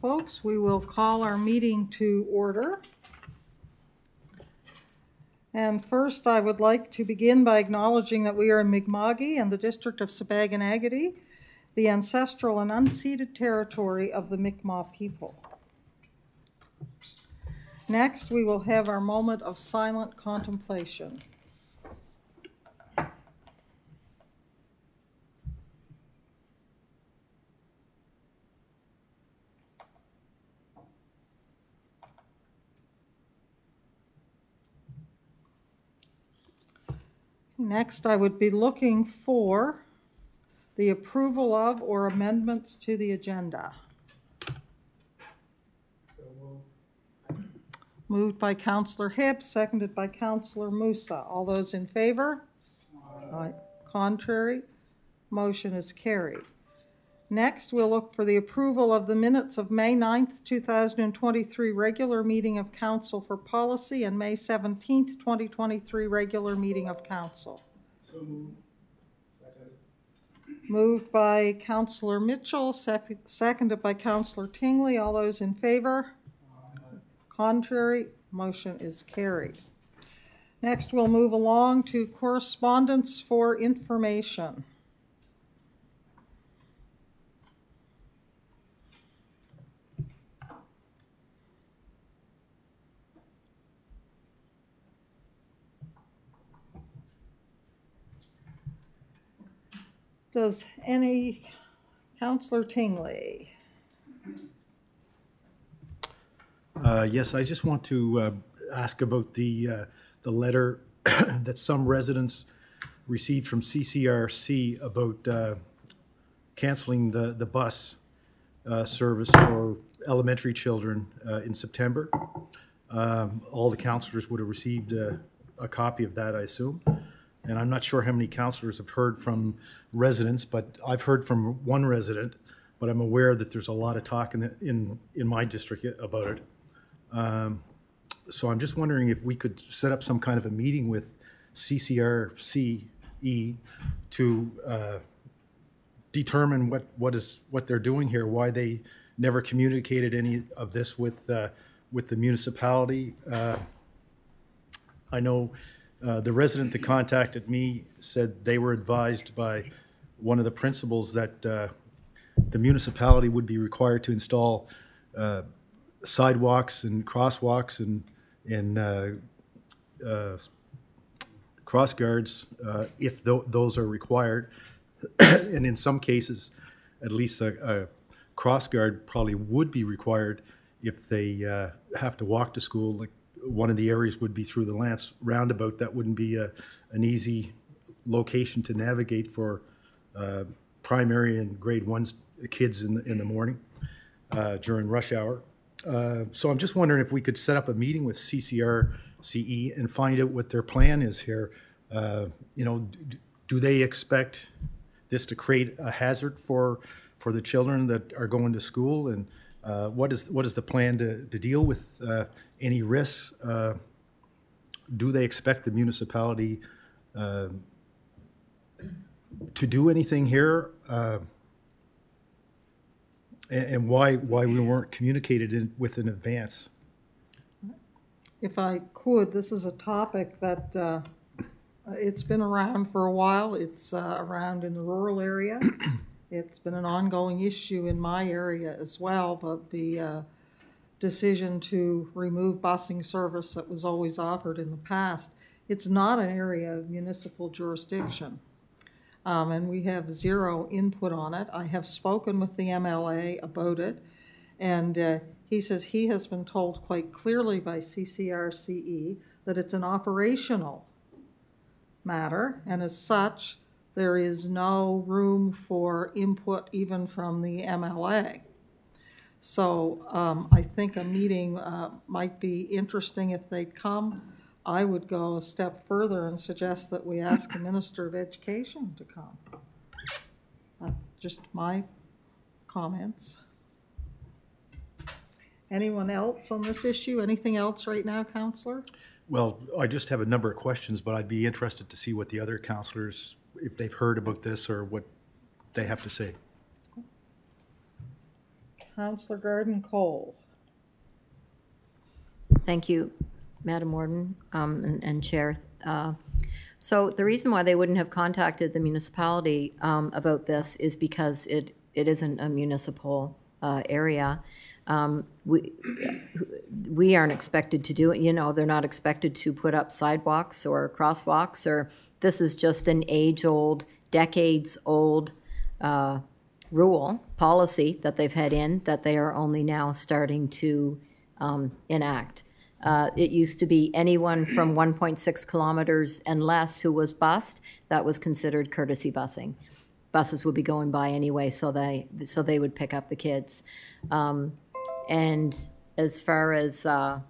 folks, we will call our meeting to order. And first, I would like to begin by acknowledging that we are in Mi'kma'ki and the district of Sipekne'katik, the ancestral and unceded territory of the Mi'kmaq people. Next, we will have our moment of silent contemplation. Next, I would be looking for the approval of or amendments to the agenda. Moved by Counselor Hibbs, seconded by Counselor Moussa. All those in favor? Aye. Contrary? Motion is carried. Next, we'll look for the approval of the minutes of May 9th, 2023 regular meeting of council for policy and May 17th, 2023 regular meeting of council. Moved by Counselor Mitchell, seconded by Counselor Tingley. All those in favor? Contrary? Motion is carried. Next, we'll move along to correspondence for information. Does any, Counselor Tingley? Uh, Yes, I just want to uh, ask about the, uh, the letter that some residents received from CCRCE about uh, canceling the, the bus uh, service for elementary children uh, in September. Um, All the counselors would have received a, a copy of that, I assume. And I'm not sure how many counselors have heard from residents, but I've heard from one resident, but I'm aware that there's a lot of talk in, the- in, in my district about it. Um, So I'm just wondering if we could set up some kind of a meeting with CCRCE to uh, determine what, what is, what they're doing here, why they never communicated any of this with, uh, with the municipality. Uh, I know uh, the resident that contacted me said they were advised by one of the principals that uh, the municipality would be required to install uh, sidewalks and crosswalks and, and uh, uh, cross guards if tho- those are required. And in some cases, at least a, a cross guard probably would be required if they have to walk to school. Like one of the areas would be through the Lantz roundabout. That wouldn't be a, an easy location to navigate for uh, primary and grade one kids in the, in the morning uh, during rush hour. Uh, So I'm just wondering if we could set up a meeting with CCRCE and find out what their plan is here. Uh, You know, do they expect this to create a hazard for, for the children that are going to school? And uh, what is, what is the plan to, to deal with uh, any risks? Uh, Do they expect the municipality uh, to do anything here? Uh, And, and why, why we weren't communicated in, with in advance? If I could, this is a topic that, it's been around for a while. It's around in the rural area. It's been an ongoing issue in my area as well, but the uh, decision to remove busing service that was always offered in the past, it's not an area of municipal jurisdiction. Um, and we have zero input on it. I have spoken with the MLA about it, and uh, he says he has been told quite clearly by CCRCE that it's an operational matter, and as such, there is no room for input even from the MLA. So um, I think a meeting uh, might be interesting if they'd come. I would go a step further and suggest that we ask the Minister of Education to come. Uh, Just my comments. Anyone else on this issue? Anything else right now, Counselor? Well, I just have a number of questions, but I'd be interested to see what the other counselors, if they've heard about this or what they have to say. Counselor Garden Cole. Thank you, Madam Warden um, and and Chair. Uh, So the reason why they wouldn't have contacted the municipality um, about this is because it, it isn't a municipal uh, area. Um, We, we aren't expected to do it, you know, they're not expected to put up sidewalks or crosswalks, or this is just an age-old, decades-old uh, rule, policy that they've had in, that they are only now starting to um, enact. Uh, It used to be anyone from 1.6 kilometers and less who was bused, that was considered courtesy busing. Buses would be going by anyway, so they, so they would pick up the kids. Um, And as far as, uh,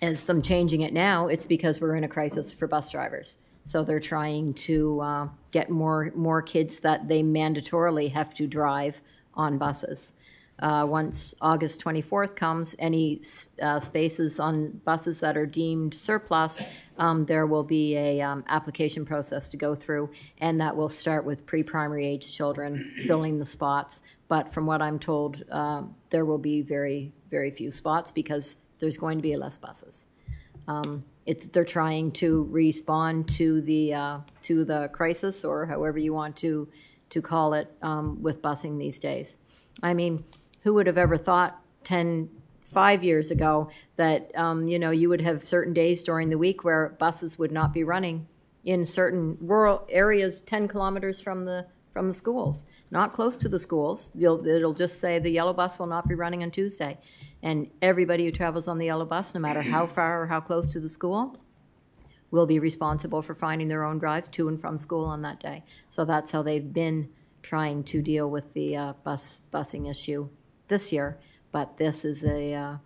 as them changing it now, it's because we're in a crisis for bus drivers. So they're trying to uh, get more, more kids that they mandatorily have to drive on buses. Uh, Once August 24th comes, any uh, spaces on buses that are deemed surplus, um, there will be a um, application process to go through, and that will start with pre-primary age children filling the spots. But from what I'm told, uh, there will be very, very few spots because there's going to be less buses. Um, It's, they're trying to respond to the, uh, to the crisis, or however you want to, to call it, um, with busing these days. I mean, who would have ever thought 10, five years ago that, um, you know, you would have certain days during the week where buses would not be running in certain rural areas 10 kilometers from the, from the schools, not close to the schools. You'll, it'll just say the yellow bus will not be running on Tuesday. And everybody who travels on the yellow bus, no matter how far or how close to the school, will be responsible for finding their own drives to and from school on that day. So that's how they've been trying to deal with the uh, bus busing issue this year. But this is a uh,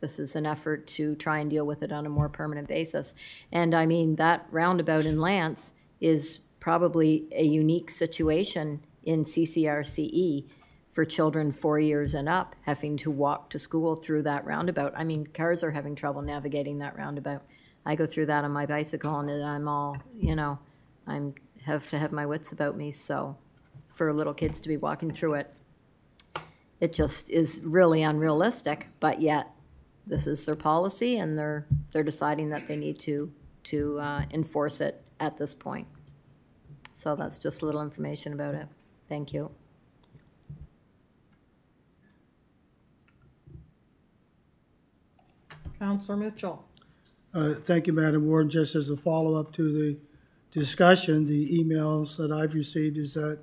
this is an effort to try and deal with it on a more permanent basis. And I mean that roundabout in Lantz is probably a unique situation in CCRCE for children four years and up having to walk to school through that roundabout. I mean, cars are having trouble navigating that roundabout. I go through that on my bicycle and I'm all, you know, I'm have to have my wits about me. So for little kids to be walking through it, it just is really unrealistic. But yet, this is their policy, and they're they're deciding that they need to to uh, enforce it at this point. So that's just a little information about it. Thank you. Counselor Mitchell. Uh, Thank you, Madam Warden. Just as a follow-up to the discussion, the emails that I've received is that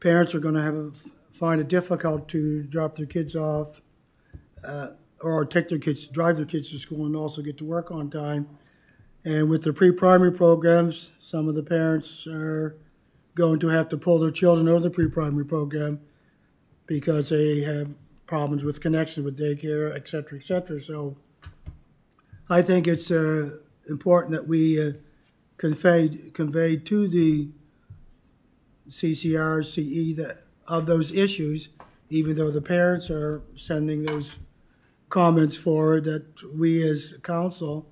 parents are going to have, a- find it difficult to drop their kids off uh, or take their kids, drive their kids to school and also get to work on time. And with the pre-primary programs, some of the parents are going to have to pull their children out of the pre-primary program because they have problems with connection with daycare, et cetera, et cetera. So I think it's uh, important that we uh, convey, convey to the CCR, CE that, of those issues, even though the parents are sending those comments forward, that we as council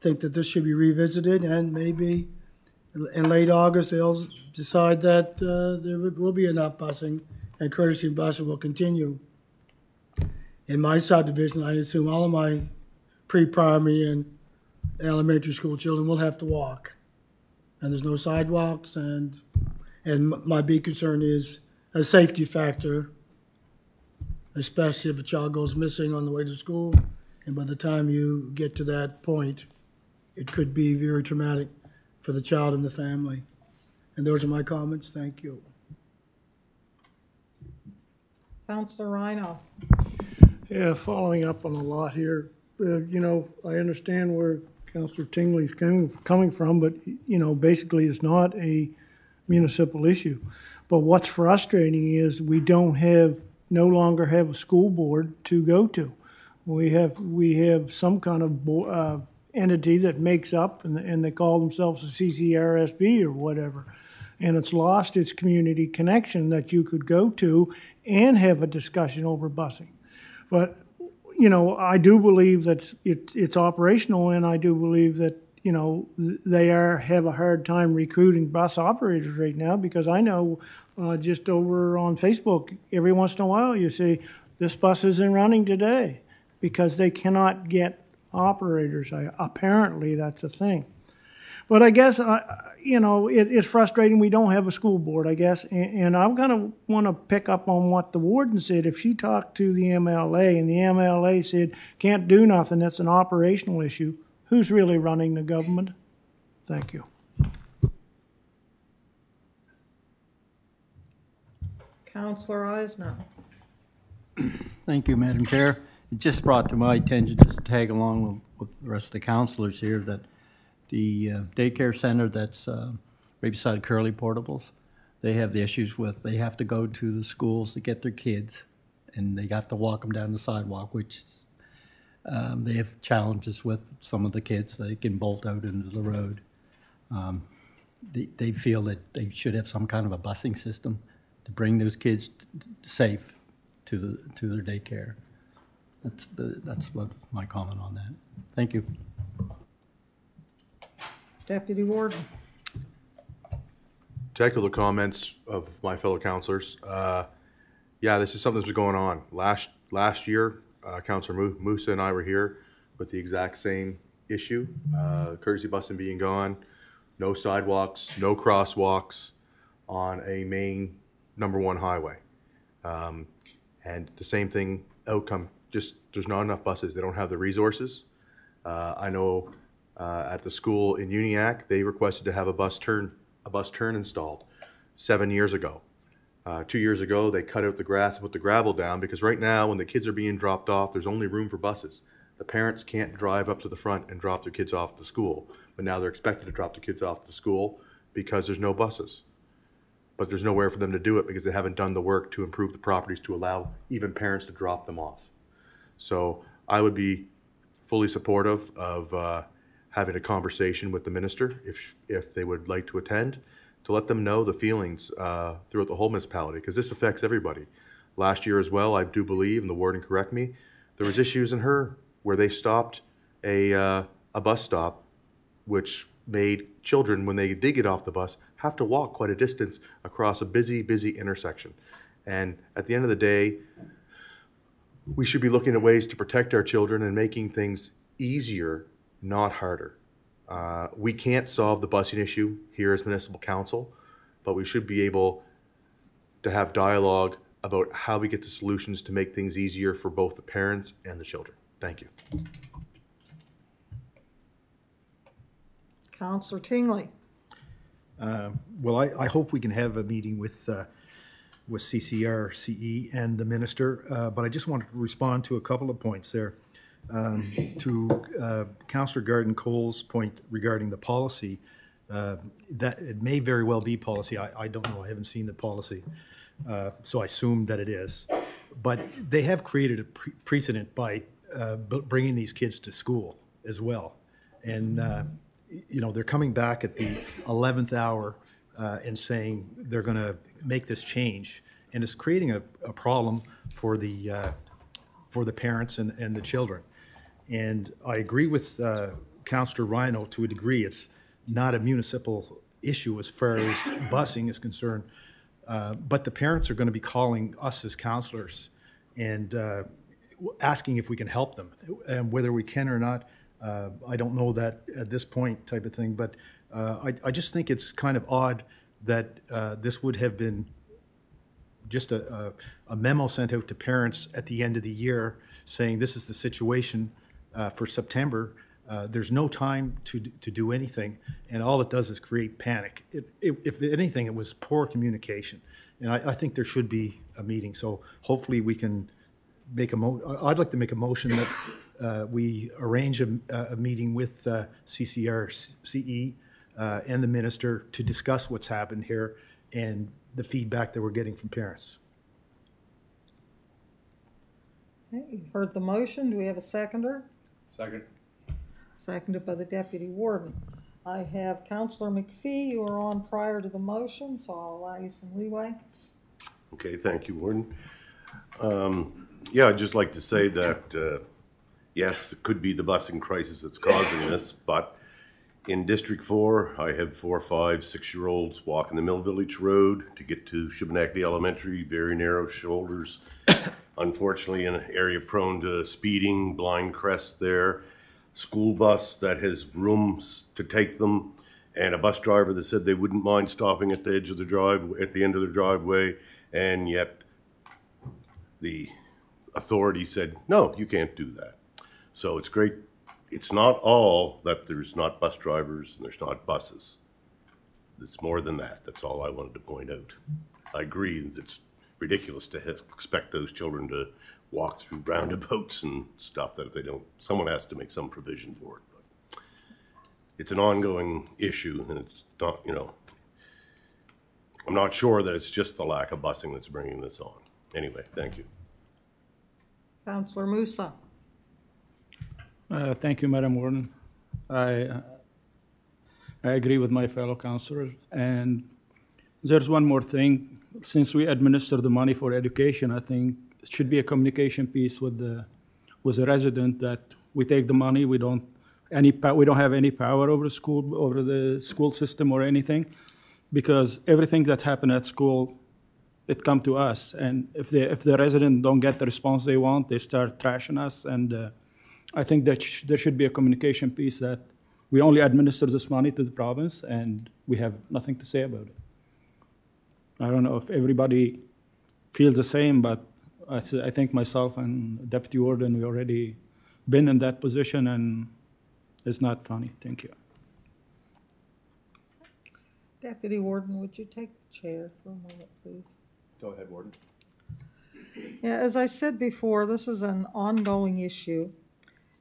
think that this should be revisited and maybe in late August, they'll decide that uh, there will be enough busing and courtesy busing will continue. In my subdivision, I assume all of my pre-primary and elementary school children will have to walk. And there's no sidewalks and, and my big concern is a safety factor, especially if a child goes missing on the way to school. And by the time you get to that point, it could be very traumatic for the child and the family. And those are my comments. Thank you. Counselor Rhyno. Yeah, following up on a lot here, uh, you know, I understand where Counselor Tingley's coming, coming from, but, you know, basically it's not a municipal issue. But what's frustrating is we don't have, no longer have a school board to go to. We have, we have some kind of uh, entity that makes up, and, and they call themselves a CCRSB or whatever. And it's lost its community connection that you could go to and have a discussion over busing. But, you know, I do believe that it, it's operational, and I do believe that you know, they are, have a hard time recruiting bus operators right now because I know uh, just over on Facebook, every once in a while, you see, this bus isn't running today because they cannot get operators. I, apparently, that's a thing. But I guess, uh, you know, it, it's frustrating we don't have a school board, I guess. And, and I'm going to want to pick up on what the warden said. If she talked to the MLA and the MLA said, can't do nothing, that's an operational issue, who's really running the government? Thank you. Counselor Isenor. Thank you, Madam Chair. It just brought to my attention, just to tag along with- with the rest of the counselors here, that the uh, daycare center that's uh, right beside Curly Portables, they have the issues with, they have to go to the schools to get their kids, and they got to walk them down the sidewalk, which um, they have challenges with some of the kids. They can bolt out into the road. Um, They, they feel that they should have some kind of a busing system to bring those kids t- t- safe to the, to their daycare. That's the, that's what my comment on that. Thank you. Deputy Warden. to echo the comments of my fellow counselors, uh, yeah, this is something that's been going on. Last, last year, uh, Counselor Mu- Moussa and I were here with the exact same issue, uh, courtesy busing being gone, no sidewalks, no crosswalks on a main number one highway. Um, and the same thing, outcome, just, there's not enough buses. They don't have the resources. Uh, I know uh, at the school in Uniacke, they requested to have a bus turn, a bus turn installed seven years ago. Uh, two years ago, they cut out the grass and put the gravel down because right now, when the kids are being dropped off, there's only room for buses. The parents can't drive up to the front and drop their kids off at the school, but now they're expected to drop the kids off at the school because there's no buses. But there's nowhere for them to do it because they haven't done the work to improve the properties to allow even parents to drop them off. So I would be fully supportive of uh, having a conversation with the minister if, if they would like to attend, to let them know the feelings uh, throughout the whole municipality, because this affects everybody. Last year as well, I do believe, and the warden correct me, there was issues in her where they stopped a, uh, a bus stop, which made children, when they did get off the bus, have to walk quite a distance across a busy, busy intersection. And at the end of the day, we should be looking at ways to protect our children and making things easier, not harder. Uh, we can't solve the busing issue here as municipal council, but we should be able to have dialogue about how we get the solutions to make things easier for both the parents and the children. Thank you. Counselor Tingley. Well, I, I hope we can have a meeting with, uh, with CCR, CE, E and the minister, uh, but I just wanted to respond to a couple of points there. Um, To uh, Counselor Garden Cole's point regarding the policy, uh, that, it may very well be policy, I, I don't know, I haven't seen the policy, uh, so I assume that it is. But they have created a pre- precedent by uh, bringing these kids to school as well. And, uh, you know, they're coming back at the 11th hour uh, and saying they're going to make this change. And it's creating a, a problem for the, for the parents and, and the children. And I agree with uh, Counselor Rhyno to a degree. It's not a municipal issue as far as busing is concerned. Uh, But the parents are going to be calling us as counselors and uh, asking if we can help them. And whether we can or not, uh, I don't know that at this point type of thing. But uh, I, I just think it's kind of odd that uh, this would have been just a, a- a memo sent out to parents at the end of the year saying this is the situation uh, for September. Uh, There's no time to, to do anything, and all it does is create panic. It- it- If anything, it was poor communication, and I, I think there should be a meeting. So hopefully we can make a mo, I'd like to make a motion that uh, we arrange a, a meeting with uh, CCR, CE, uh, and the minister to discuss what's happened here and the feedback that we're getting from parents. Okay, you've heard the motion. Do we have a seconder? Second. Seconded by the deputy warden. I have Counselor McPhee. You were on prior to the motion, so I'll allow you some leeway. Okay, thank you, Warden. Um, Yeah, I'd just like to say that, uh, yes, it could be the busing crisis that's causing this, but In District Four, I have four, five, six-year-olds walking the Mill Village Road to get to Shubenacadie Elementary, very narrow shoulders. Unfortunately, in an area prone to speeding, blind crest there, school bus that has rooms to take them, and a bus driver that said they wouldn't mind stopping at the edge of the drive, at the end of the driveway, and yet the authority said, no, you can't do that. So it's great, it's not all that there's not bus drivers and there's not buses. It's more than that, that's all I wanted to point out. I agree, that it's ridiculous to expect those children to walk through roundabouts and stuff that if they don't, someone has to make some provision for it. But It's an ongoing issue and it's not, you know, I'm not sure that it's just the lack of busing that's bringing this on. Anyway, thank you. Counselor Moussa. Uh, Thank you, Madam Warden. I, uh, I agree with my fellow councilors. And there's one more thing. Since we administer the money for education, I think it should be a communication piece with the, with the resident that we take the money, we don't, any, we don't have any power over the school, over the school system or anything. Because everything that's happened at school, it come to us. And if the, if the resident don't get the response they want, they start trashing us. And uh, I think that sh- there should be a communication piece that we only administer this money to the province and we have nothing to say about it. I don't know if everybody feels the same, but I think myself and Deputy Warden, we already been in that position and it's not funny. Thank you. Deputy Warden, would you take the chair for a moment, please? Go ahead, Warden. Yeah, as I said before, this is an ongoing issue.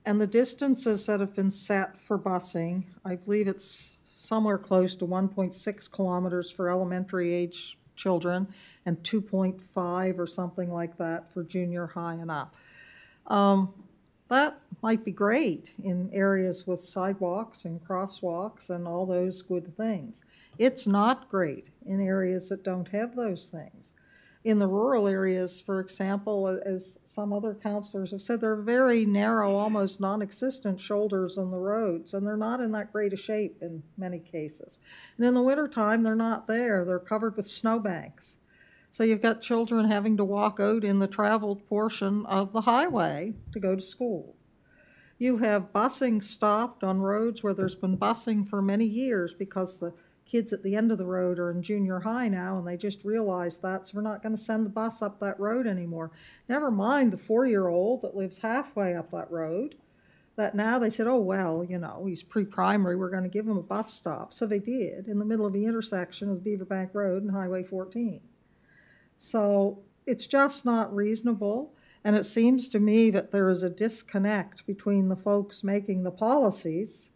And the distances that have been set for busing, I believe it's somewhere close to one point six kilometers for elementary age children and two point five or something like that for junior high and up. Um, that might be great in areas with sidewalks and crosswalks and all those good things. It's not great in areas that don't have those things in the rural areas, for example, as some other counselors have said, they're very narrow, almost non-existent shoulders in the roads, and they're not in that great a shape in many cases. And in the wintertime, they're not there. They're covered with snowbanks. So you've got children having to walk out in the traveled portion of the highway to go to school. You have busing stopped on roads where there's been busing for many years because the kids at the end of the road are in junior high now and they just realized that, so we're not going to send the bus up that road anymore. Never mind the four year old that lives halfway up that road. That now they said, oh, well, you know, he's pre primary, we're going to give him a bus stop. So they did in the middle of the intersection of Beaverbank Road and Highway 14. So it's just not reasonable. And it seems to me that there is a disconnect between the folks making the policies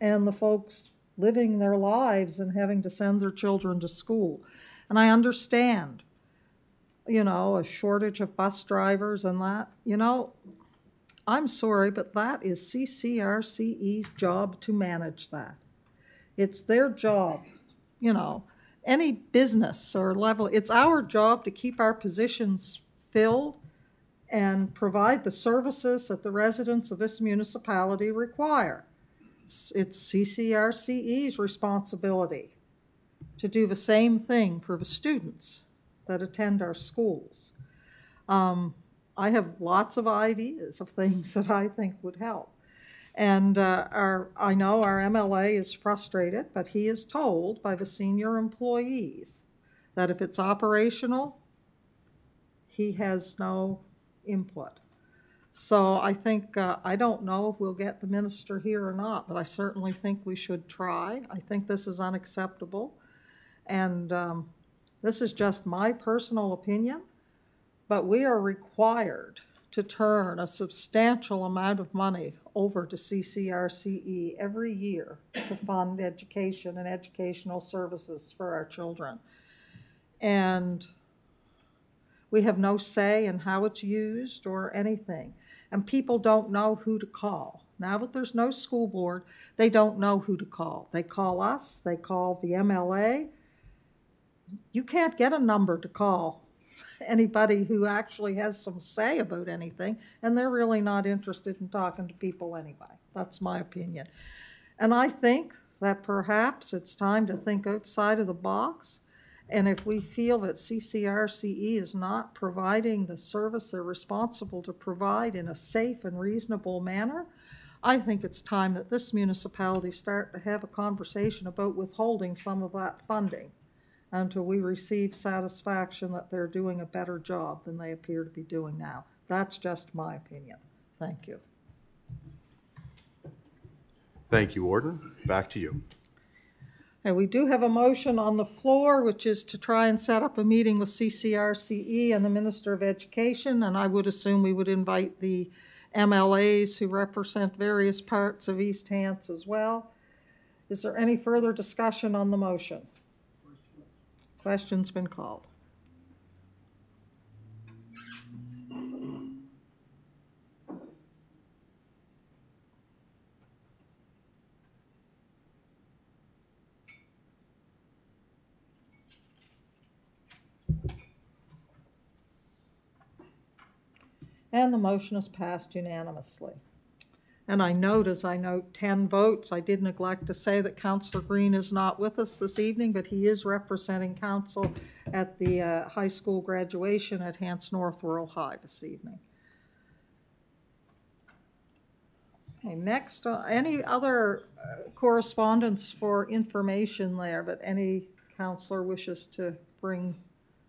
and the folks living their lives and having to send their children to school. And I understand, you know, a shortage of bus drivers and that. You know, I'm sorry, but that is CCRCE's job to manage that. It's their job, you know, any business or level, it's our job to keep our positions filled and provide the services that the residents of this municipality require. It's- It's CCRCE's responsibility to do the same thing for the students that attend our schools. Um, I have lots of ideas of things that I think would help. And uh, our, I know our MLA is frustrated, but he is told by the senior employees that if it's operational, he has no input. So I think, uh, I don't know if we'll get the minister here or not, but I certainly think we should try. I think this is unacceptable. And um, this is just my personal opinion, but we are required to turn a substantial amount of money over to CCRCE every year to fund education and educational services for our children. And we have no say in how it's used or anything. And people don't know who to call. Now that there's no school board, they don't know who to call. They call us, they call the MLA. You can't get a number to call anybody who actually has some say about anything, and they're really not interested in talking to people anyway. That's my opinion. And I think that perhaps it's time to think outside of the box. And if we feel that CCRCE is not providing the service they're responsible to provide in a safe and reasonable manner, I think it's time that this municipality start to have a conversation about withholding some of that funding until we receive satisfaction that they're doing a better job than they appear to be doing now. That's just my opinion. Thank you. Thank you, Warden. Back to you. And we do have a motion on the floor, which is to try and set up a meeting with CCRCE and the Minister of Education, and I would assume we would invite the MLAs who represent various parts of East Hants as well. Is there any further discussion on the motion? Question's been called. And the motion is passed unanimously. And I note, as I note 10 votes, I did neglect to say that Counselor Green is not with us this evening, but he is representing council at the uh, high school graduation at Hants North Rural High this evening. Okay, next, uh, any other uh, correspondence for information there, but any counselor wishes to bring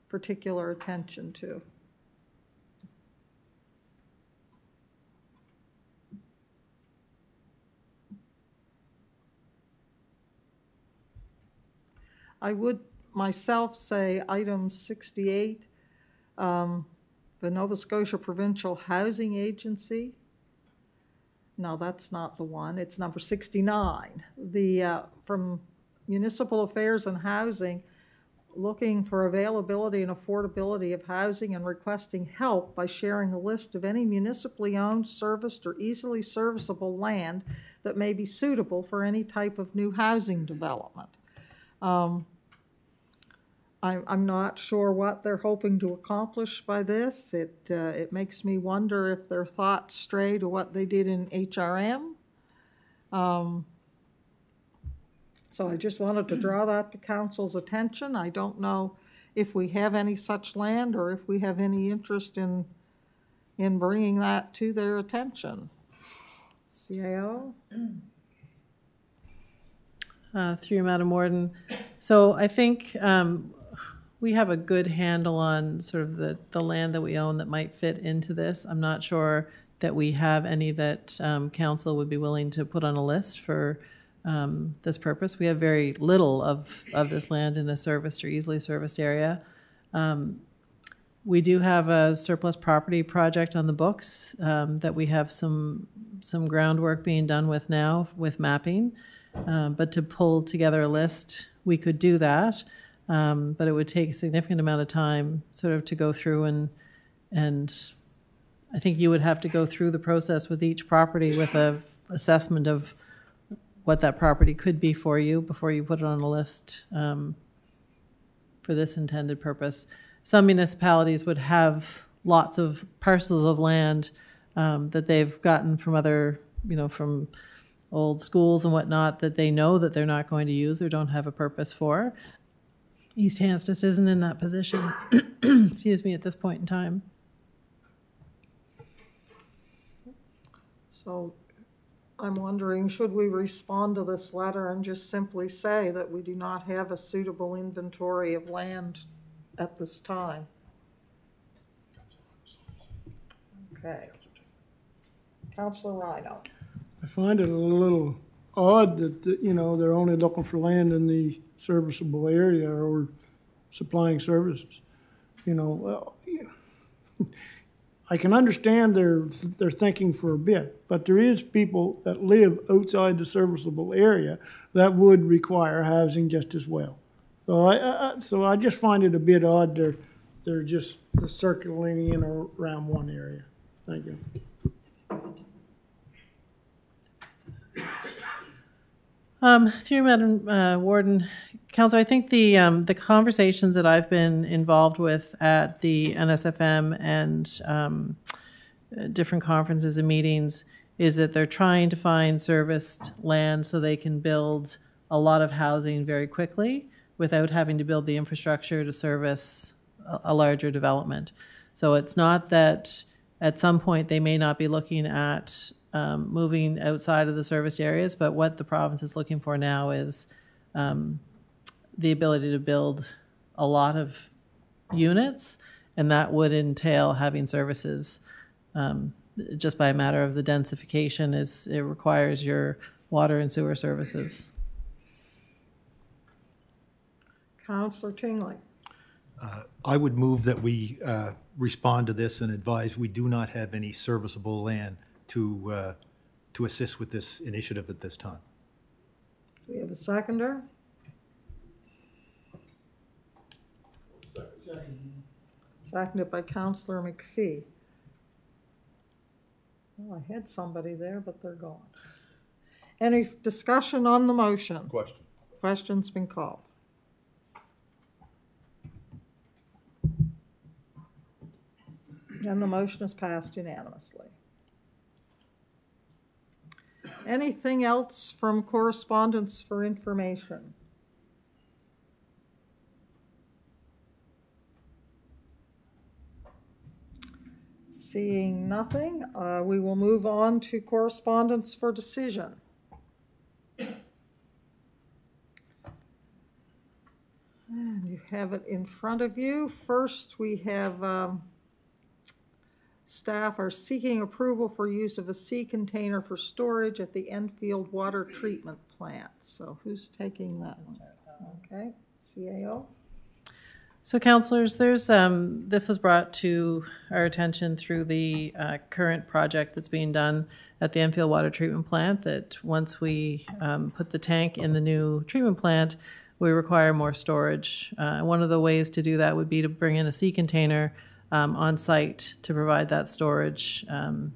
particular attention to? I would myself say item 68, um, the Nova Scotia Provincial Housing Agency. No, that's not the one. It's number 69. The, uh, from Municipal Affairs and Housing, looking for availability and affordability of housing and requesting help by sharing a list of any municipally owned, serviced, or easily serviceable land that may be suitable for any type of new housing development. Um, I'm, I'm not sure what they're hoping to accomplish by this. It, uh, it makes me wonder if their thoughts stray to what they did in HRM. Um, so I just wanted to draw that to council's attention. I don't know if we have any such land or if we have any interest in, in bringing that to their attention. CAO? uh, through Madam Warden. So I think um, we have a good handle on sort of the, the land that we own that might fit into this. I'm not sure that we have any that um, council would be willing to put on a list for um, this purpose. We have very little of, of this land in a serviced or easily serviced area. Um, we do have a surplus property project on the books um, that we have some some groundwork being done with now with mapping. Um, but to pull together a list, we could do that. Um, but it would take a significant amount of time, sort of, to go through and and I think you would have to go through the process with each property with a assessment of what that property could be for you before you put it on a list um, for this intended purpose. Some municipalities would have lots of parcels of land um, that they've gotten from other, you know, from old schools and whatnot that they know that they're not going to use or don't have a purpose for. East Hants just isn't in that position, excuse me, at this point in time. So I'm wondering, should we respond to this letter and just simply say that we do not have a suitable inventory of land at this time? Okay. Counselor Rhyno. I find it a little odd that, that, you know, they're only looking for land in the serviceable area or supplying services. You know, well, I can understand their, their thinking for a bit, but there is people that live outside the serviceable area that would require housing just as well. So I, I, so I just find it a bit odd they're, they're just circling in around one area. Thank you. Um, through Madam uh, Warden, Council, I think the um, the conversations that I've been involved with at the NSFM and um, uh, different conferences and meetings is that they're trying to find serviced land so they can build a lot of housing very quickly without having to build the infrastructure to service a, a larger development. So it's not that at some point they may not be looking at um, moving outside of the serviced areas, but what the province is looking for now is um, the ability to build a lot of units, and that would entail having services. Um, just by a matter of the densification, is it requires your water and sewer services. Councillor Tingley. I would move that we uh, respond to this and advise we do not have any serviceable land to, uh, to assist with this initiative at this time. We have a seconder? Seconded by Counselor McPhee. Well, I had somebody there, but they're gone. Any discussion on the motion? Question. Question's been called. And the motion is passed unanimously. Anything else from correspondence for information? Seeing nothing, uh, we will move on to correspondence for decision. And you have it in front of you. First, we have, um, staff are seeking approval for use of a sea container for storage at the Enfield Water Treatment Plant. So who's taking that one? Okay, CAO? So counselors, there's, um, this was brought to our attention through the, uh, current project that's being done at the Enfield Water Treatment Plant, that once we, um, put the tank in the new treatment plant, we require more storage. Uh, one of the ways to do that would be to bring in a sea container, um, on site to provide that storage. Um,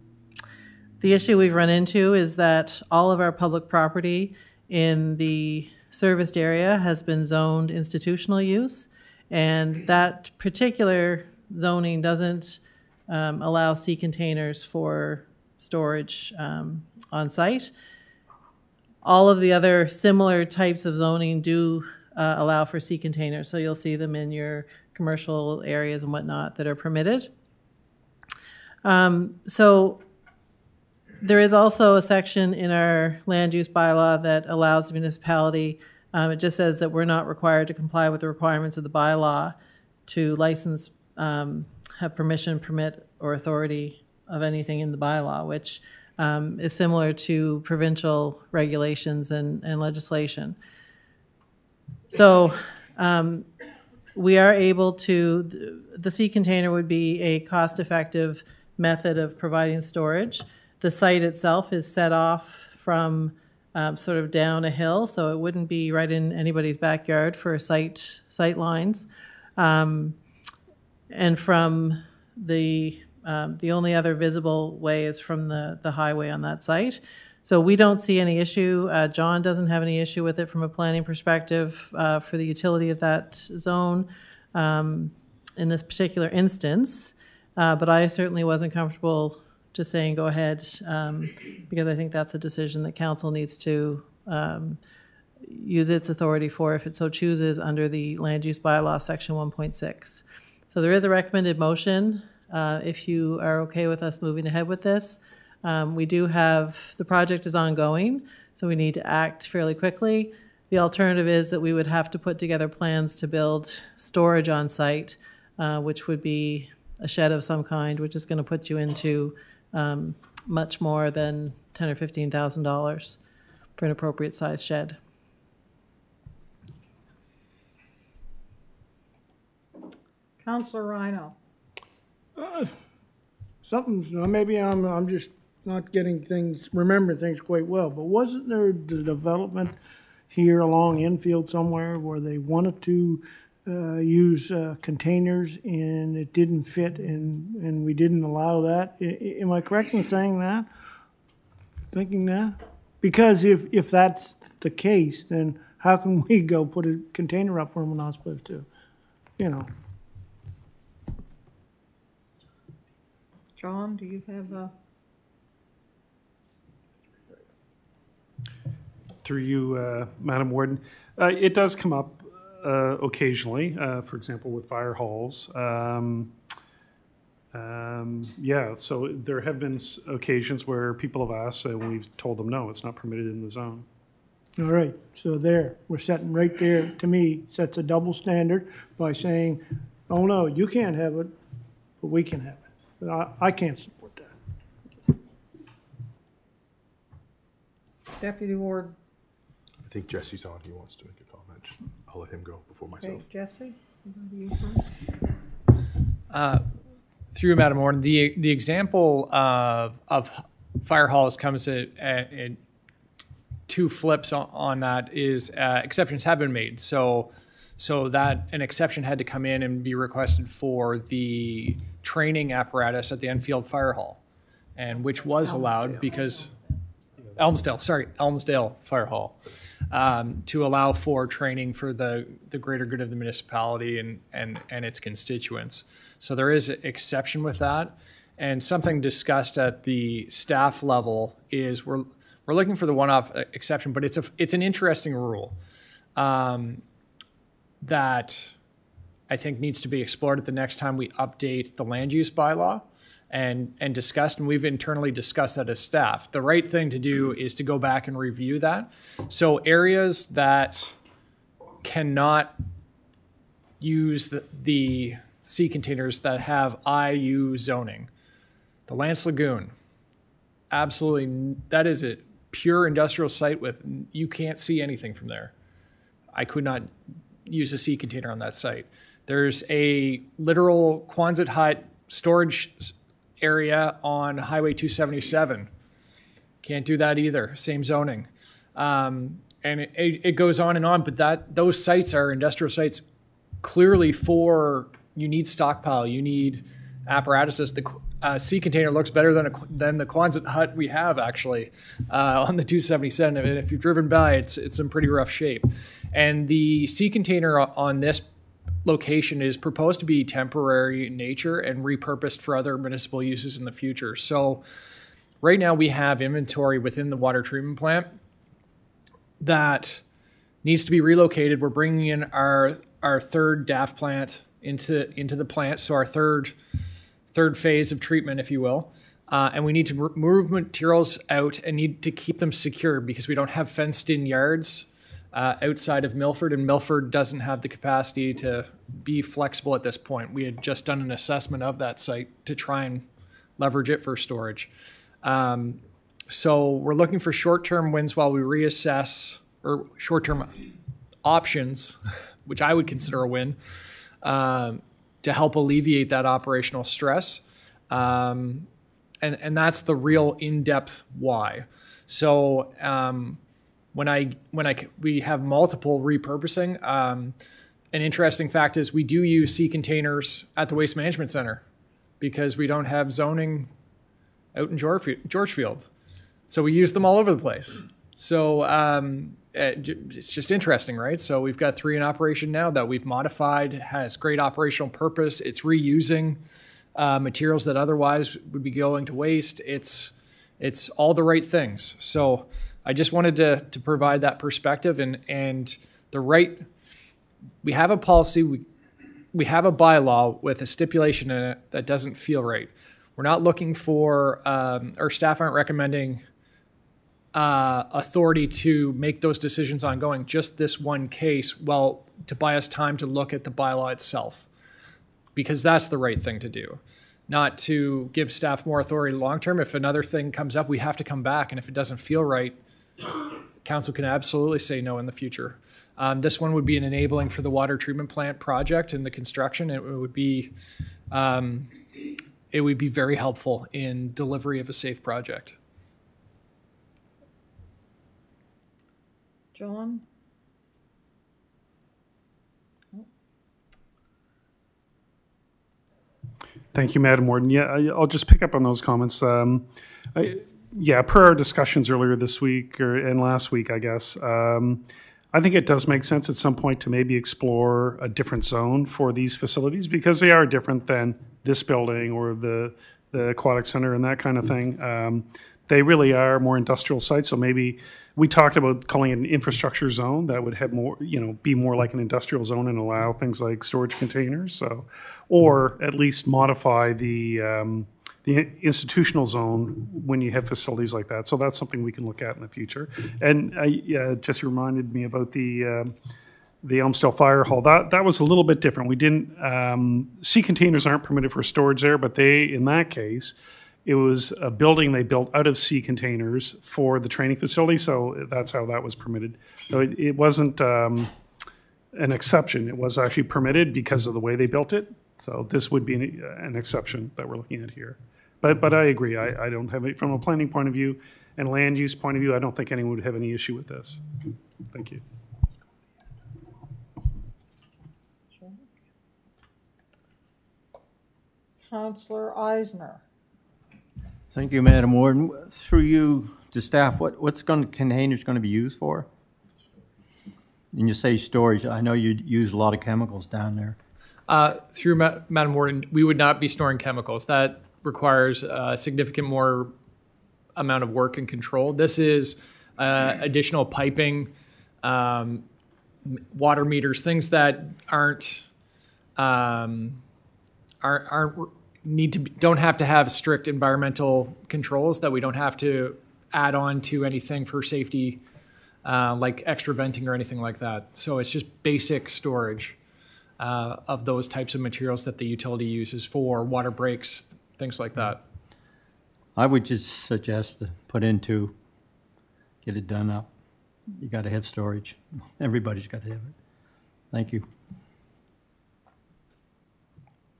the issue we've run into is that all of our public property in the serviced area has been zoned institutional use. And that particular zoning doesn't um, allow sea containers for storage um, on site. All of the other similar types of zoning do uh, allow for sea containers, so you'll see them in your commercial areas and whatnot that are permitted. Um, so there is also a section in our land use bylaw that allows the municipality, um, it just says that we're not required to comply with the requirements of the bylaw to license, um, have permission, permit, or authority of anything in the bylaw, which um, is similar to provincial regulations and, and legislation. So um, we are able to, the sea container would be a cost-effective method of providing storage. The site itself is set off from um, sort of down a hill, so it wouldn't be right in anybody's backyard for sight, sight lines. Um, and from the, um, the only other visible way is from the, the highway on that site. So we don't see any issue. Uh, John doesn't have any issue with it from a planning perspective uh, for the utility of that zone um, in this particular instance. Uh, but I certainly wasn't comfortable just saying go ahead um, because I think that's a decision that council needs to um, use its authority for if it so chooses under the land use bylaw section 1.6. So there is a recommended motion. Uh, if you are okay with us moving ahead with this, um, we do have the project is ongoing, so we need to act fairly quickly. The alternative is that we would have to put together plans to build storage on site, uh, which would be a shed of some kind, which is going to put you into um, much more than ten or fifteen thousand dollars for an appropriate size shed. Counselor Rhyno. Something's, uh, maybe I'm, I'm just not getting things, remembering things quite well, but wasn't there the development here along Enfield somewhere where they wanted to uh, use uh, containers and it didn't fit and, and we didn't allow that? I- I- Am I correct in saying that? Thinking that? Because if, if that's the case, then how can we go put a container up where we're not supposed to? You know, John, do you have a? through you, uh, Madam Warden. Uh, It does come up uh, occasionally, uh, for example, with fire halls. Um, um, Yeah, so there have been occasions where people have asked, and we've told them, no, it's not permitted in the zone. All right, so there, we're setting right there, to me, sets a double standard by saying, oh no, you can't have it, but we can have it. I, I can't support that. Deputy Ward, I think Jesse's on. He wants to make a comment. I'll let him go before okay, myself. Jesse? you go to you first. Uh, Through Madam Warden, the, the example of, of fire halls comes at, at, at two flips on, on that is uh, exceptions have been made. So, so that an exception had to come in and be requested for the training apparatus at the Enfield Fire Hall, and which was allowed because Elmsdale, sorry, Elmsdale Fire Hall, um, to allow for training for the, the greater good of the municipality and, and, and its constituents. So there is an exception with that. And something discussed at the staff level is we're, we're looking for the one-off exception, but it's a, it's an interesting rule um, that I think needs to be explored at the next time we update the land use bylaw and and discussed and we've internally discussed that as staff. The right thing to do is to go back and review that. So areas that cannot use the, the sea containers that have IU zoning. The Lantz Lagoon, absolutely, that is a pure industrial site with, you can't see anything from there. I could not use a sea container on that site. There's a literal Quonset hut storage area on Highway 277. Can't do that either. Same zoning. Um, and it, it goes on and on, but that those sites are industrial sites clearly for you need stockpile, you need apparatuses. The uh, sea container looks better than a, than the Quonset hut we have actually uh, on the 277. And if you've driven by, it's it's in pretty rough shape. And the sea container on this location is proposed to be temporary in nature and repurposed for other municipal uses in the future. So right now we have inventory within the water treatment plant that needs to be relocated. We're bringing in our our third DAF plant into into the plant, so our third third phase of treatment, if you will. Uh, and we need to move materials out and need to keep them secure because we don't have fenced in yards uh, outside of Milford, and Milford doesn't have the capacity to be flexible at this point. We had just done an assessment of that site to try and leverage it for storage. Um, so we're looking for short-term wins while we reassess, or short-term options, which I would consider a win, um, to help alleviate that operational stress. Um, and, and that's the real in-depth why. So um, when I when I c- we have multiple repurposing, um, an interesting fact is we do use sea containers at the waste management center because we don't have zoning out in George- Georgefield. So we use them all over the place. So um, it's just interesting, right? So we've got three in operation now that we've modified, has great operational purpose. It's reusing uh, materials that otherwise would be going to waste. It's it's all the right things. So I just wanted to to provide that perspective and and the right. We have a policy. We we have a bylaw with a stipulation in it that doesn't feel right. We're not looking for, um, or staff aren't recommending uh, authority to make those decisions ongoing. Just this one case, well, to buy us time to look at the bylaw itself, because that's the right thing to do. Not to give staff more authority long term. If another thing comes up, we have to come back, and if it doesn't feel right, council can absolutely say no in the future. Um, this one would be an enabling for the water treatment plant project and the construction. It would be, um, it would be very helpful in delivery of a safe project. John? Thank you, Madam Warden. Yeah, I- I'll just pick up on those comments. Um, I- Yeah, per our discussions earlier this week, or, and last week, I guess, um, I think it does make sense at some point to maybe explore a different zone for these facilities, because they are different than this building or the, the aquatic center and that kind of thing. Um, they really are more industrial sites. So maybe we talked about calling it an infrastructure zone that would have more, you know, be more like an industrial zone and allow things like storage containers. So, or at least modify the um, the institutional zone when you have facilities like that. So that's something we can look at in the future. And uh, yeah, just reminded me about the. Um, the Elmsdale Fire Hall, that, that was a little bit different. We didn't, um, sea containers aren't permitted for storage there, but they, in that case, it was a building they built out of sea containers for the training facility, so that's how that was permitted. So it, it wasn't um, an exception, it was actually permitted because of the way they built it. So this would be an, an exception that we're looking at here. But, but I agree, I, I don't have, it from a planning point of view and land use point of view, I don't think anyone would have any issue with this. Thank you. Counselor Isenor. Thank you, Madam Warden. Through you to staff, what, what's going, to containers going to be used for? And you say storage, I know you use a lot of chemicals down there. Uh, Through Ma- Madam Warden, we would not be storing chemicals. That requires a significant more amount of work and control. This is uh, additional piping, um, water meters, things that aren't um, aren't, aren't need to be, don't have to have strict environmental controls that we don't have to add on to anything for safety uh, like extra venting or anything like that so it's just basic storage uh, of those types of materials that the utility uses for water breaks things like that I would just suggest to put into, get it done up. You got to have storage. Everybody's got to have it. Thank you.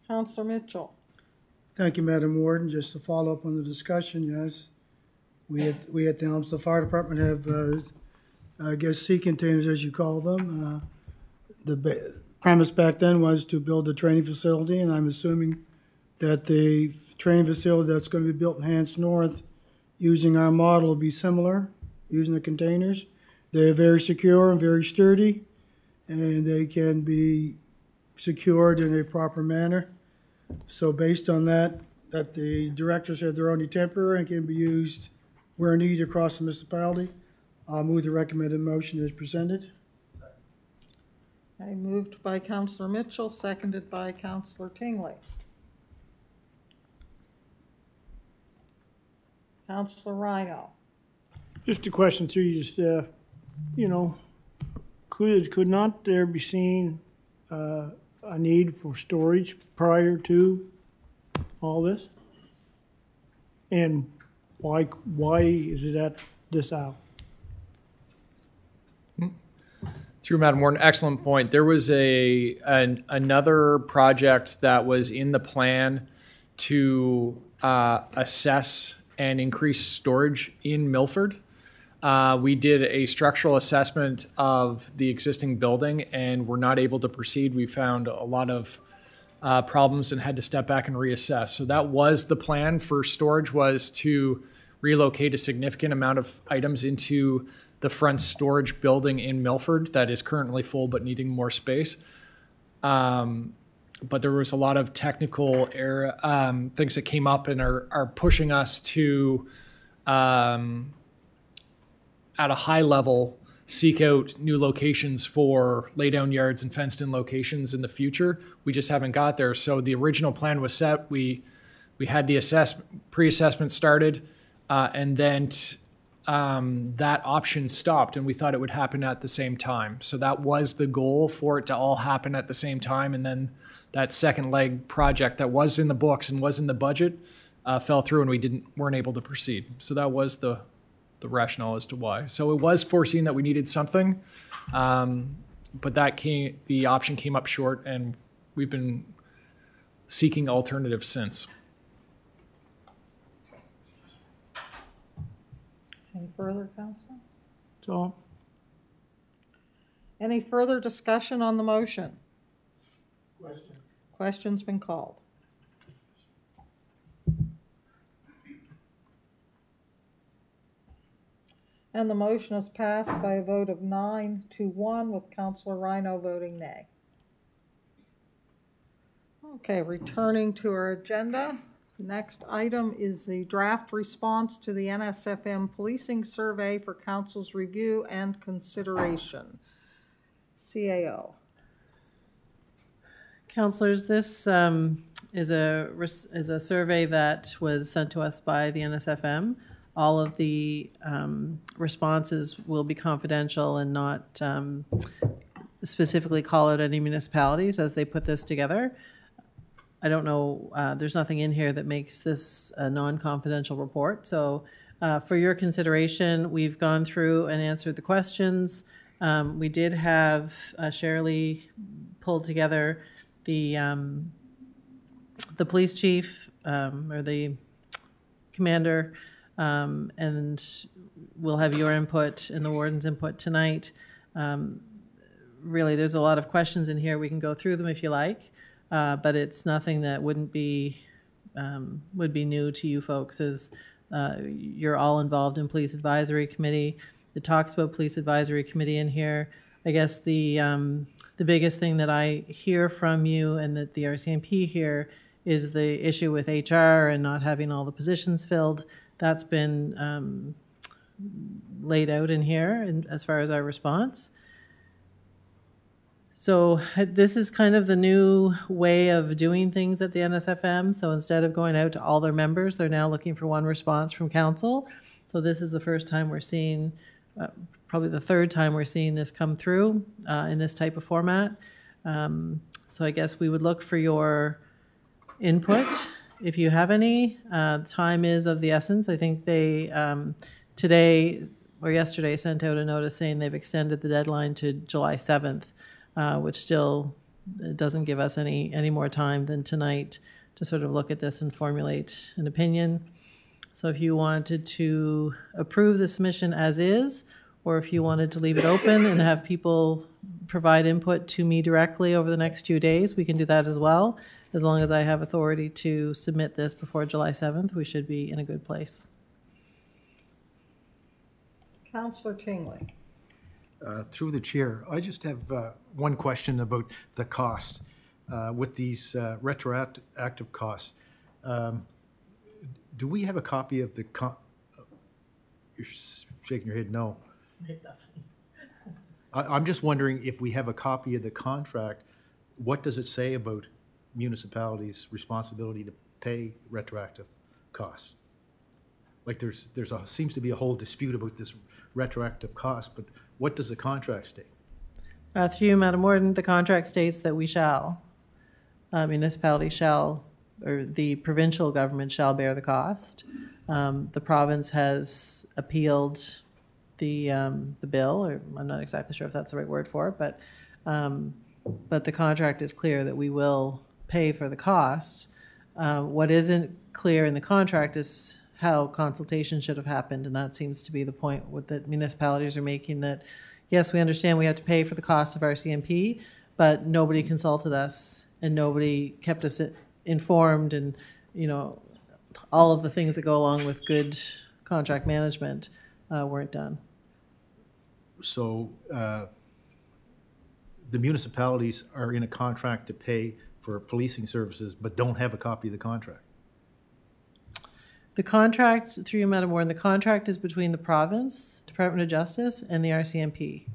Counselor Mitchell. Thank you, Madam Warden. Just to follow up on the discussion, yes. We at, we at the Elmsville Fire Department have, uh, I guess, sea containers, as you call them. Uh, The ba- premise back then was to build a training facility, and I'm assuming that the training facility that's going to be built in Hants North, using our model, will be similar, using the containers. They're very secure and very sturdy, and they can be secured in a proper manner. So based on that, that the directors said they're only temporary and can be used where needed across the municipality, I'll move the recommended motion as presented. I moved by Councillor Mitchell, seconded by Councillor Tingley. Counselor Rhyno. Just a question through you, staff. You know, could, could not there be seen uh, a need for storage prior to all this? And why, why is it at this hour? Through Madam Warden, excellent point. There was a an, another project that was in the plan to uh, assess and increase storage in Milford. Uh, we did a structural assessment of the existing building and were not able to proceed. We found a lot of uh, problems and had to step back and reassess. So that was the plan for storage was to relocate a significant amount of items into the front storage building in Milford that is currently full but needing more space. Um, but there was a lot of technical error, um, things that came up and are, are pushing us to, um, at a high level, seek out new locations for laydown yards and fenced in locations in the future. We just haven't got there. So the original plan was set. We we had the assess pre-assessment started, uh, and then um, that option stopped, and we thought it would happen at the same time. So that was the goal for it to all happen at the same time, and then that second leg project that was in the books and was in the budget uh, fell through, and we didn't weren't able to proceed. So that was the the rationale as to why. So it was foreseen that we needed something, um, but that came the option came up short, and we've been seeking alternatives since. Any further, Counselor? So, Any further discussion on the motion? Question. Question's been called. And the motion is passed by a vote of nine to one with Counselor Rhyno voting nay. Okay, returning to our agenda. The next item is the draft response to the NSFM policing survey for council's review and consideration. CAO. Counselors, this um, is a, is a survey that was sent to us by the NSFM. All of the um, responses will be confidential and not um, specifically call out any municipalities as they put this together. I don't know, uh, there's nothing in here that makes this a non-confidential report. So uh, for your consideration, we've gone through and answered the questions. Um, We did have uh, Shirley pulled together the, um, the police chief, um, or the commander, um, and we'll have your input and the warden's input tonight. Um, Really, there's a lot of questions in here. We can go through them if you like, uh, but it's nothing that wouldn't be, um, would be new to you folks, as uh, you're all involved in Police Advisory Committee. It talks about Police Advisory Committee in here. I guess the, um, the biggest thing that I hear from you and that the RCMP hear is the issue with HR and not having all the positions filled. That's been um, laid out in here and as far as our response. So uh, this is kind of the new way of doing things at the NSFM. So instead of going out to all their members, they're now looking for one response from council. So this is the first time we're seeing, uh, probably the third time we're seeing this come through uh, in this type of format. Um, so I guess we would look for your input if you have any. Uh, time is of the essence. I think they um, today or yesterday sent out a notice saying they've extended the deadline to July 7th uh, which still uh, doesn't give us any, any more time than tonight to sort of look at this and formulate an opinion. So if you wanted to approve the submission as is, or if you wanted to leave it open and have people provide input to me directly over the next few days, we can do that as well. As long as I have authority to submit this before July 7th, we should be in a good place. Counselor Tingley. Uh, Through the chair, I just have uh, one question about the cost. Uh, With these uh, retroactive costs, um, do we have a copy of the, con- you're shaking your head, no. I- I'm just wondering if we have a copy of the contract, what does it say about municipalities' responsibility to pay retroactive costs? Like there's, there's a, seems to be a whole dispute about this retroactive cost, but what does the contract state? Uh, Through you, Madam Warden, the contract states that we shall, uh, municipality shall, or the provincial government shall bear the cost. Um, The province has appealed the, um, the bill, or I'm not exactly sure if that's the right word for it, but, um, but the contract is clear that we will pay for the cost. Uh, What isn't clear in the contract is how consultation should have happened, and that seems to be the point with that municipalities are making, that, yes, we understand we have to pay for the cost of RCMP, but nobody consulted us, and nobody kept us informed, and, you know, all of the things that go along with good contract management uh, weren't done. So uh, the municipalities are in a contract to pay for policing services, but don't have a copy of the contract. The contract, through you, Madam Warden, the contract is between the province, Department of Justice, and the RCMP.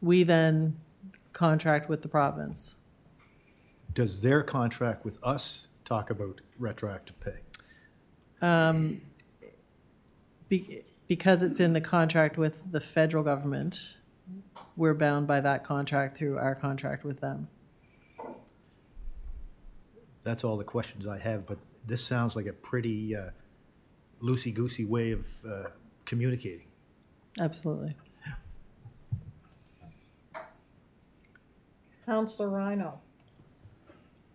We then contract with the province. Does their contract with us talk about retroactive pay? Um, be- Because it's in the contract with the federal government, we're bound by that contract through our contract with them. That's all the questions I have, but this sounds like a pretty uh, loosey-goosey way of uh, communicating. Absolutely. Counselor Rhyno.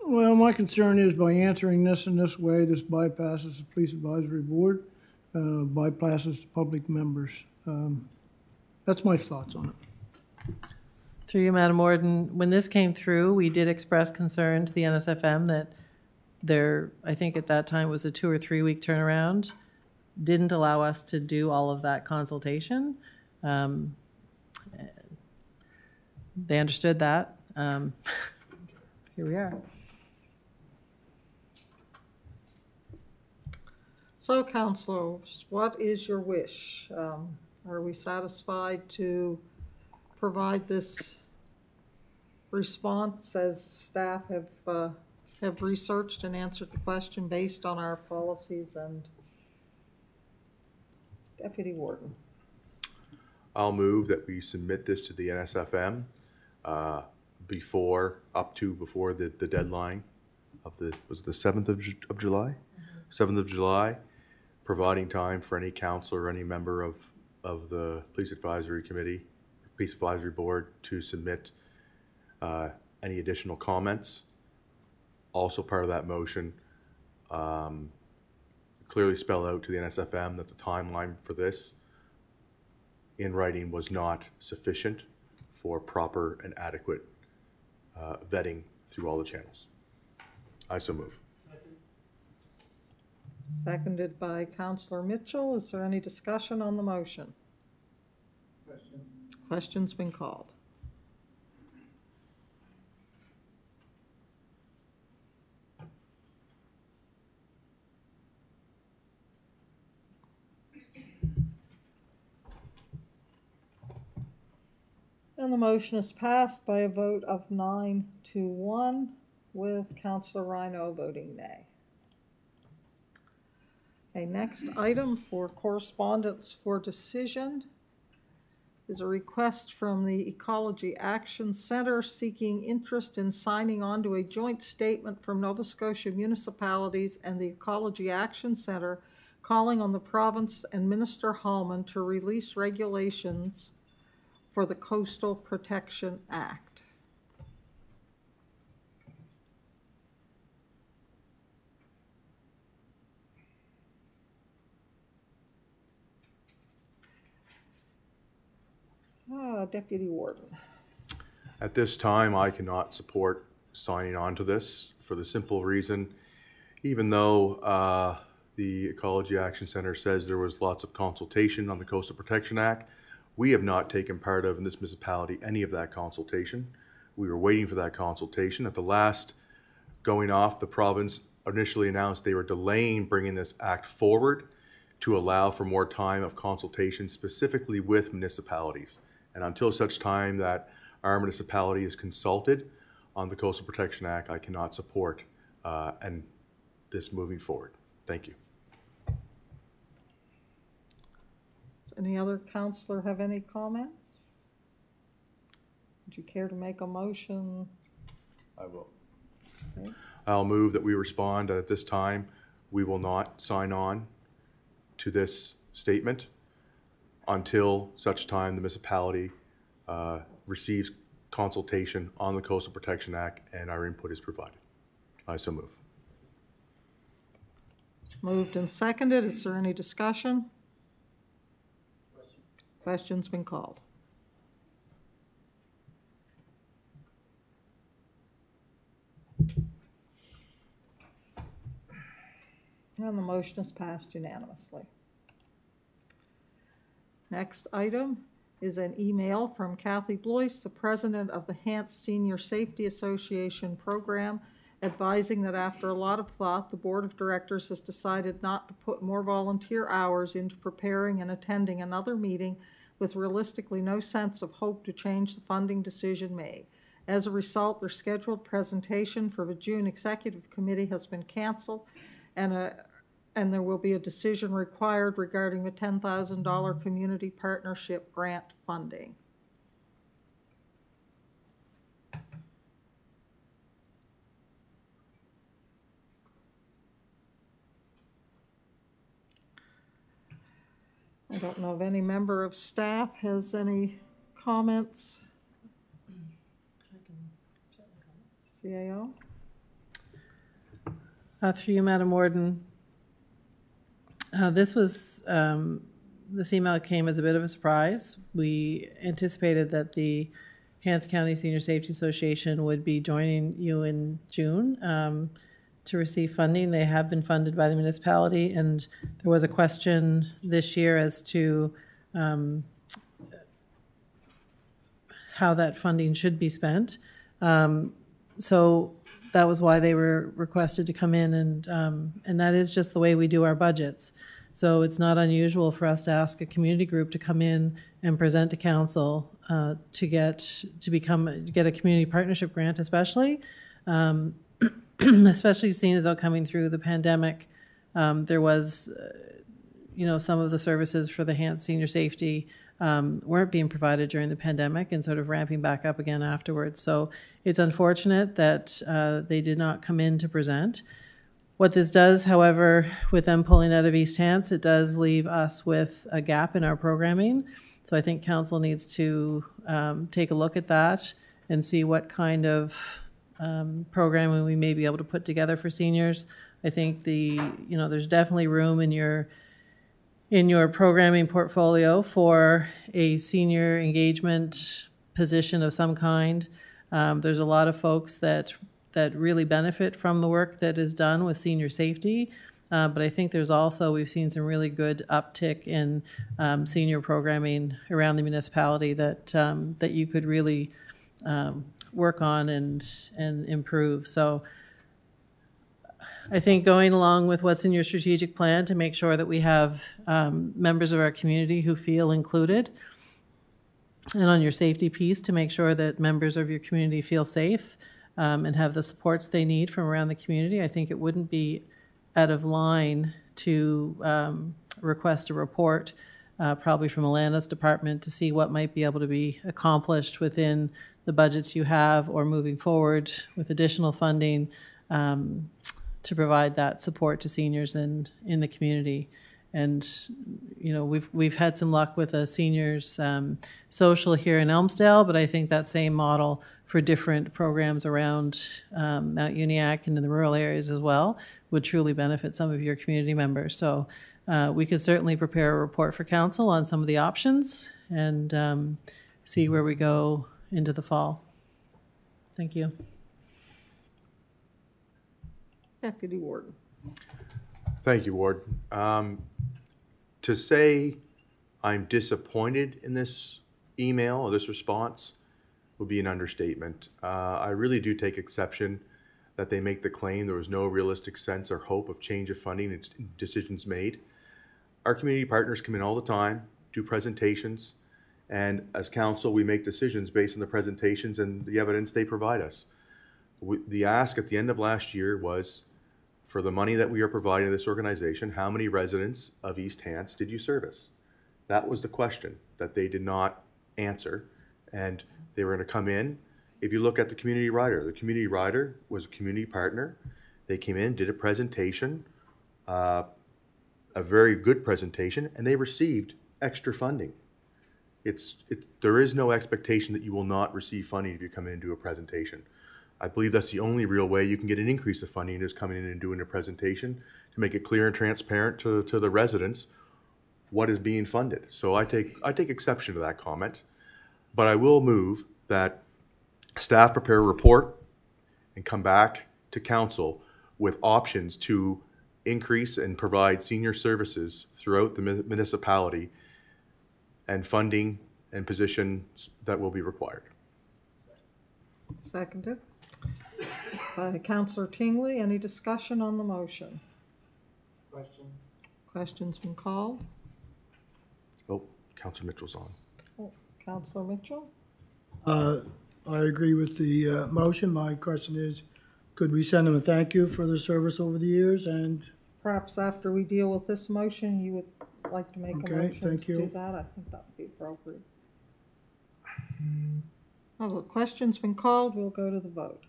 Well, my concern is by answering this in this way, this bypasses the police advisory board, uh, bypasses the public members. Um, That's my thoughts on it. Through you, Madam Warden, when this came through, we did express concern to the NSFM that there, I think at that time was a two or three week turnaround, didn't allow us to do all of that consultation. Um, They understood that. Um, Here we are. So, councilors, what is your wish? Um, Are we satisfied to provide this response as staff have, uh, have researched and answered the question based on our policies and Deputy Warden? I'll move that we submit this to the NSFM uh, before, up to before the, the deadline of the, was it the 7th of, Ju- of July? 7th of July, providing time for any counselor or any member of, of the Police Advisory Committee, Police Advisory Board to submit uh, any additional comments. Also part of that motion, um, clearly spell out to the NSFM that the timeline for this in writing was not sufficient for proper and adequate uh, vetting through all the channels. I so move. Seconded by Counselor Mitchell. Is there any discussion on the motion? Question's been called. And the motion is passed by a vote of nine to one, with Counselor Rhyno voting nay. Okay, next item for correspondence for decision is a request from the Ecology Action Center seeking interest in signing on to a joint statement from Nova Scotia municipalities and the Ecology Action Center calling on the province and Minister Halman to release regulations for the Coastal Protection Act. Ah, Deputy Warden. At this time, I cannot support signing on to this for the simple reason, even though uh, the Ecology Action Center says there was lots of consultation on the Coastal Protection Act, we have not taken part of in this municipality any of that consultation. We were waiting for that consultation. At the last going off, the province initially announced they were delaying bringing this act forward to allow for more time of consultation specifically with municipalities. And until such time that our municipality is consulted on the Coastal Protection Act, I cannot support uh, and this moving forward. Thank you. Does any other counselor have any comments? Would you care to make a motion? I will. Okay. I'll move that we respond at this time. We will not sign on to this statement until such time the municipality uh, receives consultation on the Coastal Protection Act and our input is provided. I so move. Moved and seconded. Is there any discussion? Question's been called. And the motion is passed unanimously. Next item is an email from Kathy Blois, the president of the Hants Senior Safety Association program, advising that after a lot of thought, the board of directors has decided not to put more volunteer hours into preparing and attending another meeting with realistically no sense of hope to change the funding decision made. As a result, their scheduled presentation for the June executive committee has been canceled, and a, and there will be a decision required regarding the ten thousand dollar community partnership grant funding. I don't know if any member of staff has any comments. CAO? Uh, Through you, Madam Warden. Uh, This was, um, this email came as a bit of a surprise. We anticipated that the Hants County Senior Safety Association would be joining you in June um, to receive funding. They have been funded by the municipality, and there was a question this year as to um, how that funding should be spent. Um, So that was why they were requested to come in, and, um, and that is just the way we do our budgets. So it's not unusual for us to ask a community group to come in and present to council uh, to get, to become, to get a community partnership grant especially. Um, Especially seeing as though coming through the pandemic, um, there was, uh, you know, some of the services for the enhanced senior safety um, weren't being provided during the pandemic and sort of ramping back up again afterwards. So it's unfortunate that uh, they did not come in to present. What this does, however, with them pulling out of East Hants, it does leave us with a gap in our programming. So I think council needs to um, take a look at that and see what kind of um, programming we may be able to put together for seniors. I think the, you know, there's definitely room in your, in your programming portfolio for a senior engagement position of some kind. Um, there's a lot of folks that, that really benefit from the work that is done with senior safety. Uh, but I think there's also, we've seen some really good uptick in um, senior programming around the municipality that, um, that you could really um, work on and, and improve. So I think going along with what's in your strategic plan to make sure that we have um, members of our community who feel included, and on your safety piece to make sure that members of your community feel safe um, and have the supports they need from around the community. I think it wouldn't be out of line to um, request a report, uh, probably from Alana's department, to see what might be able to be accomplished within the budgets you have or moving forward with additional funding um, to provide that support to seniors in, in the community. And, you know, we've, we've had some luck with a seniors um, social here in Elmsdale, but I think that same model for different programs around um, Mount Uniacke and in the rural areas as well would truly benefit some of your community members. So uh, we could certainly prepare a report for council on some of the options and um, see where we go into the fall. Thank you. Deputy Warden. Thank you, Ward. Um, To say I'm disappointed in this email or this response would be an understatement. Uh, I really do take exception that they make the claim there was no realistic sense or hope of change of funding and decisions made. Our community partners come in all the time, do presentations, and as council, we make decisions based on the presentations and the evidence they provide us. We- The ask at the end of last year was, for the money that we are providing to this organization, how many residents of East Hants did you service? That was the question that they did not answer, and they were gonna come in. If you look at the community rider, the community rider was a community partner. They came in, did a presentation, uh, a very good presentation, and they received extra funding. It's, it, there is no expectation that you will not receive funding if you come in and do a presentation. I believe that's the only real way you can get an increase of funding is coming in and doing a presentation to make it clear and transparent to, to the residents what is being funded. So I take, I take exception to that comment. But I will move that staff prepare a report and come back to council with options to increase and provide senior services throughout the municipality and funding and positions that will be required. Seconded. By Counselor Tingley. Any discussion on the motion? Question. Question's been called. Oh, Councillor Mitchell's on. Oh, Counselor Mitchell? Uh, I agree with the uh, motion. My question is, could we send them a thank you for their service over the years? And Perhaps after we deal with this motion, you would like to make a Okay, motion to thank you. do that? I think that would be appropriate. Now, the question's been called, we'll go to the vote.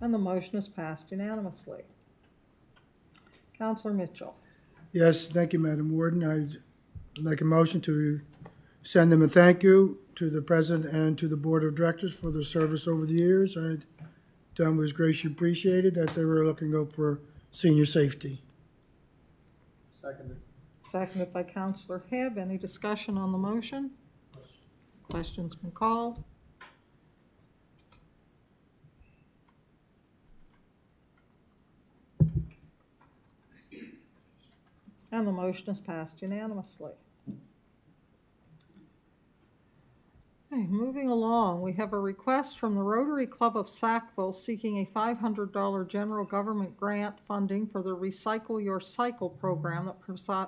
And the motion is passed unanimously. Counselor Mitchell, yes, thank you, Madam Warden. I'd like a motion to send them a thank you to the president and to the board of directors for their service over the years. I Them was greatly appreciated that they were looking out for senior safety. seconded by Councillor Hebb. Any discussion on the motion? Question's been called. And the motion is passed unanimously. Okay, moving along, we have a request from the Rotary Club of Sackville seeking a $500 general government grant funding for the Recycle Your Cycle program that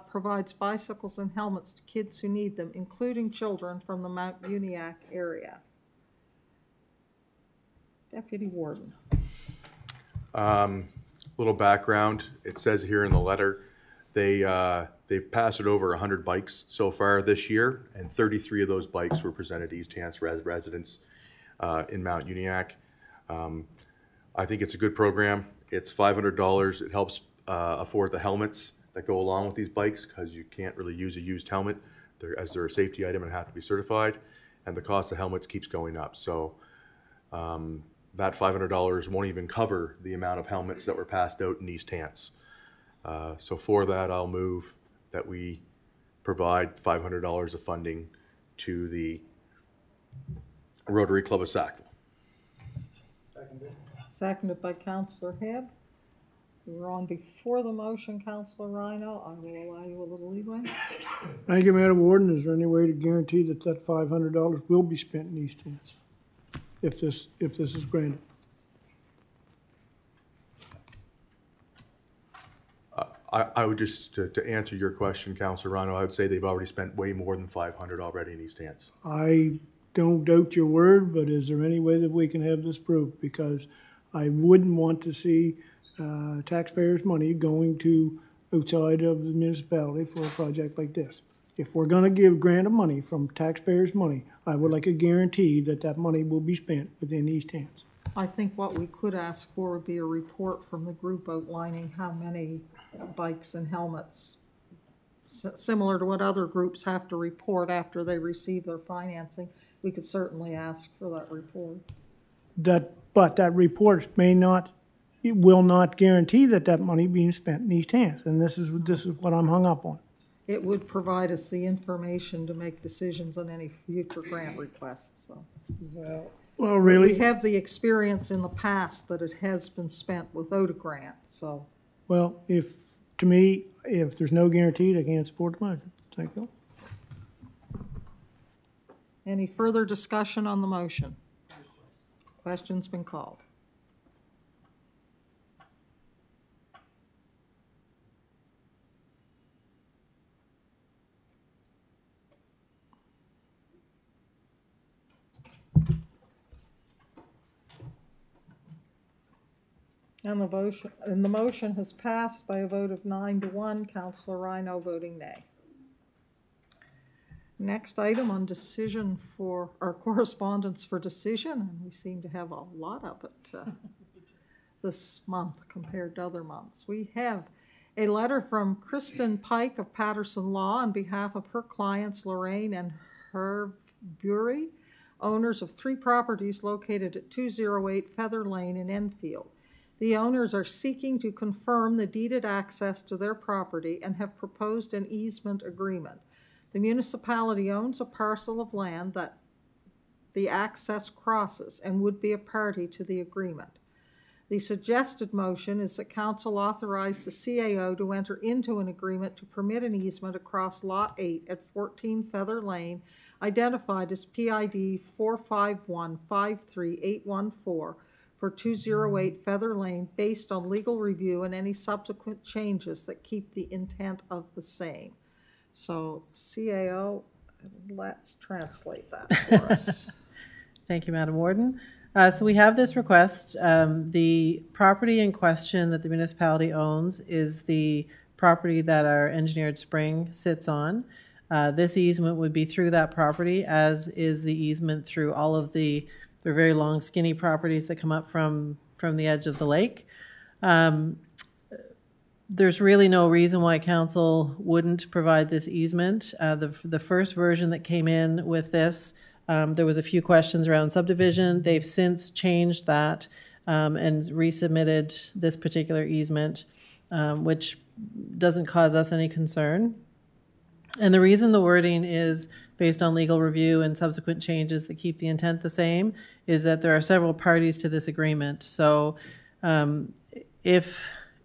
provides bicycles and helmets to kids who need them, including children from the Mount Uniacke area. Deputy Warden. Um, little background, it says here in the letter, they, uh, they've passed over hundred bikes so far this year, and thirty-three of those bikes were presented to East Hants res- residents, uh, in Mount Uniacke. Um, I think it's a good program. It's five hundred dollars. It helps, uh, afford the helmets that go along with these bikes, because you can't really use a used helmet. They're, as they're a safety item and have to be certified, and the cost of helmets keeps going up, so, um, that five hundred dollars won't even cover the amount of helmets that were passed out in East Hants. Uh, so for that, I'll move that we provide five hundred dollars of funding to the Rotary Club of Sackville. Seconded by Counselor Hebb. We were on before the motion, Counselor Rhyno. I will allow you a little leeway. Thank you, Madam Warden. Is there any way to guarantee that that five hundred dollars will be spent in East Hants? If this, if this is granted? I, I would just, to, to answer your question, Counselor Rhyno, I would say they've already spent way more than five hundred already in East Hants. I don't doubt your word, but is there any way that we can have this proved? Because I wouldn't want to see uh, taxpayers' money going to outside of the municipality for a project like this. If we're gonna give grant of money from taxpayers' money, I would like a guarantee that that money will be spent within East Hants. I think what we could ask for would be a report from the group outlining how many bikes and helmets, s- similar to what other groups have to report after they receive their financing. We could certainly ask for that report. That, but that report may not, it will not guarantee that that money being spent in East Hants, and this is, this is what I'm hung up on. It would provide us the information to make decisions on any future grant requests, so. Well, We really, have the experience in the past that it has been spent without a grant, so. Well, if, to me, if there's no guarantee, I can't support the motion. Thank you. Any further discussion on the motion? Question's been called. And the motion, and the motion has passed by a vote of nine to one, Counselor Rhyno voting nay. Next item on decision for, our correspondence for decision, and we seem to have a lot of it uh, this month compared to other months. We have a letter from Kristen Pike of Patterson Law on behalf of her clients Lorraine and Herv Bury, owners of three properties located at 208 Feather Lane in Enfield. The owners are seeking to confirm the deeded access to their property and have proposed an easement agreement. The municipality owns a parcel of land that the access crosses and would be a party to the agreement. The suggested motion is that council authorize the CAO to enter into an agreement to permit an easement across Lot 8 at 14 Feather Lane, identified as PID 451-53814 for 208 Feather Lane, based on legal review and any subsequent changes that keep the intent of the same. So CAO, let's translate that for us. Thank you, Madam Warden. Uh, So we have this request. Um, The property in question that the municipality owns is the property that our engineered spring sits on. Uh, This easement would be through that property, as is the easement through all of the, the very long skinny properties that come up from, from the edge of the lake. Um, There's really no reason why council wouldn't provide this easement. Uh, The, the first version that came in with this, um, there was a few questions around subdivision. They've since changed that um, and resubmitted this particular easement, um, which doesn't cause us any concern. And the reason the wording is based on legal review and subsequent changes that keep the intent the same is that there are several parties to this agreement. So um, if,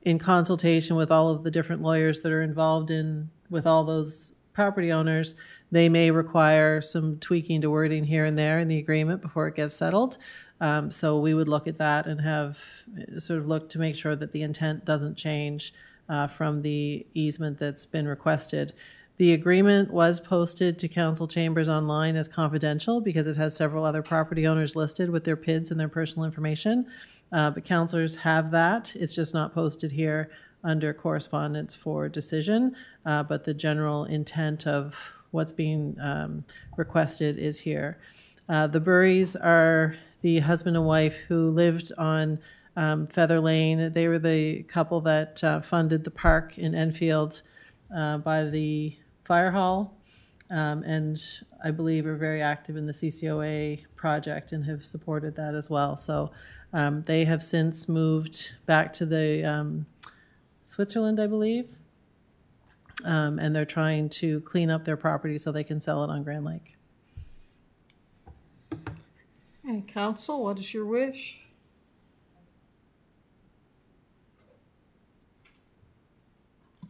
in consultation with all of the different lawyers that are involved in, with all those property owners, They may require some tweaking to wording here and there in the agreement before it gets settled. Um, so we would look at that and have, uh, sort of look to make sure that the intent doesn't change uh, from the easement that's been requested. The agreement was posted to council chambers online as confidential because it has several other property owners listed with their PIDs and their personal information. Uh, but councilors have that. It's just not posted here under correspondence for decision. Uh, but the general intent of what's being um, requested is here. Uh, the Burries are the husband and wife who lived on um, Feather Lane. They were the couple that uh, funded the park in Enfield uh, by the fire hall, um, and I believe are very active in the CCOA project and have supported that as well. So um, they have since moved back to the um, Switzerland, I believe, um, and they're trying to clean up their property so they can sell it on Grand Lake. Hey, council, what is your wish?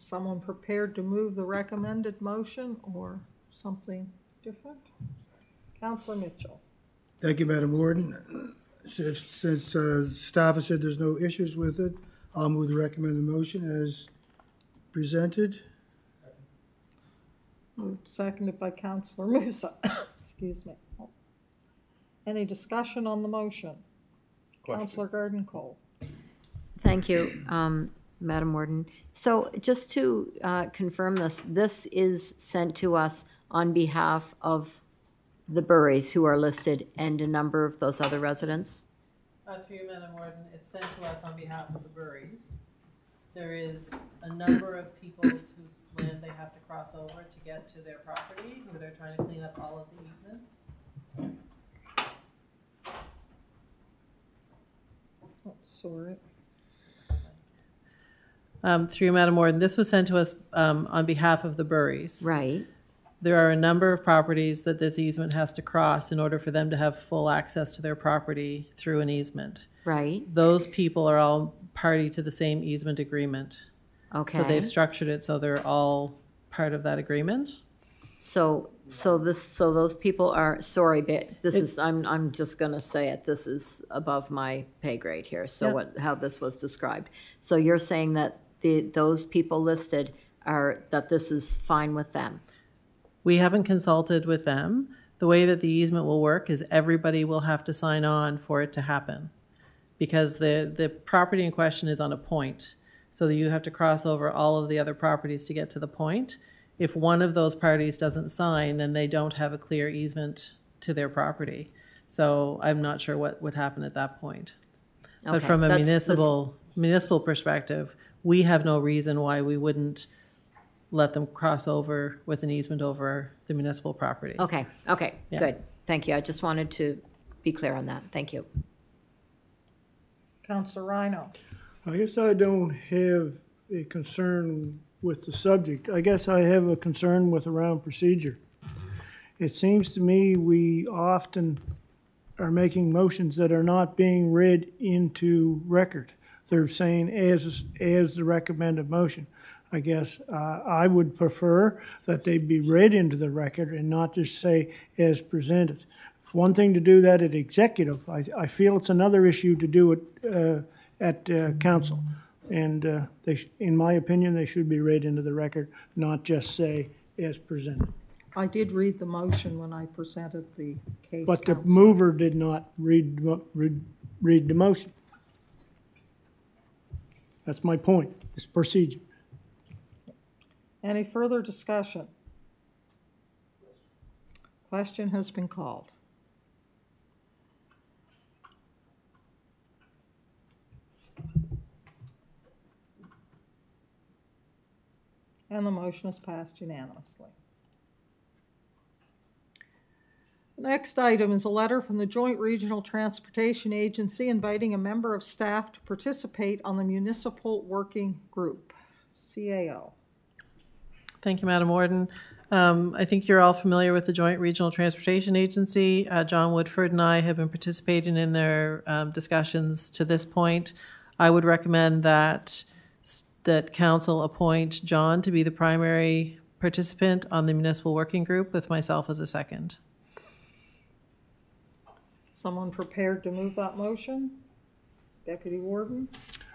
Someone prepared to move the recommended motion or something different? Counselor Mitchell. Thank you, Madam Warden. Since, since uh, staff has said there's no issues with it, I'll move the recommended motion as presented. Moved, seconded by Counselor Moussa. Excuse me. Any discussion on the motion? Counselor Garden Cole. Thank you, um, Madam Warden. So just to uh, confirm this, this is sent to us on behalf of the Burries who are listed and a number of those other residents? Uh, through you, Madam Warden, it's sent to us on behalf of the Burries. There is a number of people whose land they have to cross over to get to their property, who they're trying to clean up all of the easements. Oh, Sorry. Um, through Madam Warden, this was sent to us, um, on behalf of the Burries. Right, There are a number of properties that this easement has to cross in order for them to have full access to their property through an easement. right, Those people are all party to the same easement agreement. okay. So they've structured it so they're all part of that agreement. So, so this, so those people are, sorry, but this is, I'm, I'm just gonna say it, this is above my pay grade here, so what, how this was described. So you're saying that the, those people listed are, that this is fine with them? We haven't consulted with them. The way that the easement will work is everybody will have to sign on for it to happen. Because the, the property in question is on a point. So that you have to cross over all of the other properties to get to the point. If one of those parties doesn't sign, then they don't have a clear easement to their property. So I'm not sure what would happen at that point. But from a that's- municipal, municipal perspective, we have no reason why we wouldn't let them cross over with an easement over the municipal property. Okay, okay, Yeah. good, thank you, I just wanted to be clear on that, thank you. Counselor Rhyno. I guess I don't have a concern with the subject. I guess I have a concern with around procedure. It seems to me we often are making motions that are not being read into record. They're saying as, as the recommended motion. I guess uh, I would prefer that they be read into the record and not just say as presented. It's one thing to do that at executive. I, I feel it's another issue to do it uh, at uh, council. And uh, they, sh- in my opinion, they should be read into the record, not just say as presented. I did read the motion when I presented the case. But the mover did not read, read, read the motion. That's my point, it's procedure. Any further discussion? Question has been called. And the motion is passed unanimously. The Next item is a letter from the Joint Regional Transportation Agency inviting a member of staff to participate on the Municipal Working Group, CAO. Thank you, Madam Warden. Um, I think you're all familiar with the Joint Regional Transportation Agency. Uh, John Woodford and I have been participating in their um, discussions to this point. I would recommend that, that council appoint John to be the primary participant on the municipal working group with myself as a second. Someone prepared to move that motion? Deputy Warden?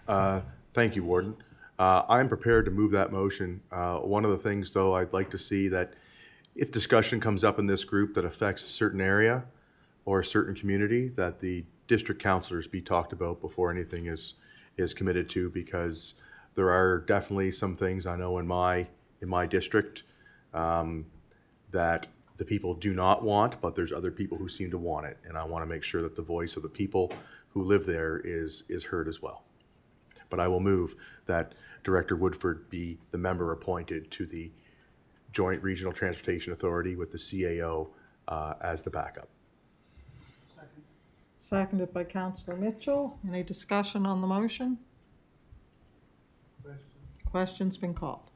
Uh, Thank you, Warden. Uh, I'm prepared to move that motion. Uh, One of the things, though, I'd like to see that if discussion comes up in this group that affects a certain area or a certain community, that the district councilors be talked about before anything is, is committed to, because there are definitely some things I know in my, in my district um, that the people do not want, but there's other people who seem to want it. And I want to make sure that the voice of the people who live there is, is heard as well. But I will move that Director Woodford be the member appointed to the Joint Regional Transportation Authority with the CAO uh, as the backup. Seconded by Counselor Mitchell. Any discussion on the motion? Question's been called.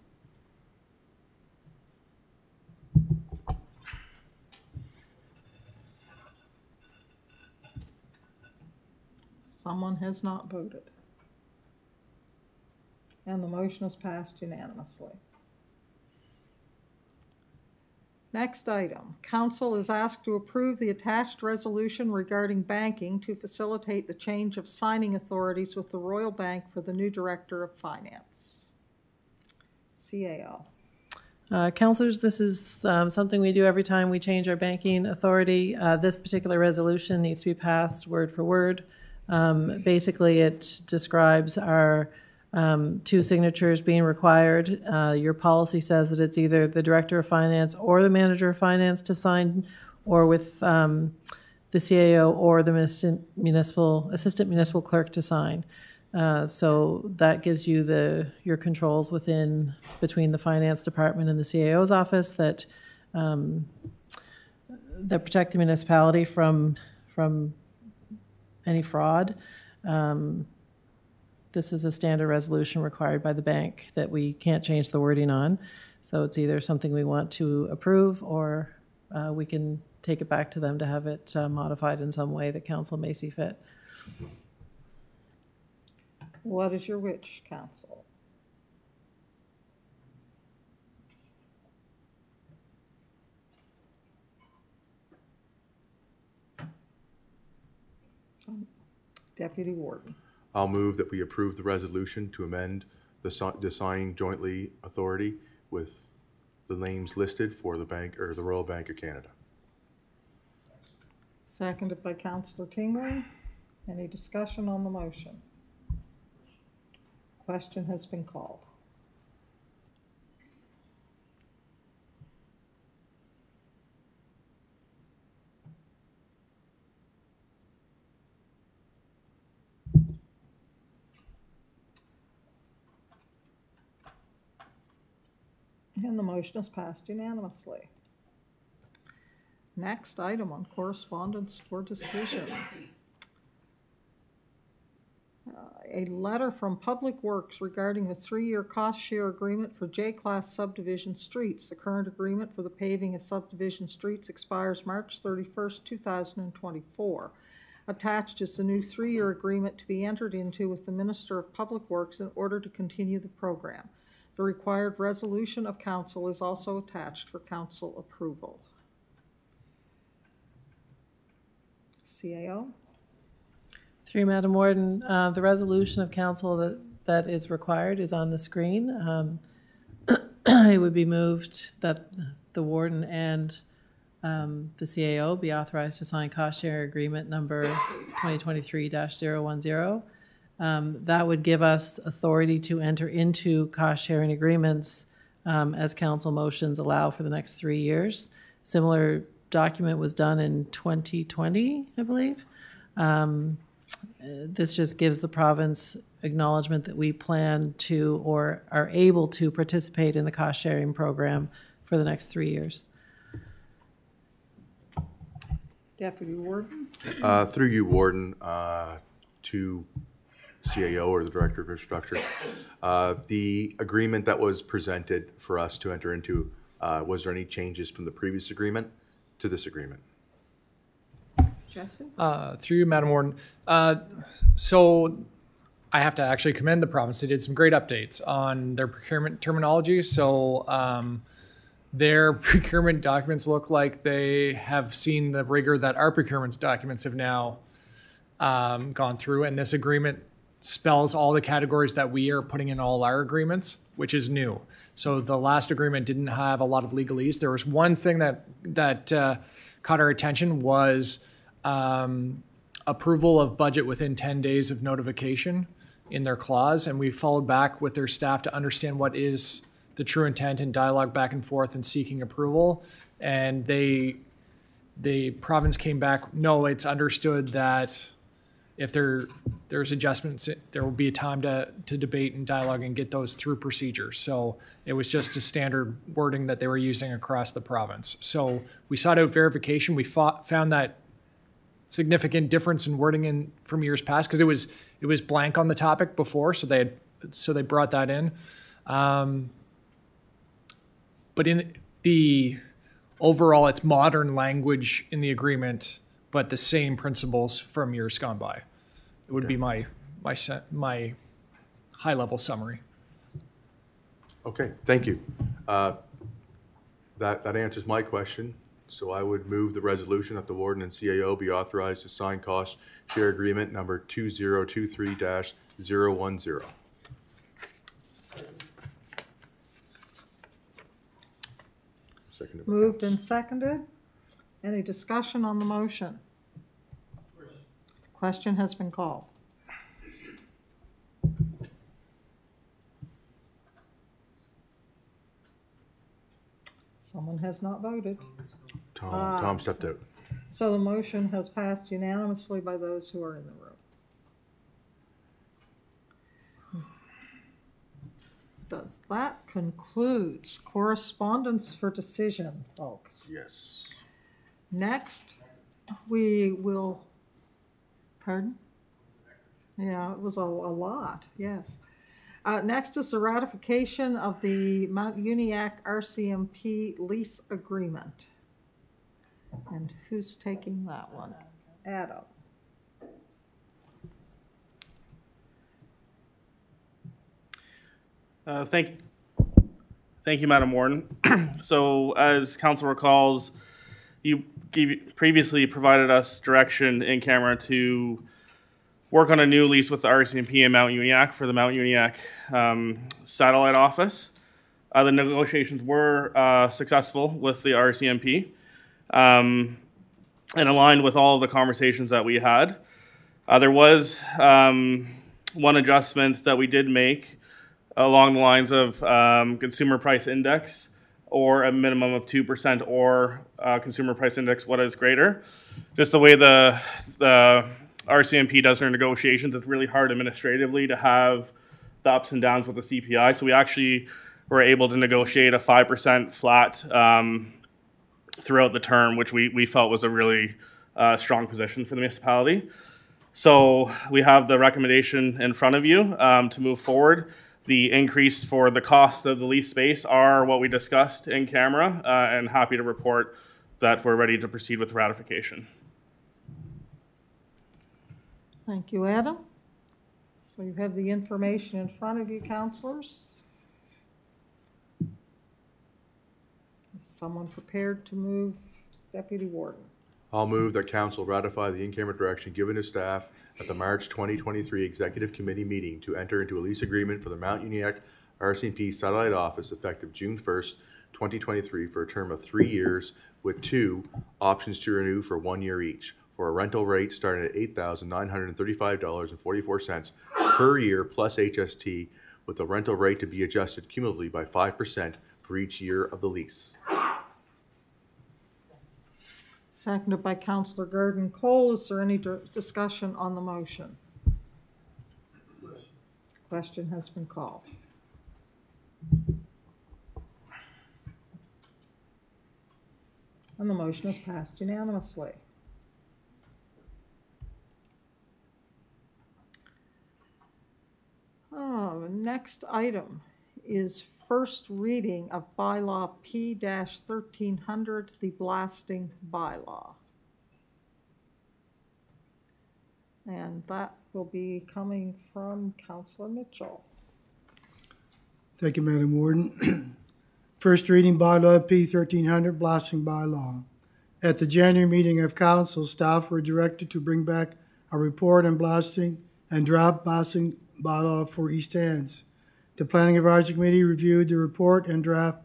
Someone has not voted. And the motion is passed unanimously. Next item, council is asked to approve the attached resolution regarding banking to facilitate the change of signing authorities with the Royal Bank for the new Director of Finance. CAO. Uh, Councilors, this is um, something we do every time we change our banking authority. Uh, This particular resolution needs to be passed word for word. Um, Basically, it describes our um, two signatures being required. Uh, Your policy says that it's either the Director of Finance or the Manager of Finance to sign, or with um, the CAO or the municipal, Assistant Municipal Clerk to sign. Uh, So that gives you the, your controls within, between the Finance Department and the CAO's office that, um, that protect the municipality from, from any fraud. Um, This is a standard resolution required by the bank that we can't change the wording on. So it's either something we want to approve, or uh, we can take it back to them to have it uh, modified in some way that council may see fit. What is your wish, council? Deputy Warden. I'll move that we approve the resolution to amend the si- the signing jointly authority with the names listed for the bank, or the Royal Bank of Canada. Seconded by Counselor Tingley. Any discussion on the motion? Question has been called. And the motion is passed unanimously. Next item on correspondence for decision. Uh, A letter from Public Works regarding the three-year cost share agreement for J-Class subdivision streets. The current agreement for the paving of subdivision streets expires March thirty-first, two thousand and twenty-four. Attached is the new three-year agreement to be entered into with the Minister of Public Works in order to continue the program. The required resolution of council is also attached for council approval. CAO? Through Madam Warden, uh, the resolution of council that, that is required is on the screen. Um, It would be moved that the warden and um, the CAO be authorized to sign cost share agreement number 2023-010. Um, That would give us authority to enter into cost sharing agreements um, as council motions allow for the next three years. Similar document was done in 2020, I believe. Um, This just gives the province acknowledgement that we plan to or are able to participate in the cost sharing program for the next three years. Deputy Warden? Uh, Through you, Warden, uh, to CAO or the Director of Infrastructure, uh, the agreement that was presented for us to enter into, uh, was there any changes from the previous agreement to this agreement? Jesse? Uh, through you, Madam Warden. Uh, so I have to actually commend the province. They did some great updates on their procurement terminology. So um, their procurement documents look like they have seen the rigor that our procurement documents have now um, gone through. And this agreement spells all the categories that we are putting in all our agreements, which is new. So the last agreement didn't have a lot of legalese. There was one thing that that uh, caught our attention was um, approval of budget within 10 days of notification in their clause, and we followed back with their staff to understand what is the true intent and dialogue back and forth and seeking approval. And they, the province came back, no, it's understood that if there, there's adjustments, there will be a time to, to debate and dialogue and get those through procedures. So it was just a standard wording that they were using across the province. So we sought out verification. We fought, found that significant difference in wording in from years past because it was it was blank on the topic before, so they had, so they brought that in. Um, but in the overall, it's modern language in the agreement, but the same principles from years gone by. It would be my my my high level summary. Okay, thank you. Uh, That, that answers my question. So I would move the resolution that the warden and CAO be authorized to sign cost share agreement number 2023-010. Seconded Moved and seconded. Any discussion on the motion? Question has been called. Someone has not voted. Tom, Ah. Tom stepped out. So the motion has passed unanimously by those who are in the room. Does that concludes correspondence for decision, folks? Yes. Next, we will, pardon? Yeah, it was a, a lot, yes. Uh, next is the ratification of the Mount Uniacke RCMP lease agreement. And who's taking that one? Adam. Uh, Thank, thank you, Madam Warden. So as council recalls, you gave- previously provided us direction in camera to work on a new lease with the RCMP in Mount Uniacke for the Mount Uniacke um, satellite office. Uh, The negotiations were uh, successful with the RCMP um, and aligned with all of the conversations that we had. Uh, There was um, one adjustment that we did make along the lines of um, consumer price index or a minimum of 2% or uh, consumer price index what is greater. Just the way the, the RCMP does their negotiations, it's really hard administratively to have the ups and downs with the CPI. So we actually were able to negotiate a 5% flat um, throughout the term, which we, we felt was a really uh, strong position for the municipality. So we have the recommendation in front of you um, to move forward. The increase for the cost of the lease space are what we discussed in camera, uh, and happy to report that we're ready to proceed with ratification. Thank you, Adam. So you have the information in front of you, counselors. Is someone prepared to move Deputy Warden? I'll move that council ratify the in-camera direction given to staff at the March 2023 Executive Committee meeting to enter into a lease agreement for the Mount Uniacke RCMP Satellite Office effective June 1st, 2023 for a term of three years with two options to renew for one year each for a rental rate starting at $8,935.44 per year plus HST with the rental rate to be adjusted cumulatively by 5% for each year of the lease. Seconded by Counselor Garden Cole. Is there any discussion on the motion? Question has been called. And the motion is passed unanimously. Oh, next item is first reading of bylaw P thirteen hundred, the blasting bylaw. And that will be coming from Counselor Mitchell. Thank you, Madam Warden. First reading bylaw P thirteen hundred blasting bylaw. At the January meeting of council, staff were directed to bring back a report on blasting and draft blasting bylaw for East Hants. The Planning Advisory Committee reviewed the report and draft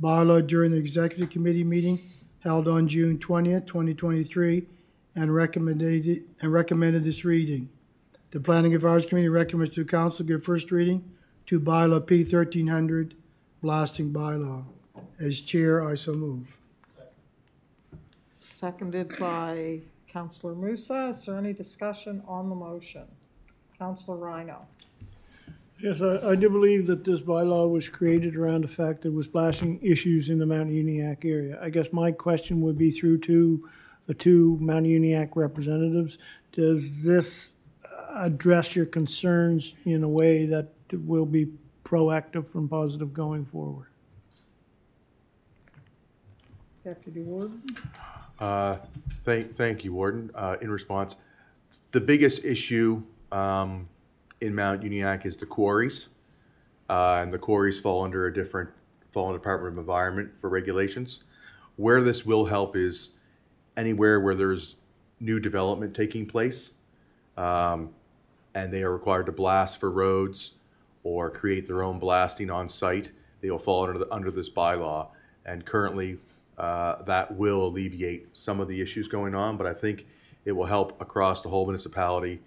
bylaw during the executive committee meeting held on June twentieth, twenty twenty-three, and recommended, and recommended this reading. The Planning Advisory Committee recommends to council give first reading to bylaw P thirteen hundred, blasting bylaw. As chair, I so move. Seconded by Counselor Moussa. Is there any discussion on the motion? Counselor Rhyno. Yes, I, I do believe that this bylaw was created around the fact there was blasting issues in the Mount Uniacke area. I guess my question would be through to the two Mount Uniacke representatives. Does this address your concerns in a way that will be proactive and positive going forward? Deputy Warden. Uh, Thank, thank you, Warden. Uh, In response, the biggest issue um, in Mount Uniacke is the quarries. Uh, And the quarries fall under a different, fall under Department of Environment for regulations. Where this will help is anywhere where there's new development taking place, um, and they are required to blast for roads or create their own blasting on site, they will fall under, the- under this bylaw. And currently, uh, that will alleviate some of the issues going on, but I think it will help across the whole municipality,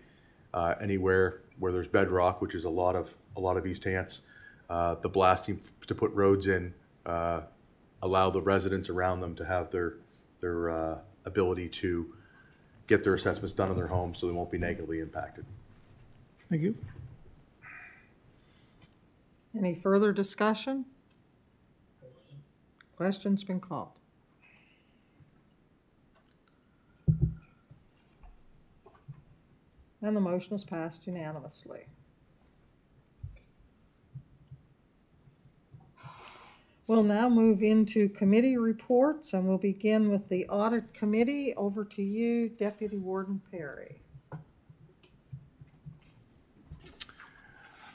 uh, anywhere where there's bedrock, which is a lot of, a lot of East Hants. Uh, The blasting to put roads in, uh, allow the residents around them to have their, their uh, ability to get their assessments done in their homes so they won't be negatively impacted. Thank you. Any further discussion? Question's been called. And the motion is passed unanimously. We'll now move into committee reports, and we'll begin with the Audit Committee. Over to you, Deputy Warden Perry.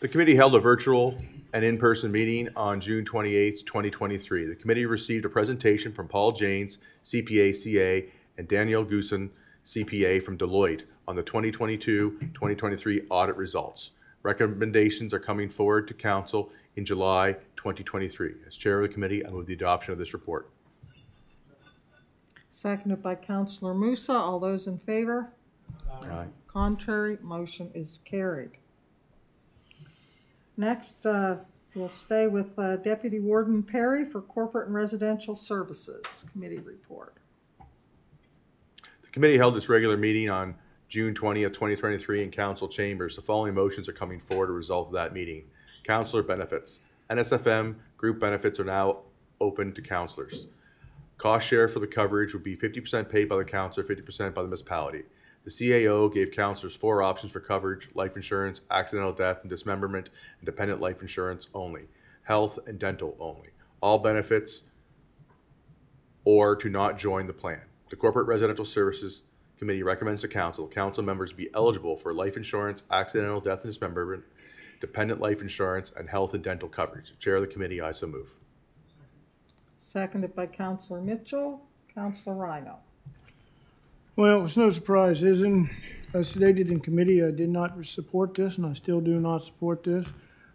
The committee held a virtual and in-person meeting on June 28th, 2023. The committee received a presentation from Paul Janes, CPA, CA, and Danielle Goosen, CPA from Deloitte on the 2022-2023 audit results. Recommendations are coming forward to council in July 2023. As chair of the committee, I move the adoption of this report. Seconded by Counselor Moussa. All those in favor? Aye. Contrary, motion is carried. Next, uh, we'll stay with uh, Deputy Warden Perry for Corporate and Residential Services Committee report. The committee held its regular meeting on June 20th, 2023 in council chambers. The following motions are coming forward as a result of that meeting. Counselor benefits. NSFM group benefits are now open to counselors. Cost share for the coverage would be 50% paid by the counselor, 50% by the municipality. The CAO gave counselors four options for coverage, life insurance, accidental death and dismemberment, and dependent life insurance only, health and dental only. All benefits or to not join the plan. The Corporate Residential Services Committee recommends to council, council members be eligible for life insurance, accidental death and dismemberment, dependent life insurance, and health and dental coverage. Chair of the committee, I so move. Seconded by Councilor Mitchell. Counselor Rhyno. Well, it's no surprise, isn't, as stated in committee, I did not support this, and I still do not support this.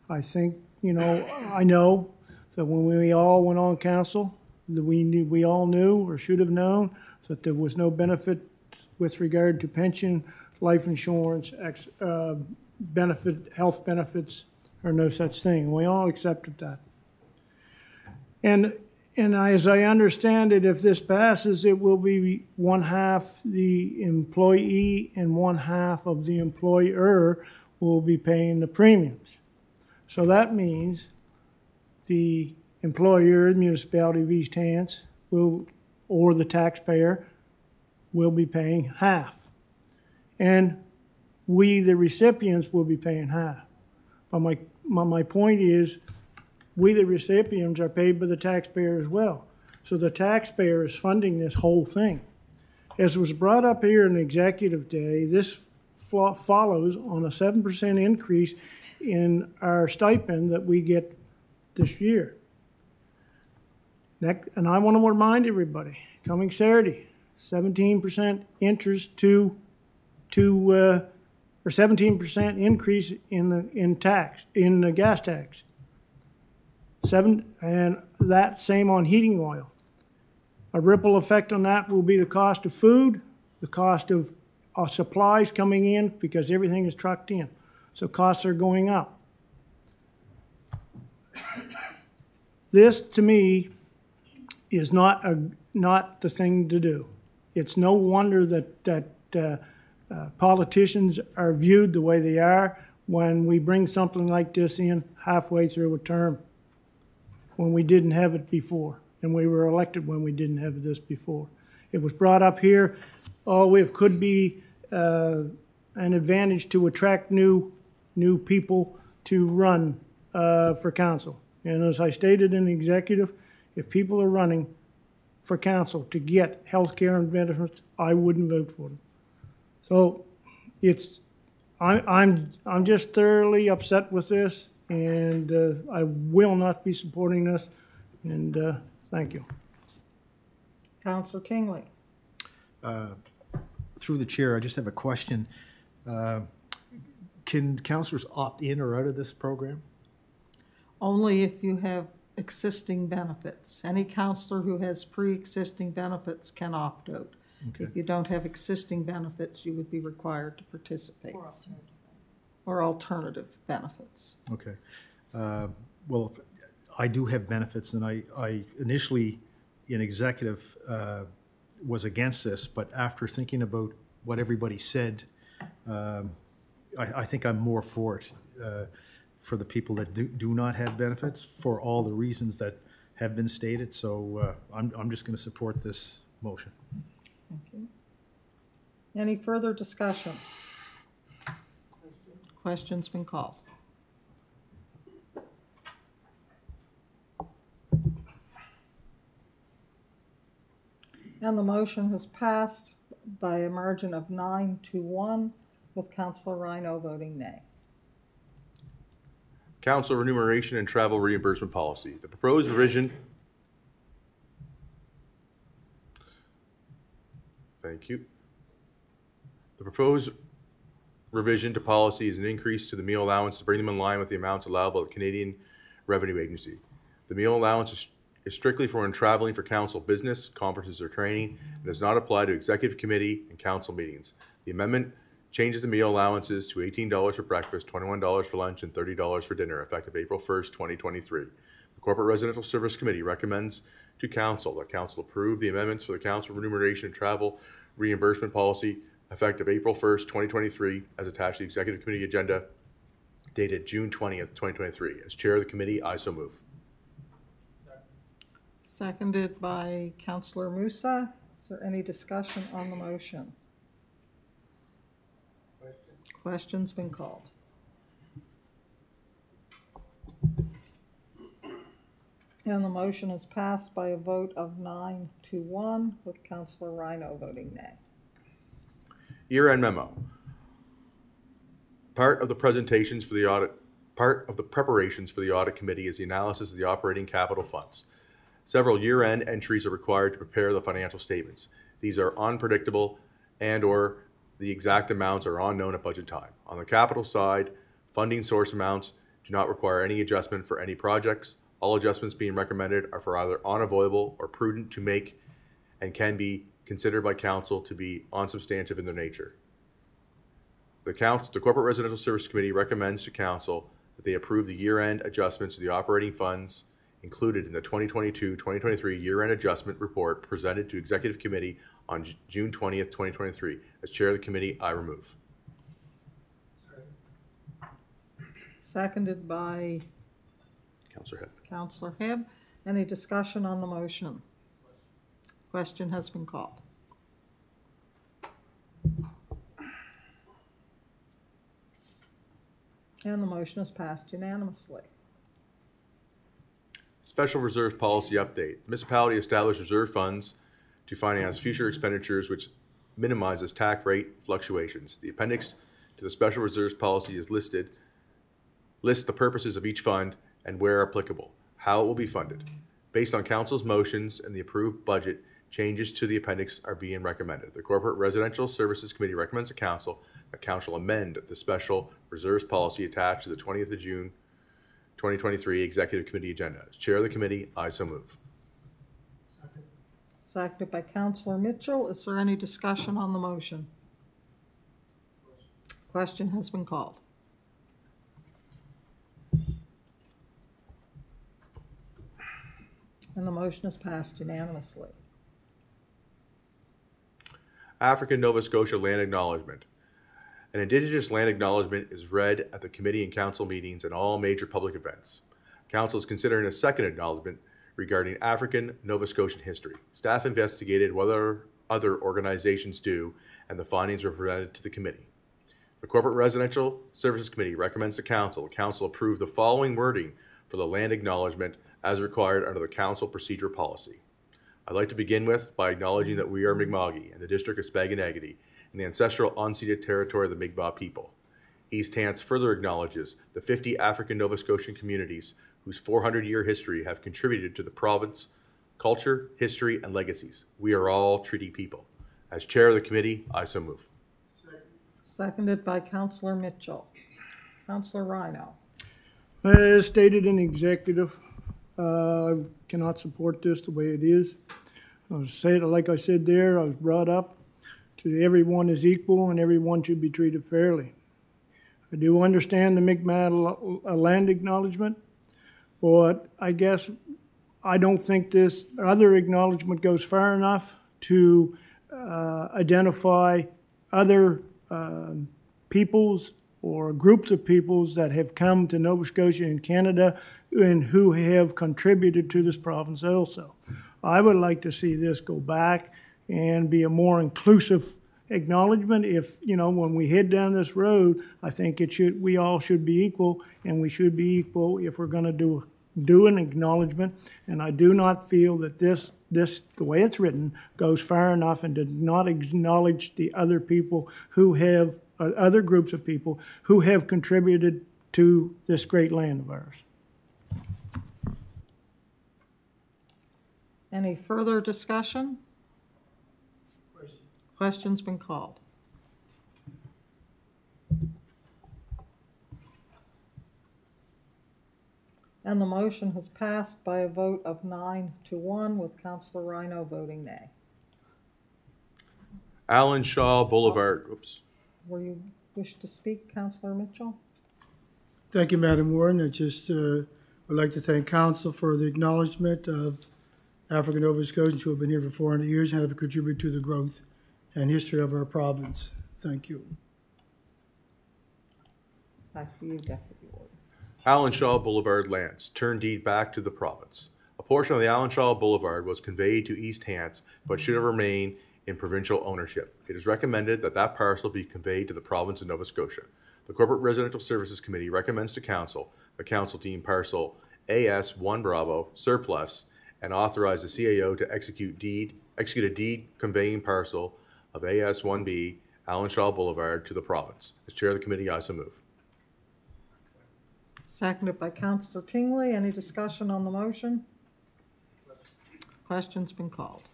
I think, you know, I know that when we all went on council, that we knew, we all knew or should have known that there was no benefit with regard to pension, life insurance, ex, uh, benefit, health benefits, or no such thing. We all accepted that. And, and as I understand it, if this passes, it will be one half the employee and one half of the employer will be paying the premiums. So that means the employer, the municipality of East Hants, will, or the taxpayer, will be paying half. And we, the recipients, will be paying half. But my, my, my point is, we, the recipients, are paid by the taxpayer as well. So the taxpayer is funding this whole thing. As was brought up here in executive day, this fo- follows on a seven percent increase in our stipend that we get this year. Next, and I want to remind everybody, coming Saturday, seventeen percent interest to, to, uh, or seventeen percent increase in the, in tax, in the gas tax. Seven, and that same on heating oil. A ripple effect on that will be the cost of food, the cost of uh, supplies coming in, because everything is trucked in. So costs are going up. This, to me, is not a, not the thing to do. It's no wonder that, that uh, uh, politicians are viewed the way they are when we bring something like this in halfway through a term, when we didn't have it before, and we were elected when we didn't have this before. It was brought up here, oh, it could be uh, an advantage to attract new, new people to run uh, for council. And as I stated in the executive, if people are running for council to get health care and benefits, I wouldn't vote for them. So it's, I, I'm, I'm just thoroughly upset with this, and uh, I will not be supporting this, and uh, thank you. Counselor Tingley. Through the chair, I just have a question. Uh, Can councillors opt in or out of this program? Only if you have existing benefits. Any counselor who has pre-existing benefits can opt out. If you don't have existing benefits, you would be required to participate. Or alternative benefits. Okay. Uh, Well, I do have benefits, and I, I initially, in executive, uh, was against this, but after thinking about what everybody said, um, I, I think I'm more for it, uh, for the people that do, do not have benefits, for all the reasons that have been stated, so uh, I'm, I'm just going to support this motion. Thank you. Any further discussion? Question's been called. And the motion has passed by a margin of nine to one, with Counselor Rhyno voting nay. Council remuneration and travel reimbursement policy. The proposed revision. Thank you. The proposed revision to policy is an increase to the meal allowance to bring them in line with the amounts allowable at the Canadian Revenue Agency. The meal allowance is is strictly for when traveling for council business, conferences, or training, and does not apply to executive committee and council meetings. The amendment changes the meal allowances to eighteen dollars for breakfast, twenty-one dollars for lunch, and thirty dollars for dinner, effective April first, twenty twenty-three. The Corporate Residential Service Committee recommends to council that council approve the amendments for the council remuneration and travel reimbursement policy effective April first, twenty twenty-three, as attached to the executive committee agenda dated June twentieth, twenty twenty-three. As chair of the committee, I so move. Seconded by Counselor Moussa. Is there any discussion on the motion? Question's been called. And the motion is passed by a vote of nine to one, with Counselor Rhyno voting nay. Year-end memo. Part of the presentations for the audit, part of the preparations for the audit committee is the analysis of the operating capital funds. Several year-end entries are required to prepare the financial statements. These are unpredictable and/or the exact amounts are unknown at budget time. On the capital side, funding source amounts do not require any adjustment for any projects. All adjustments being recommended are for either unavoidable or prudent to make and can be considered by council to be unsubstantive in their nature. The council, the Corporate Residential Service Committee recommends to council that they approve the year-end adjustments to the operating funds included in the 2022-2023 year-end adjustment report presented to Executive Committee on June 20th, 2023. As Chair of the committee, I remove. Seconded by Councillor Hebb. Counselor Hebb. Any discussion on the motion? Question has been called. And the motion is passed unanimously. Special Reserve Policy Update. The Municipality established reserve funds to finance future expenditures which minimizes tax rate fluctuations. The appendix to the Special Reserves Policy is listed, lists the purposes of each fund and where applicable, how it will be funded. Based on council's motions and the approved budget, changes to the appendix are being recommended. The Corporate Residential Services Committee recommends to council that council amend the special reserves policy attached to the 20th of June 2023 Executive Committee agenda. As Chair of the committee, I so move. Seconded by Councillor Mitchell. Is there any discussion on the motion? Question has been called. And the motion is passed unanimously. African Nova Scotia Land Acknowledgement. An Indigenous land acknowledgement is read at the committee and council meetings and all major public events. Council is considering a second acknowledgement regarding African Nova Scotian history. Staff investigated what other organizations do, and the findings were presented to the committee. The Corporate Residential Services Committee recommends to council, council approve the following wording for the land acknowledgement as required under the council procedure policy. I'd like to begin with by acknowledging that we are Mi'kma'ki in the district of Sipekne'katik in the ancestral unceded territory of the Mi'kmaq people. East Hants further acknowledges the 50 African Nova Scotian communities whose 400-year history have contributed to the province, culture, history, and legacies. We are all treaty people. As chair of the committee, I so move. Seconded by Counselor Mitchell. Counselor Rhyno. As stated in executive, uh, I cannot support this the way it is. I was said, like I said there, I was brought up to everyone is equal and everyone should be treated fairly. I do understand the Mi'kmaq land acknowledgement, but I guess I don't think this other acknowledgement goes far enough to uh, identify other um, peoples or groups of peoples that have come to Nova Scotia and Canada and who have contributed to this province also. I would like to see this go back and be a more inclusive acknowledgement. If, you know, when we head down this road, I think it should, we all should be equal and we should be equal if we're going to do, do an acknowledgement. And I do not feel that this, this, the way it's written, goes far enough and does not acknowledge the other people who have, uh, other groups of people who have contributed to this great land of ours. Any further discussion? Question's been called. And the motion has passed by a vote of nine to one, with Councilor Rhyno voting nay. Allen Shaw Boulevard, oops. Were you wish to speak, Councilor Mitchell? Thank you, Madam Warden. I just uh, would like to thank council for the acknowledgement of African Nova Scotians who have been here for 400 years and have contributed to the growth and history of our province. Thank you. Back to you, Deputy Warden. Allen Shaw Boulevard lands, turn deed back to the province. A portion of the Allen Shaw Boulevard was conveyed to East Hants, but should have remained in provincial ownership. It is recommended that that parcel be conveyed to the province of Nova Scotia. The Corporate Residential Services Committee recommends to council, the council deem parcel AS one Bravo surplus and authorize the CAO to execute deed, execute a deed conveying parcel of AS one B Allen Shaw Boulevard to the province. As chair of the committee, I so move. Seconded by Counselor Tingley. Any discussion on the motion? Question's been called.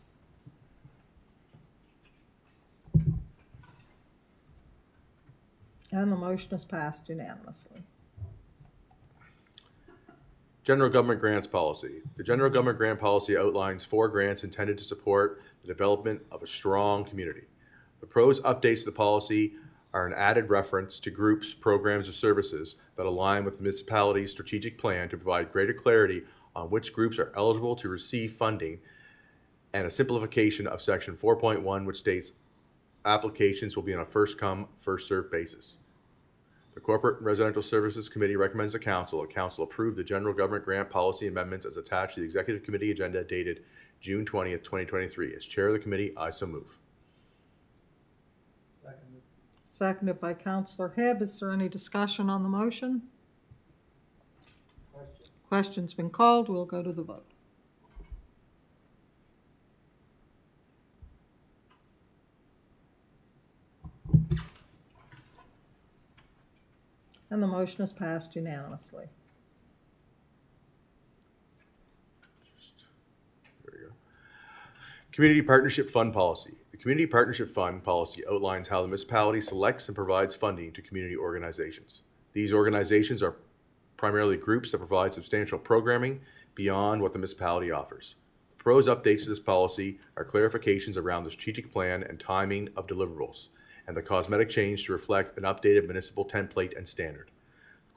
And the motion is passed unanimously. General Government Grants Policy. The General Government Grant Policy outlines four grants intended to support the development of a strong community. The proposed updates to the policy are an added reference to groups, programs, or services that align with the municipality's strategic plan to provide greater clarity on which groups are eligible to receive funding and a simplification of Section 4.1, which states applications will be on a first-come, first-served basis. The Corporate and Residential Services Committee recommends the council, the council approve the general government grant policy amendments as attached to the executive committee agenda dated June twentieth, twenty twenty-three. As chair of the committee, I so move. Seconded by Counselor Hebb. Is there any discussion on the motion? Question's been called. We'll go to the vote. And the motion is passed unanimously. Community Partnership Fund Policy. Community Partnership Fund policy outlines how the municipality selects and provides funding to community organizations. These organizations are primarily groups that provide substantial programming beyond what the municipality offers. The pros updates to this policy are clarifications around the strategic plan and timing of deliverables, and the cosmetic change to reflect an updated municipal template and standard.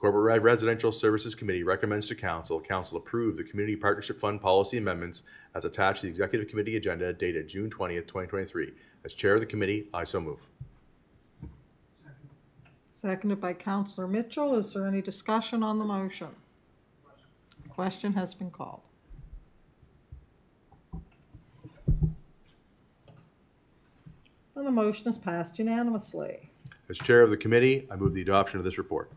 Corporate Residential Services Committee recommends to council, council approve the Community Partnership Fund policy amendments as attached to the Executive Committee agenda dated June twentieth, twenty twenty-three. As Chair of the committee, I so move. Seconded by Councillor Mitchell. Is there any discussion on the motion? Question has been called. And the motion is passed unanimously. As Chair of the committee, I move the adoption of this report.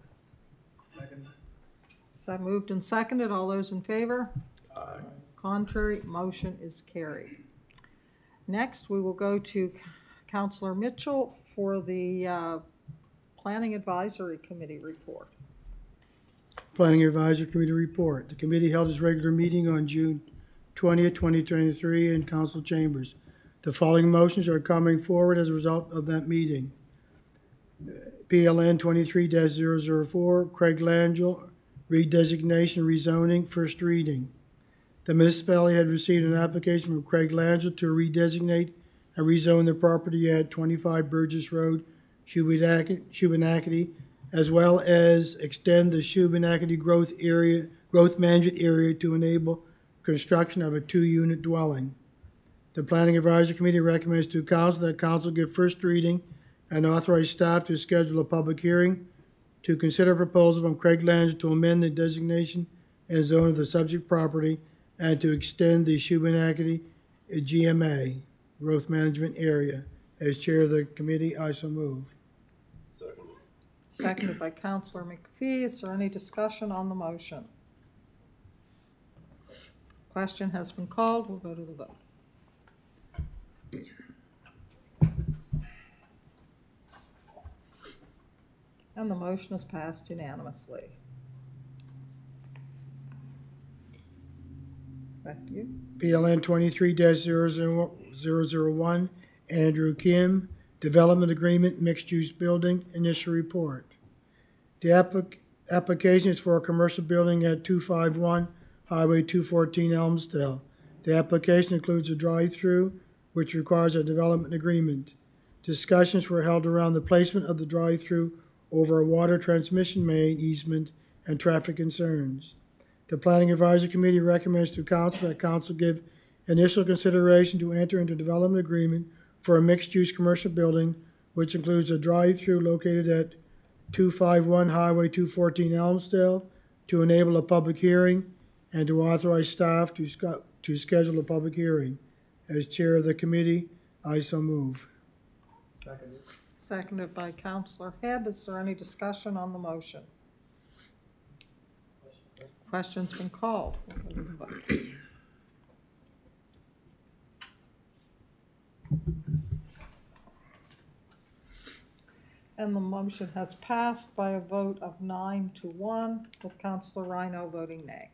So moved and seconded. All those in favor? Aye. Contrary, motion is carried. Next, we will go to Counselor Mitchell for the uh, Planning Advisory Committee report. Planning Advisory Committee report. The committee held its regular meeting on June twentieth, twenty twenty-three in council chambers. The following motions are coming forward as a result of that meeting. PLN twenty-three 4 Craig Langell, redesignation, rezoning, first reading. The municipality had received an application from Craig Langell to redesignate and rezone the property at twenty-five Burgess Road, Shubenacadie, as well as extend the Shubenacadie growth area, growth management area to enable construction of a two-unit dwelling. The Planning Advisory Committee recommends to council that council give first reading and authorize staff to schedule a public hearing to consider a proposal from Craig Lange to amend the designation and zone of the subject property and to extend the Shubenacadie GMA Growth Management Area. As chair of the committee, I so move. Seconded by Counselor McPhee. Is there any discussion on the motion? Question has been called. We'll go to the vote. And the motion is passed unanimously. Back to you. PLN twenty-three 1 Andrew Kim, Development Agreement, Mixed Use Building, Initial Report. The applic- application is for a commercial building at two five one Highway two fourteen Elmsdale. The application includes a drive-through, which requires a development agreement. Discussions were held around the placement of the drive-through over a water transmission main easement and traffic concerns. The Planning Advisory Committee recommends to council that council give initial consideration to enter into development agreement for a mixed-use commercial building, which includes a drive-through located at two five one Highway two fourteen Elmsdale, to enable a public hearing and to authorize staff to to schedule a public hearing. As chair of the committee, I so move. Seconded by Counselor Hebb. Is there any discussion on the motion? Question's been called. And the motion has passed by a vote of nine to one, with Counselor Rhyno voting nay.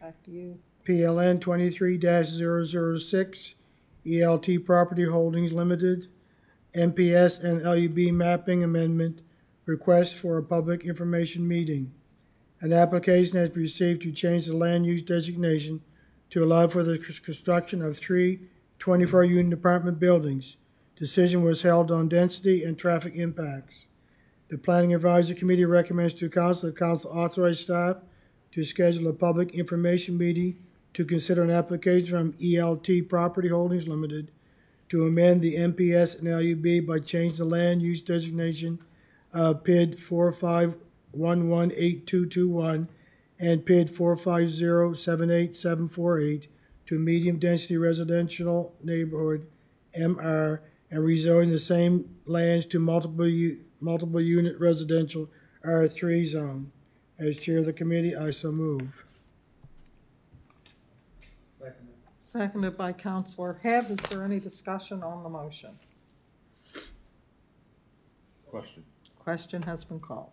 Back to you. PLN twenty-three 6 ELT Property Holdings Limited, MPS and LUB Mapping Amendment, request for a public information meeting. An application has been received to change the land use designation to allow for the construction of three 24-unit apartment buildings. Decision was held on density and traffic impacts. The Planning Advisory Committee recommends to council that council authorize staff to schedule a public information meeting to consider an application from ELT Property Holdings Limited to amend the MPS and LUB by change the land use designation of PID four five one one eight two two one and PID four five zero seven eight seven four eight to medium density residential neighborhood MR and rezoning the same lands to multiple multiple unit residential R three zone. As chair of the committee, I so move. Seconded by Counselor Hebb. Is there any discussion on the motion? Question. Question has been called.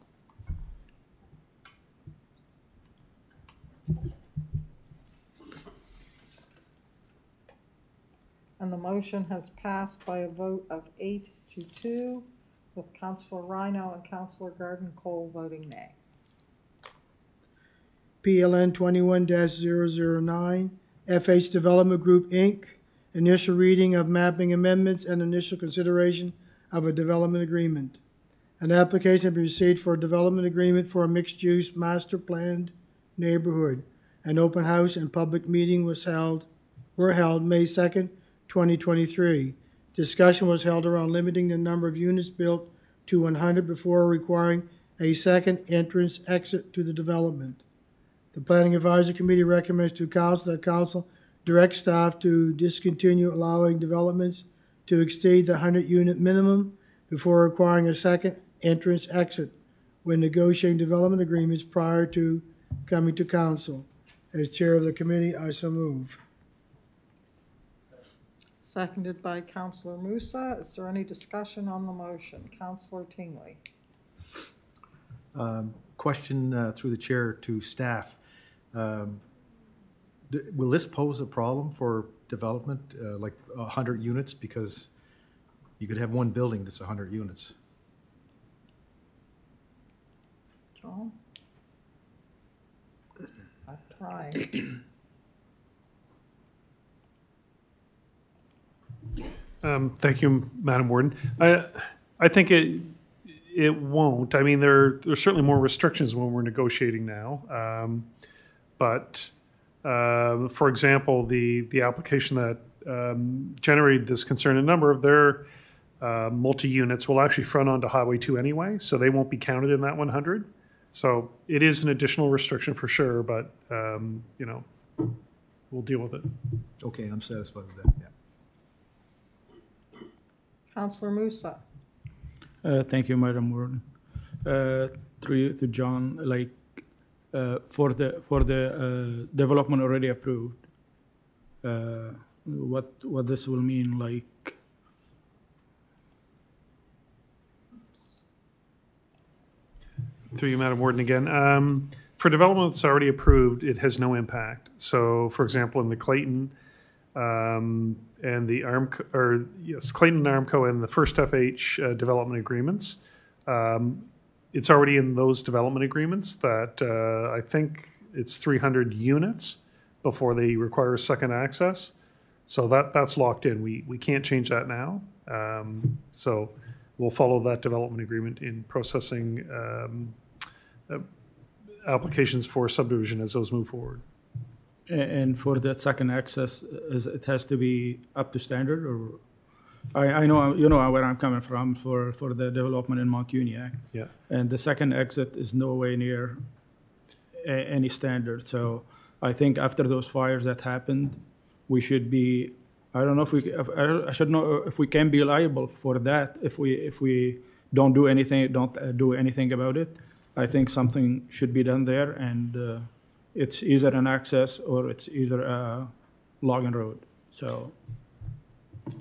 And the motion has passed by a vote of eight to two, with Counselor Rhyno and Counselor Garden Cole voting nay. PLN twenty-one 9 FH Development Group, Inc., initial reading of mapping amendments and initial consideration of a development agreement. An application be received for a development agreement for a mixed-use master planned neighborhood. An open house and public meeting was held, were held May second, twenty twenty-three. Discussion was held around limiting the number of units built to one hundred before requiring a second entrance exit to the development. The Planning Advisory Committee recommends to council that council direct staff to discontinue allowing developments to exceed the hundred unit minimum before requiring a second entrance exit when negotiating development agreements prior to coming to council. As chair of the committee, I so move. Seconded by Counselor Moussa. Is there any discussion on the motion? Counselor Tingley. Question uh, through the chair to staff. Um, th- Will this pose a problem for development, uh, like 100 units? Because you could have one building that's 100 units. John? I'm trying. Um, Thank you, Madam Warden. I, I think it, it won't. I mean, there, there's certainly more restrictions when we're negotiating now. Um, But, uh, for example, the, the application that um, generated this concern, a number of their uh, multi-units will actually front onto Highway 2 anyway, so they won't be counted in that 100. So it is an additional restriction for sure, but, um, you know, we'll deal with it. Okay, I'm satisfied with that, yeah. Counselor Moussa. Uh, Thank you, Madam Warden. Uh, Through you to John, like, for the, for the uh, development already approved, uh, what, what this will mean, like, Through you, Madam Warden, again. Um, For development that's already approved, it has no impact. So, for example, in the Clayton um, and the Armco, or yes, Clayton and Armco and the first FH uh, development agreements, um, it's already in those development agreements that uh, I think it's 300 units before they require second access. So that, that's locked in. We, we can't change that now. Um, So we'll follow that development agreement in processing um, uh, applications for subdivision as those move forward. and for that second access, it has to be up to standard, or? I, I know, you know where I'm coming from for, for the development in Mount Uniacke. Yeah. And the second exit is no way near a- any standard. So I think after those fires that happened, we should be, I don't know if we, if- I should know if we can be liable for that, if we, if we don't do anything, don't uh, do anything about it. I think something should be done there, and uh, it's either an access or it's either a logging road. So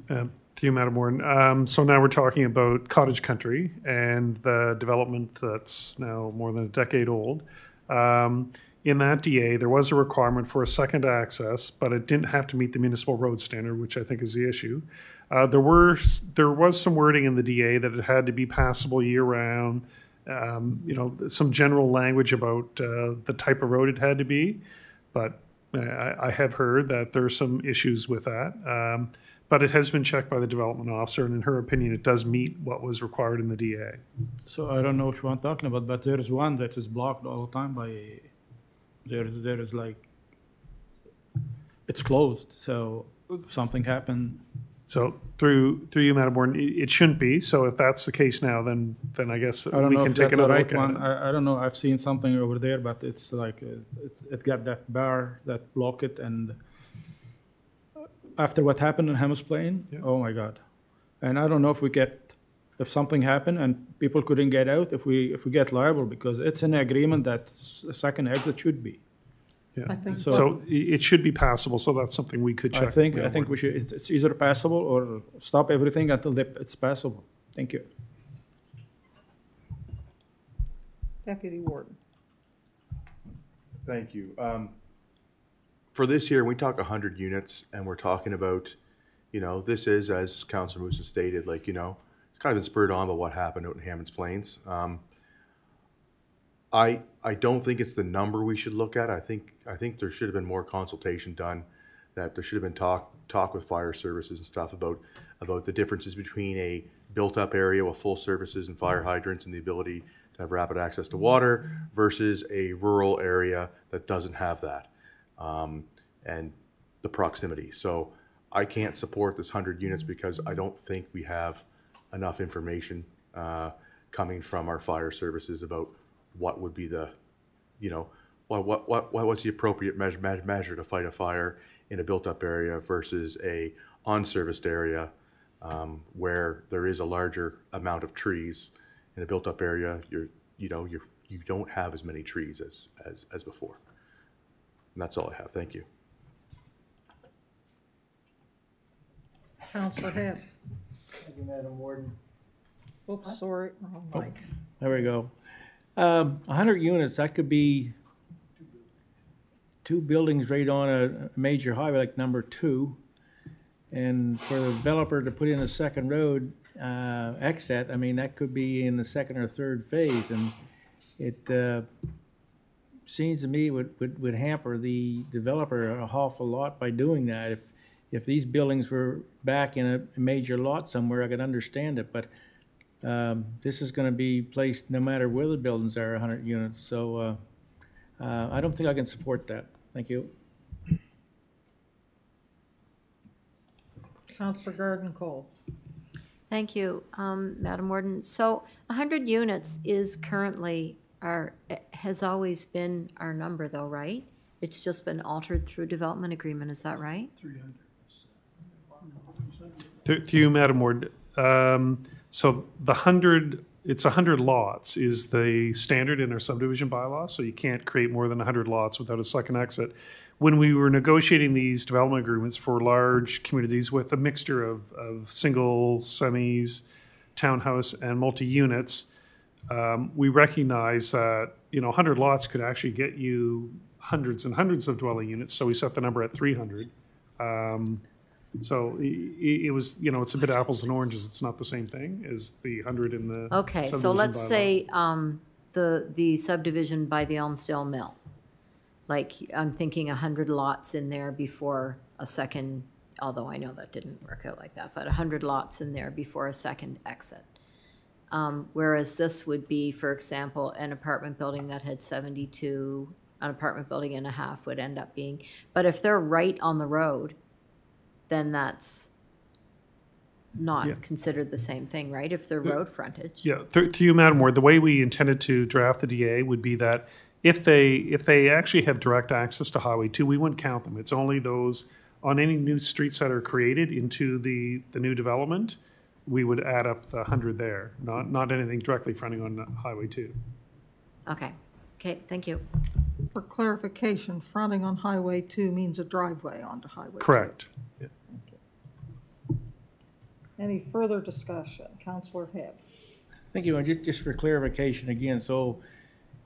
Um, Madam Warden. Um, So now we're talking about cottage country and the development that's now more than a decade old. Um, In that DA, there was a requirement for a second access, but it didn't have to meet the municipal road standard, which I think is the issue. Uh, There were, there was some wording in the DA that it had to be passable year-round, um, you know, some general language about uh, the type of road it had to be. But I, I have heard that there are some issues with that. Um, but it has been checked by the development officer, and in her opinion, it does meet what was required in the DA. So I don't know which one I'm talking about, but there is one that is blocked all the time by, there, there is like, it's closed, so something happened. So through through you, Madam Warden, it, it shouldn't be. So if that's the case now, then then I guess I don't we know can if take that's the another right look at one. it. I, I don't know, I've seen something over there, but it's like, uh, it, it got that bar that block it and after what happened in Hammonds Plain, Yeah. oh my God. And I don't know if we get, if something happened and people couldn't get out, if we, if we get liable, because it's an agreement that s- a second exit should be. Yeah. I think So- So it should be passable. So that's something we could check. I think, I think we should, it's- it's either passable or stop everything until they- it's passable. Thank you. Deputy Warden. Thank you. Um, For this year, we talk 100 units, and we're talking about, you know, this is, as Councilor Moussa stated, like, you know, it's kind of been spurred on by what happened out in Hammond's Plains. Um, I, I don't think it's the number we should look at. I think, I think there should have been more consultation done, that there should have been talk, talk with fire services and stuff about, about the differences between a built-up area with full services and fire hydrants and the ability to have rapid access to water versus a rural area that doesn't have that. Um, and the proximity. So I can't support this hundred units because I don't think we have enough information, uh, coming from our fire services about what would be the, you know, what, what, what, what- what's the appropriate measure, measure, to fight a fire in a built-up area versus a unserviced area, um, where there is a larger amount of trees. In a built-up area, you're, you know, you're, you don't have as many trees as, as, as before. And that's all I have. Thank you. Counselor Hebb. Thank you, Madam Warden. Oops, sorry, wrong mic. There we go. Um, hundred units, that could be two buildings right on a a major highway like number two. And for the developer to put in a second road, uh, exit, I mean, that could be in the second or third phase. And it, uh, seems to me would, would, would hamper the developer a awful lot by doing that. If, if these buildings were back in a major lot somewhere, I could understand it, but, um, this is gonna be placed no matter where the buildings are, hundred units, so, uh, uh, I don't think I can support that. Thank you. Counselor Garden Cole. Thank you, um, Madam Warden. So 100 units is currently our, has always been our number though, right? It's just been altered through development agreement, is that right? To to you, Madam Ward, um, so the hundred, it's a hundred lots is the standard in our subdivision bylaw, so you can't create more than a hundred lots without a second exit. When we were negotiating these development agreements for large communities with a mixture of, of single, semis, townhouse, and multi-units, um, we recognize that, you know, hundred lots could actually get you hundreds and hundreds of dwelling units, so we set the number at three hundred. Um, so i- i- it was, you know, it's a bit of apples and oranges. It's not the same thing as the hundred in the. Okay, so let's bylaw. say um, the, the subdivision by the Elmsdale Mill. Like, I'm thinking 100 lots in there before a second, although I know that didn't work out like that, but 100 lots in there before a second exit. Um, Whereas this would be, for example, an apartment building that had 72, an apartment building and a half would end up being, but if they're right on the road, then that's Yeah. not considered the same thing, right? If they're road frontage. Yeah, through, through you, Madam Ward, the way we intended to draft the DA would be that if they, if they actually have direct access to Highway two, we wouldn't count them. It's only those on any new streets that are created into the, the new development, we would add up the hundred there, not, not anything directly fronting on Highway two. Okay, okay, thank you. For clarification, fronting on Highway 2 means a driveway onto Highway 2. Correct. Any further discussion? Counselor Hebb. Thank you, and just, just for clarification again, so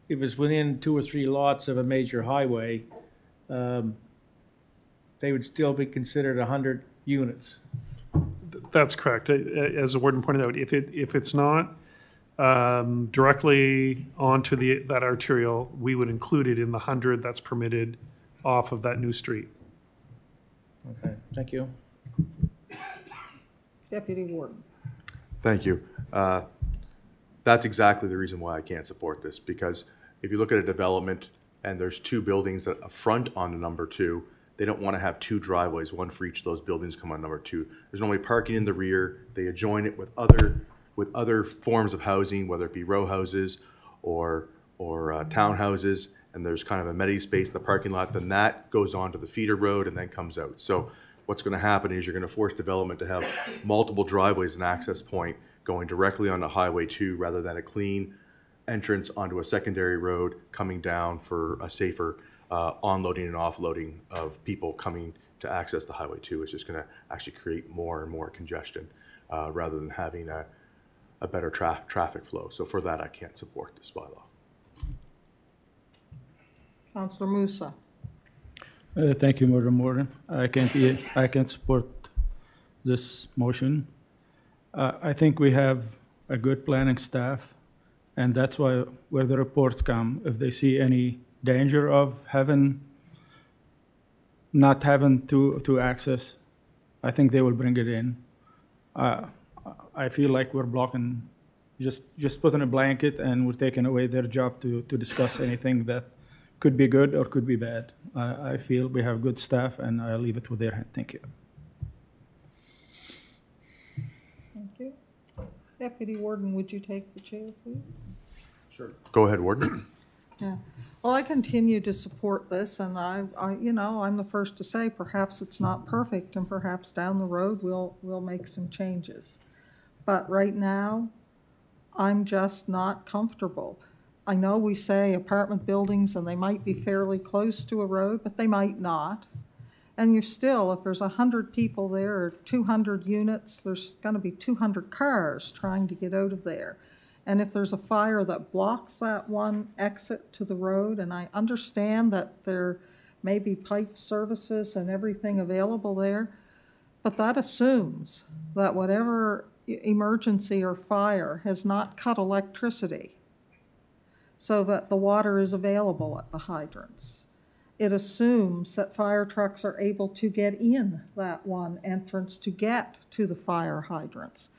if it's within two or three lots of a major highway, um, they would still be considered a hundred units? That's correct. Uh, uh, As the warden pointed out, if it, if it's not um, directly onto the, that arterial, we would include it in the hundred that's permitted off of that new street. Okay, thank you. Deputy Warden. Thank you. Uh, That's exactly the reason why I can't support this, because if you look at a development and there's two buildings that front on the number two, they don't want to have two driveways, one for each of those buildings come on number two. There's normally parking in the rear, they adjoin it with other, with other forms of housing, whether it be row houses or, or uh, townhouses, and there's kind of a amenity space in the parking lot, then that goes on to the feeder road and then comes out. So what's going to happen is you're going to force development to have multiple driveways and access point going directly onto Highway 2 rather than a clean entrance onto a secondary road coming down for a safer uh, onloading and offloading of people coming to access the Highway 2. is just going to actually create more and more congestion uh, rather than having a, a better tra- traffic flow. So for that, I can't support this bylaw. Counselor Moussa. Uh, Thank you, Madam Warden. I can't, I can't support this motion. Uh, I think we have a good planning staff, and that's why where the reports come, if they see any danger of having, not having to, to access, I think they will bring it in. Uh, I feel like we're blocking, just, just putting a blanket and we're taking away their job to, to discuss anything that could be good or could be bad. I, I feel we have good staff and I'll leave it with their hand. Thank you. Thank you. Deputy Warden, would you take the chair, please? Sure. Go ahead, Warden. Yeah. Well, I continue to support this, and I, I, you know, I'm the first to say perhaps it's not perfect, and perhaps down the road we'll, we'll make some changes. But right now, I'm just not comfortable. I know we say apartment buildings, and they might be fairly close to a road, but they might not. And you're still, if there's 100 people there or 200 units, there's going to be 200 cars trying to get out of there. And if there's a fire that blocks that one exit to the road, and I understand that there may be pipe services and everything available there, but that assumes that whatever emergency or fire has not cut electricity so that the water is available at the hydrants. It assumes that fire trucks are able to get in that one entrance to get to the fire hydrants.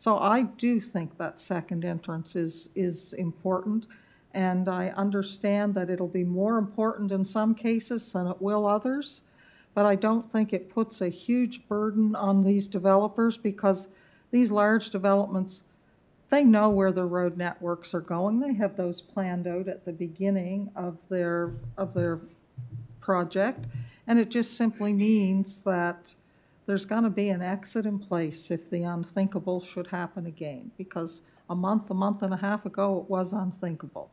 So I do think that second entrance is, is important, and I understand that it'll be more important in some cases than it will others, but I don't think it puts a huge burden on these developers because these large developments, they know where the road networks are going. They have those planned out at the beginning of their, of their project, and it just simply means that there's going to be an exit in place if the unthinkable should happen again, because a month, a month and a half ago, it was unthinkable.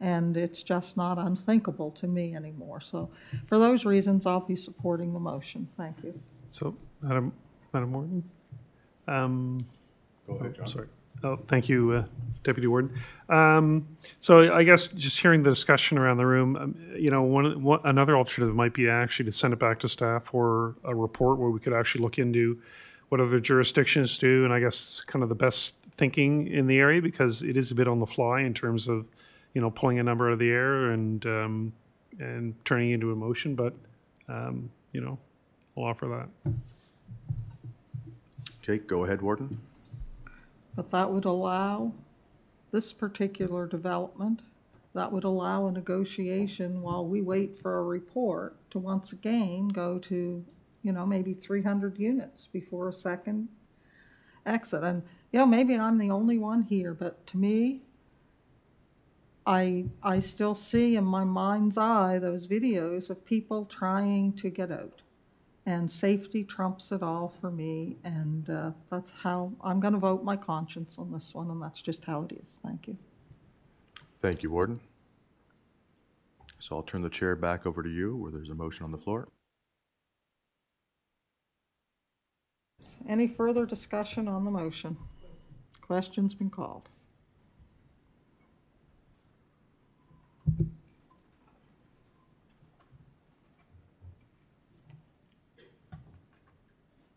And it's just not unthinkable to me anymore. So for those reasons, I'll be supporting the motion. Thank you. So, Madam, Madam Warden? Um, Go ahead, oh, John. Sorry. Oh, thank you, uh, Deputy Warden. Um, So I guess just hearing the discussion around the room, um, you know, one, one- another alternative might be actually to send it back to staff for a report where we could actually look into what other jurisdictions do, and I guess kind of the best thinking in the area, because it is a bit on the fly in terms of, you know, pulling a number out of the air and, um, and turning into a motion, but, um, you know, I'll offer that. Okay, go ahead, Warden. But that would allow this particular development, that would allow a negotiation while we wait for a report to once again go to, you know, maybe three hundred units before a second exit. And, you know, maybe I'm the only one here, but to me, I, I still see in my mind's eye those videos of people trying to get out. And safety trumps it all for me, and uh, that's how, I'm going to vote my conscience on this one, and that's just how it is. Thank you. Thank you, Warden. So I'll turn the chair back over to you where there's a motion on the floor. Any further discussion on the motion? Question's been called.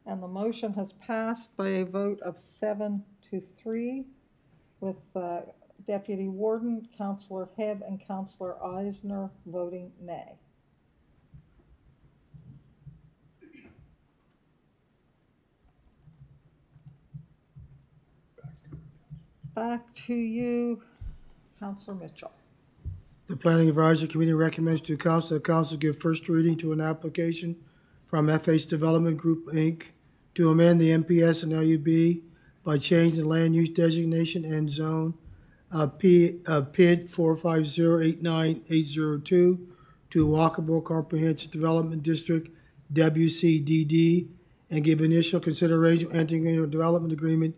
And the motion has passed by a vote of seven to three with uh, Deputy Warden, Counselor Hebb, and Counselor Isenor voting nay. Back to you, Counselor Mitchell. The Planning Advisory Committee recommends to council that council give first reading to an application from FH Development Group, Inc. to amend the MPS and LUB by changing the land use designation and zone uh, P, uh, PID four five zero eight nine eight zero two to Walkable Comprehensive Development District, WCDD, and give initial consideration entering into a development agreement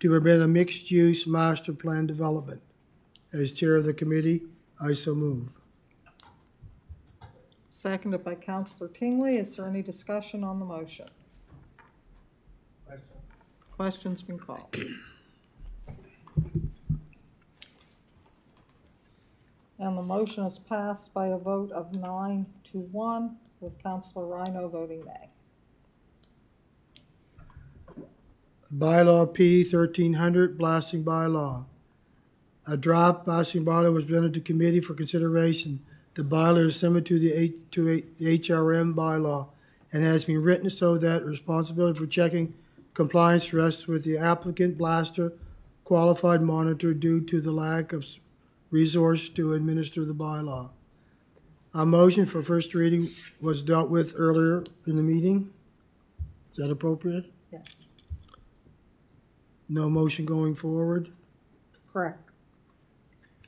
to permit a mixed-use master plan development. As chair of the committee, I so move. Seconded by Counselor Tingley. Is there any discussion on the motion? Question's been called. And the motion is passed by a vote of nine to one, with Counselor Rhyno voting nay. bylaw P thirteen hundred blasting bylaw. A draft blasting bylaw was presented to committee for consideration. The bylaw is similar to the H, to a- the HRM bylaw and has been written so that responsibility for checking compliance rests with the applicant blaster qualified monitor due to the lack of resource to administer the bylaw. Our motion for first reading was dealt with earlier in the meeting. Is that appropriate? Yeah. No motion going forward? Correct.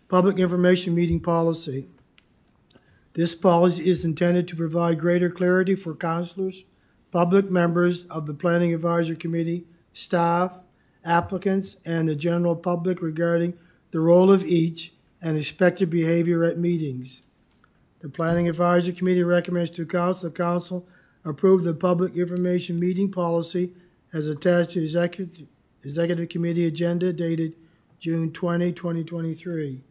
Public information meeting policy. This policy is intended to provide greater clarity for counselors, public members of the Planning Advisory Committee, staff, applicants, and the general public regarding the role of each and expected behavior at meetings. The Planning Advisory Committee recommends to council, the council approve the public information meeting policy as attached to executive, executive committee agenda dated June 20, 2023.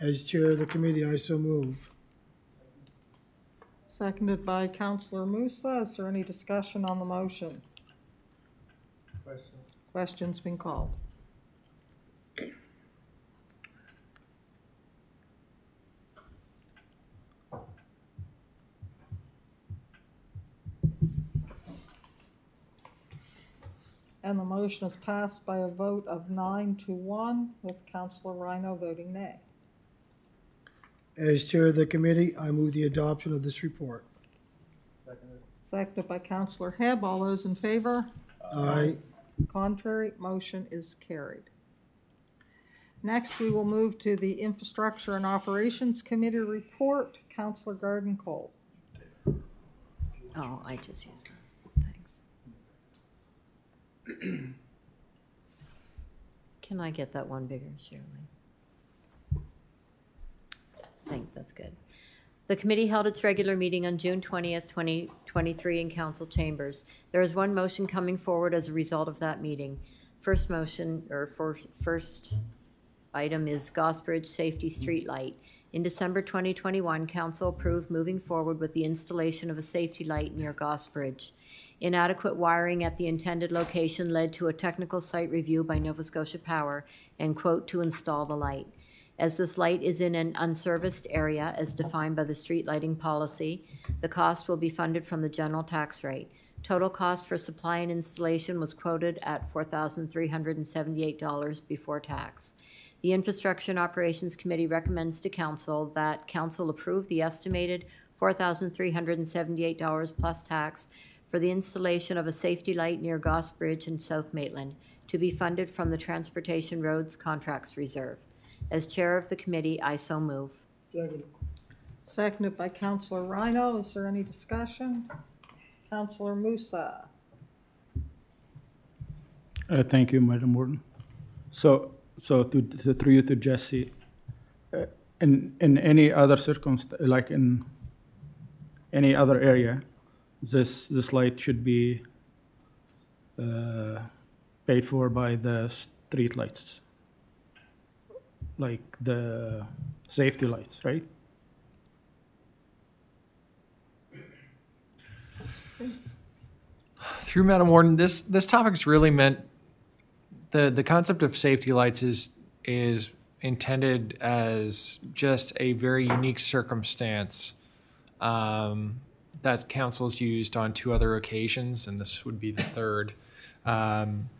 As chair of the committee, I so move. Seconded by Counselor Moussa. Is there any discussion on the motion? Question's been called. And the motion is passed by a vote of nine to one, with Counselor Rhyno voting nay. As chair of the committee, I move the adoption of this report. Seconded by Counselor Hebb. All those in favor? Aye. Contrary, motion is carried. Next, we will move to the Infrastructure and Operations Committee report. Counselor Garden Cole. Oh, I just used, thanks. Can I get that one bigger, Shirley? Thank, that's good. The committee held its regular meeting on June twentieth, twenty twenty-three in council chambers. There is one motion coming forward as a result of that meeting. First motion, or first, first item is Gosbridge Safety Street Light. In December 2021, council approved moving forward with the installation of a safety light near Gosbridge. Inadequate wiring at the intended location led to a technical site review by Nova Scotia Power and quote to install the light. As this light is in an unserviced area as defined by the street lighting policy, the cost will be funded from the general tax rate. Total cost for supply and installation was quoted at $4,378 before tax. The Infrastructure and Operations Committee recommends to council that council approve the estimated $4,378 plus tax for the installation of a safety light near Goss Bridge in South Maitland to be funded from the Transportation Roads Contracts Reserve. As chair of the committee, I so move. Seconded by Counselor Rhyno. Is there any discussion? Counselor Moussa. Uh, Thank you, Madam Warden. So, so to, to- through you to Jesse, uh, in, in any other circumstance, like in any other area, this, this light should be uh, paid for by the street lights, like the safety lights, right? Through Madam Warden, this this topic is really meant the the concept of safety lights is is intended as just a very unique circumstance um, that council's used on two other occasions, and this would be the third. Um,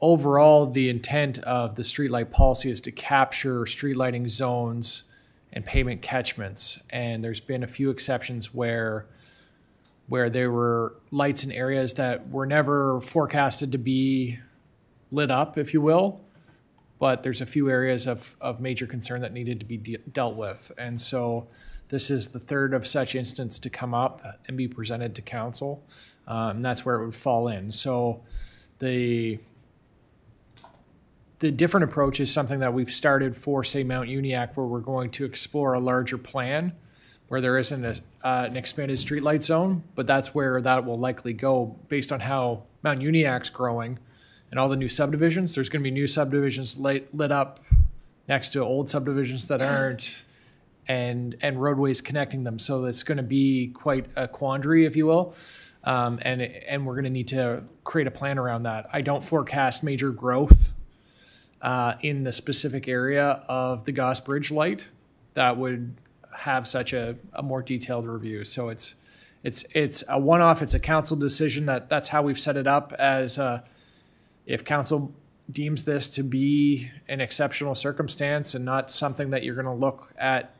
overall, the intent of the streetlight policy is to capture street lighting zones and pavement catchments, and there's been a few exceptions where where there were lights in areas that were never forecasted to be lit up, if you will. But there's a few areas of, of major concern that needed to be de- dealt with. And so this is the third of such instance to come up and be presented to council. Um, that's where it would fall in. So the the different approach is something that we've started for, say, Mount Uniacke, where we're going to explore a larger plan where there isn't a, uh, an expanded streetlight zone, but that's where that will likely go based on how Mount Uniacke's growing and all the new subdivisions. There's going to be new subdivisions lit, lit up next to old subdivisions that aren't, and and roadways connecting them. So it's going to be quite a quandary, if you will. Um, and, and we're going to need to create a plan around that. I don't forecast major growth uh, in the specific area of the Goss Bridge light that would have such a, a more detailed review. So it's, it's, it's a one-off, it's a council decision that, that's how we've set it up as, uh, if council deems this to be an exceptional circumstance and not something that you're going to look at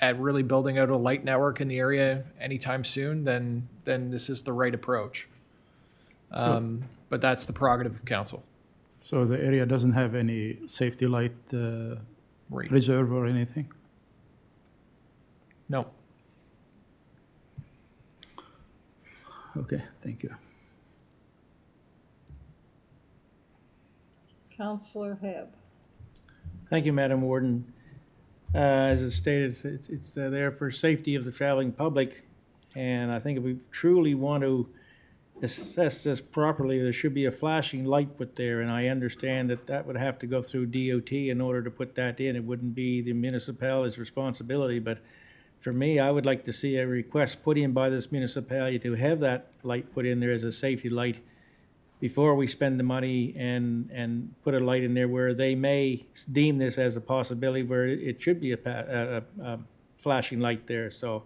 at really building out a light network in the area anytime soon, then then this is the right approach. Um, but that's the prerogative of council. So the area doesn't have any safety light uh, Right. reserve or anything? No. Okay, thank you. Counselor Hebb. Thank you, Madam Warden. Uh, As it's stated, it's- it's, it's uh, there for safety of the traveling public. And I think if we truly want to assess this properly, there should be a flashing light put there. And I understand that that would have to go through DOT in order to put that in. It wouldn't be the municipality's responsibility. But for me, I would like to see a request put in by this municipality to have that light put in there as a safety light before we spend the money and, and put a light in there where they may deem this as a possibility where it should be a, a, a, a flashing light there. So,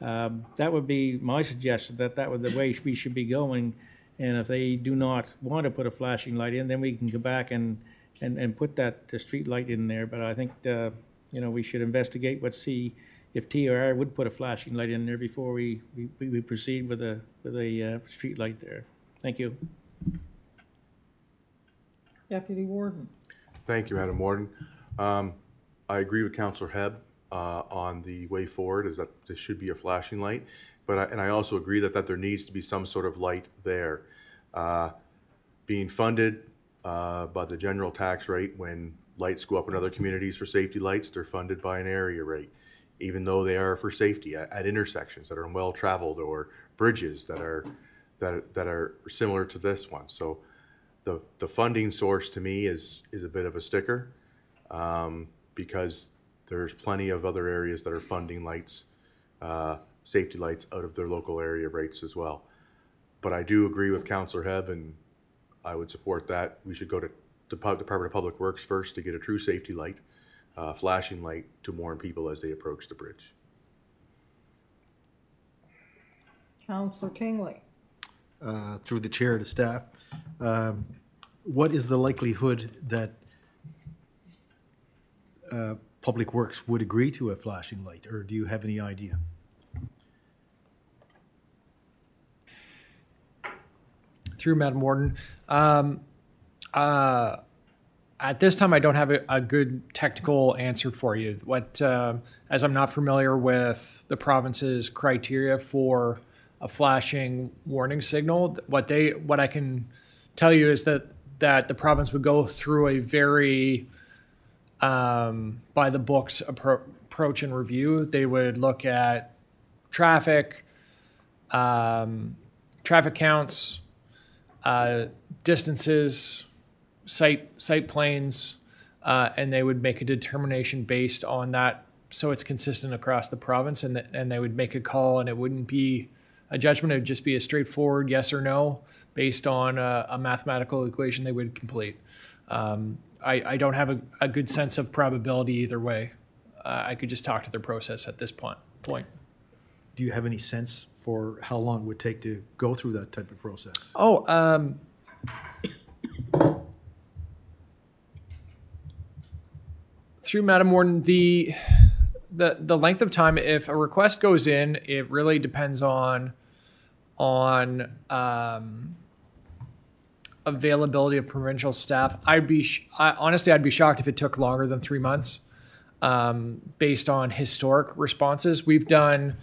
um, that would be my suggestion, that that would the way we should be going. And if they do not want to put a flashing light in, then we can go back and, and, and put that uh, street light in there. But I think, uh, you know, we should investigate what, see if TRR would put a flashing light in there before we, we, we proceed with a, with a, uh, street light there. Thank you. Deputy Warden. Thank you, Madam Warden. Um, I agree with Counselor Hebb uh, on the way forward, is that there should be a flashing light. But, I- and I also agree that, that there needs to be some sort of light there. Uh, Being funded uh, by the general tax rate, when lights go up in other communities for safety lights, they're funded by an area rate, even though they are for safety at at intersections that are well-traveled or bridges that are, that that are similar to this one. So the, the funding source to me is, is a bit of a sticker, um, because there's plenty of other areas that are funding lights, uh, safety lights out of their local area rates as well. But I do agree with Counselor Hebb, and I would support that. We should go to the Department of Public Works first to get a true safety light, uh, flashing light to warn people as they approach the bridge. Counselor Tingley. uh, through the chair to staff. Um, What is the likelihood that uh, Public Works would agree to a flashing light, or do you have any idea? through Madam Warden. Um, uh, at this time, I don't have a, a good technical answer for you. What, uh, as I'm not familiar with the province's criteria for a flashing warning signal, what they, what I can tell you is that that the province would go through a very um, by the books appro- approach and review. They would look at traffic, um, traffic counts, uh, distances, site site planes, uh, and they would make a determination based on that, so it's consistent across the province, and th- and they would make a call, and it wouldn't be a judgment; it would just be a straightforward yes or no based on a, a mathematical equation they would complete. Um, I, I don't have a, a good sense of probability either way. Uh, I could just talk to their process at this point. Point. Do you have any sense for how long it would take to go through that type of process? Oh, um, through Madam Warden, the the the length of time if a request goes in, it really depends on on um, availability of provincial staff. I'd be sh- I, honestly, I'd be shocked if it took longer than three months, um, based on historic responses. We've done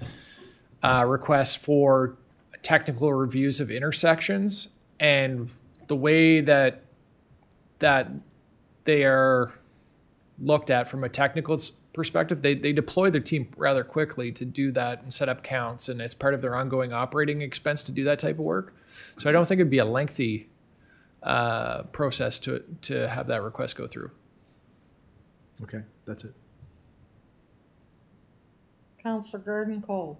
uh, requests for technical reviews of intersections, and the way that that they are looked at from a technical perspective, they, they deploy their team rather quickly to do that and set up counts, and it's part of their ongoing operating expense to do that type of work. So I don't think it'd be a lengthy uh, process to to have that request go through. Okay, that's it. Counselor Garden Cole.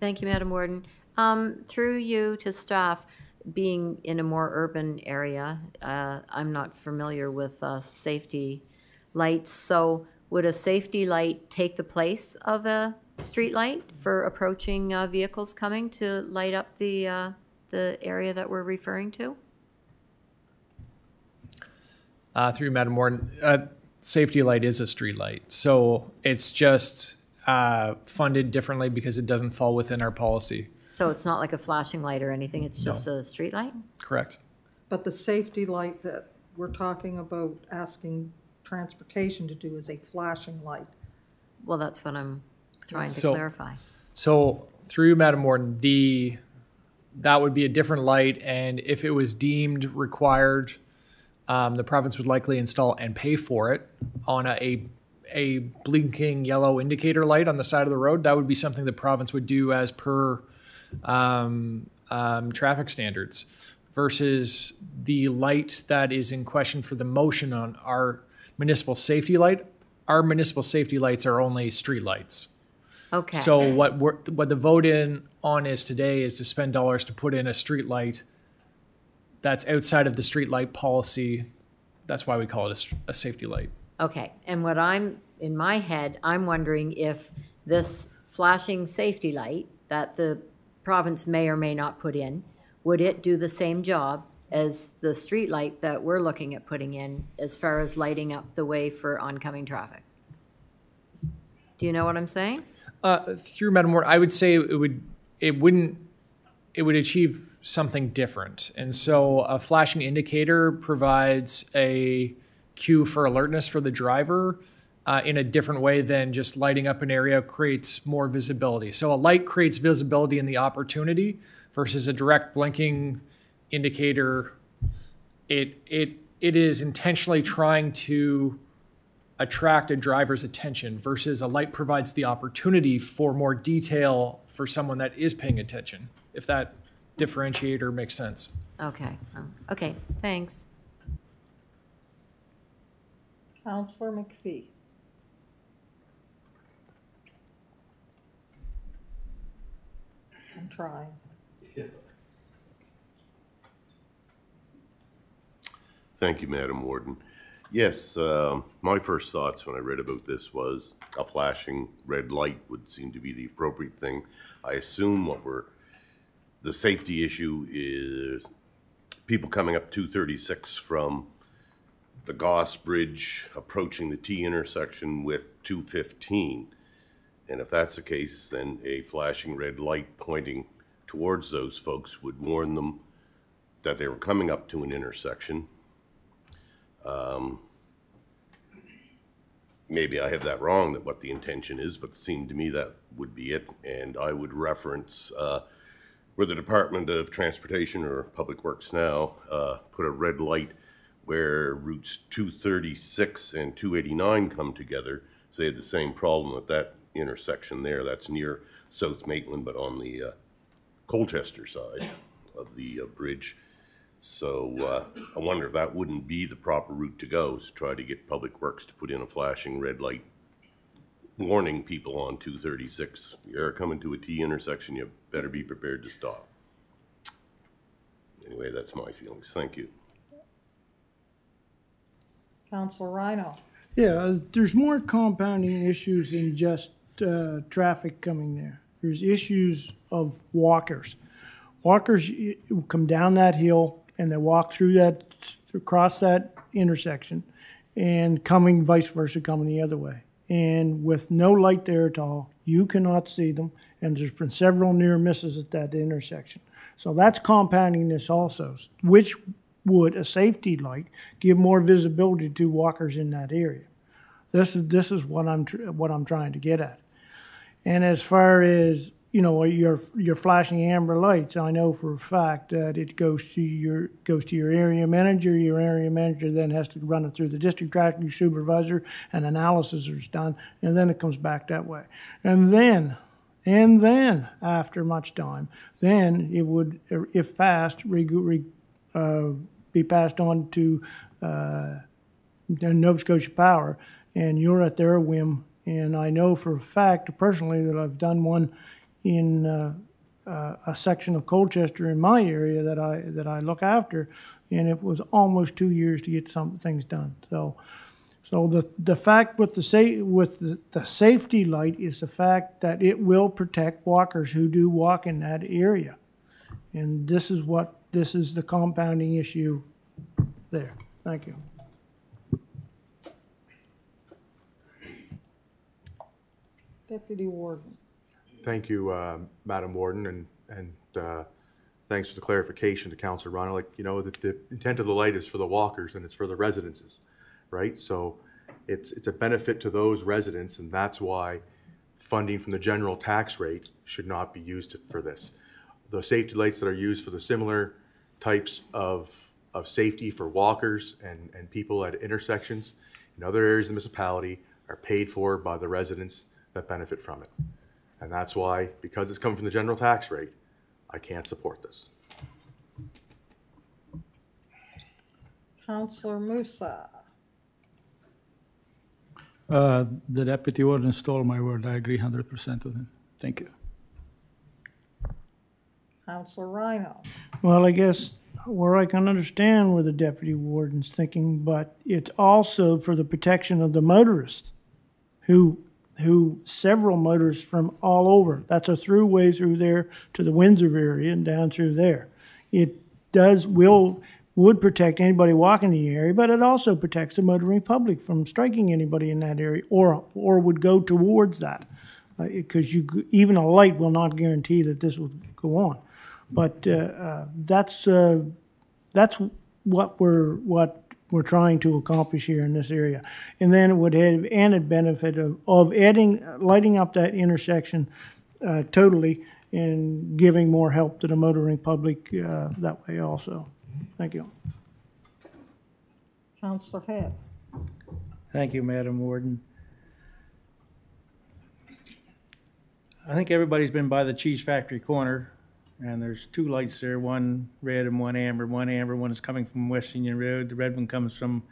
Thank you, Madam Warden. Um, through you to staff, being in a more urban area, uh, I'm not familiar with, uh, safety lights. So would a safety light take the place of a street light for approaching, uh, vehicles coming to light up the, uh, the area that we're referring to? Uh, through you, Madam Warden, uh, safety light is a street light, so it's just uh, funded differently because it doesn't fall within our policy. So it's not like a flashing light or anything, it's No. just a street light? Correct. But the safety light that we're talking about asking transportation to do is a flashing light. Well, that's what I'm trying to So- clarify. So through you, Madam Warden, the that would be a different light, and if it was deemed required, um, the province would likely install and pay for it on a, a blinking yellow indicator light on the side of the road. That would be something the province would do as per um, um, traffic standards, versus the light that is in question for the motion on our municipal safety light. Our municipal safety lights are only street lights. Okay. So what we're, what the vote in on is today is to spend dollars to put in a street light that's outside of the street light policy. That's why we call it a safety light. Okay, and what I'm, in my head, I'm wondering if this flashing safety light that the province may or may not put in, would it do the same job as the street light that we're looking at putting in as far as lighting up the way for oncoming traffic? Do you know what I'm saying? Uh, through Madam Ward, I would say it would it wouldn't it would achieve something different. And so a flashing indicator provides a cue for alertness for the driver uh, in a different way than just lighting up an area creates more visibility. So a light creates visibility in the opportunity versus a direct blinking indicator. It it it is intentionally trying to attract a driver's attention versus a light provides the opportunity for more detail for someone that is paying attention, if that differentiator makes sense. Okay, oh, okay, thanks. Counselor McPhee. I'm trying. Thank you, Madam Warden. Yes, um, my first thoughts when I read about this was a flashing red light would seem to be the appropriate thing. I assume what we're, the safety issue is people coming up 236 from the Goss Bridge approaching the T intersection with 215. And if that's the case, then a flashing red light pointing towards those folks would warn them that they were coming up to an intersection. Um, Maybe I have that wrong, that what the intention is, but it seemed to me that would be it. And I would reference uh, where the Department of Transportation or Public Works now uh, put a red light where routes 236 and 289 come together. So they had the same problem at that intersection there. That's near South Maitland, but on the uh, Colchester side of the uh, bridge. So uh, I wonder if that wouldn't be the proper route to go, is try to get Public Works to put in a flashing red light warning people on 236, you're coming to a T intersection, you better be prepared to stop. Anyway, that's my feelings. Thank you. Counselor Rhyno. Yeah, uh, there's more compounding issues than just uh, traffic coming there. There's issues of walkers. Walkers come down that hill and they walk through that, across that intersection and coming vice versa, coming the other way. And with no light there at all, you cannot see them. And there's been several near misses at that intersection. So that's compounding this also, which would a safety light give more visibility to walkers in that area. This is this is what I'm what I'm trying to get at. And as far as you know, your your flashing amber lights, I know for a fact that it goes to your goes to your area manager. Your area manager then has to run it through the district traffic supervisor, and analysis is done, and then it comes back that way. And then, and then after much time, then it would, if passed, uh, be passed on to uh, Nova Scotia Power, and you're at their whim. And I know for a fact personally that I've done one in uh, uh, a section of Colchester in my area that I, that I look after, and it was almost two years to get some things done. So, so the, the fact with the sa- with the, the safety light is the fact that it will protect walkers who do walk in that area. And this is what, this is the compounding issue there. Thank you. Deputy Warden. Thank you, uh, Madam Warden, and, and uh, thanks for the clarification to Councilor Rhyno. Like, you know, the, the intent of the light is for the walkers and it's for the residences, right? So it's, it's a benefit to those residents, and that's why funding from the general tax rate should not be used for this. The safety lights that are used for the similar types of, of safety for walkers and, and people at intersections in other areas of the municipality are paid for by the residents that benefit from it. And that's why, because it's coming from the general tax rate, I can't support this. Counselor Moussa. Uh, The deputy warden stole my word. I agree 100% with him. Thank you. Counselor Rhyno. Well, I guess where I can understand where the deputy warden's thinking, but it's also for the protection of the motorist who, who, several motorists from all over. That's a throughway through there to the Windsor area and down through there. It does, will, would protect anybody walking in the area, but it also protects the motoring public from striking anybody in that area or, or would go towards that. Because you, even a light will not guarantee that this will go on. But uh, uh, that's, uh, that's what we're, what we're trying to accomplish here in this area. And then it would have added benefit of, of adding, lighting up that intersection uh, totally and giving more help to the motoring public uh, that way also. Thank you. Counselor Hebb. Thank you, Madam Warden. I think everybody's been by the cheese factory corner, and there's two lights there, one red and one amber. One amber one is coming from West Union Road, the red one comes from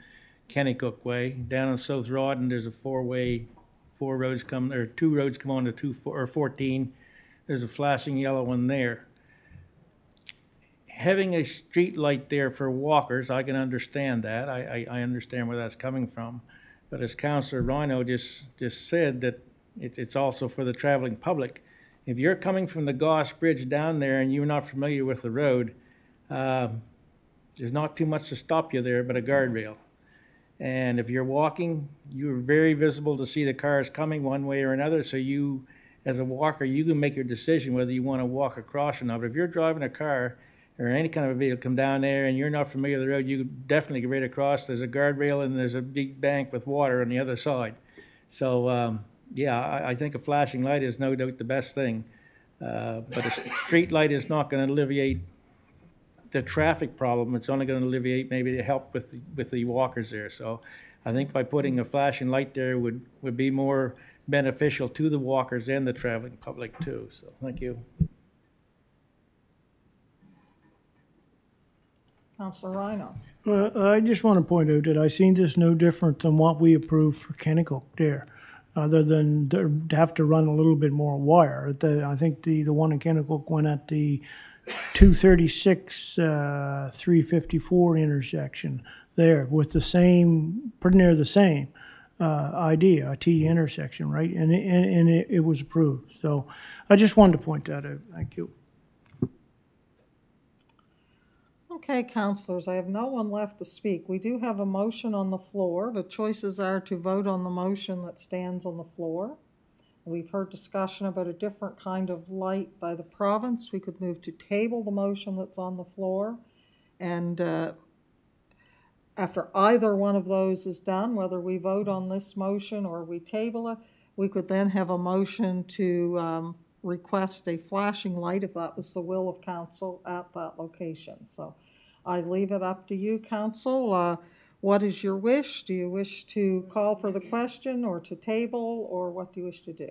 Kennetcook Way. Down on South Rawdon, there's a four-way, four roads come, or two roads come on to two, or fourteen. There's a flashing yellow one there. Having a street light there for walkers, I can understand that. I, I, I understand where that's coming from. But as Councilor Rhyno just, just said, that it, it's also for the traveling public. If you're coming from the Goss Bridge down there and you're not familiar with the road, um, there's not too much to stop you there but a guardrail. And if you're walking, you're very visible to see the cars coming one way or another. So you, as a walker, you can make your decision whether you want to walk across or not. But if you're driving a car or any kind of a vehicle come down there and you're not familiar with the road, you definitely get right across. There's a guardrail and there's a big bank with water on the other side. So, um, yeah, I, I think a flashing light is no doubt the best thing. Uh, but a street light is not going to alleviate the traffic problem. It's only going to alleviate maybe the help with, the- with the walkers there. So I think by putting a flashing light there would, would be more beneficial to the walkers and the traveling public too. So, thank you. Counselor Rhyno. Uh, I just want to point out that I seen this no different than what we approved for Kennetcook there, other than they have to run a little bit more wire. The, I think the, the one in Kennetcook went at the 236, uh, 354 intersection there with the same, pretty near the same uh, idea, a T intersection, right? And, it- and, and it, it was approved. So I just wanted to point that out. Thank you. Okay, counselors, I have no one left to speak. We do have a motion on the floor. The choices are to vote on the motion that stands on the floor. We've heard discussion about a different kind of light by the province. We could move to table the motion that's on the floor. And uh, after either one of those is done, whether we vote on this motion or we table it, we could then have a motion to um, request a flashing light, if that was the will of council, at that location. So I leave it up to you, council. Uh, What is your wish? Do you wish to call for the question or to table, or what do you wish to do?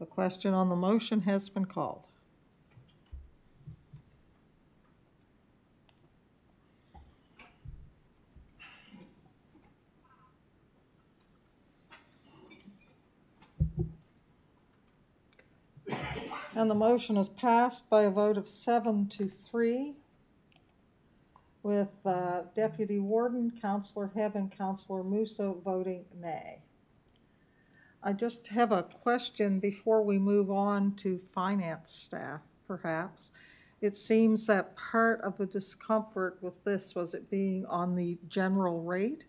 The question on the motion has been called. And the motion is passed by a vote of seven to three, with uh, Deputy Warden, Counselor and Counselor Moussa voting nay. I just have a question before we move on to finance staff, perhaps. It seems that part of the discomfort with this was it being on the general rate.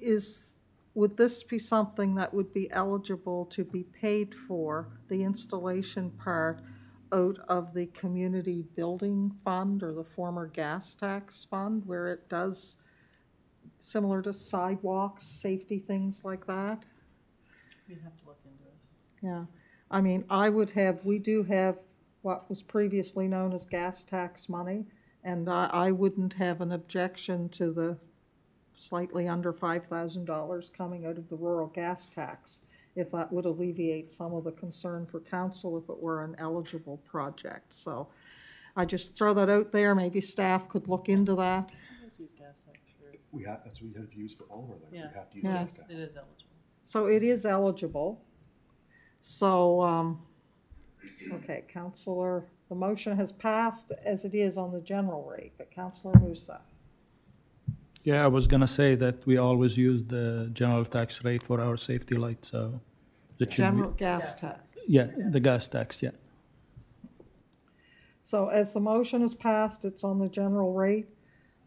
Is, would this be something that would be eligible to be paid for, the installation part, out of the community building fund or the former gas tax fund, where it does, similar to sidewalks, safety things like that? We'd have to look into it. Yeah, I mean, I would have, we do have what was previously known as gas tax money, and I, I wouldn't have an objection to the slightly under five thousand dollars coming out of the rural gas tax, if that would alleviate some of the concern for council if it were an eligible project, so I just throw that out there, maybe staff could look into that. Let's use gas tax for, We have, that's what we have to use for all of our lands. Yeah. We have to use Yeah. gas tax. it is eligible. So it is eligible. So, um, okay, Counselor, the motion has passed as it is on the general rate, but Counselor Moussa. Yeah, I was gonna say that we always use the general tax rate for our safety light, so. That should General gas tax. Yeah, the gas tax, yeah. So as the motion is passed, it's on the general rate.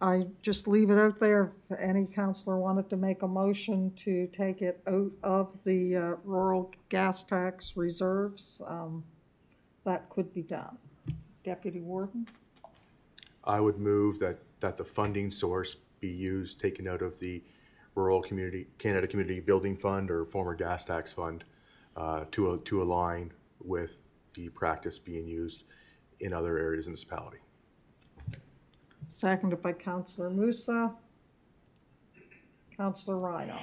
I just leave it out there if any counselor wanted to make a motion to take it out of the uh, rural gas tax reserves, um, that could be done. Deputy Warden? I would move that, that the funding source be used, taken out of the rural community, Canada Community Building Fund or former gas tax fund, uh, to, to align with the practice being used in other areas in the municipality. Seconded by Counselor Moussa. Counselor Rhyno.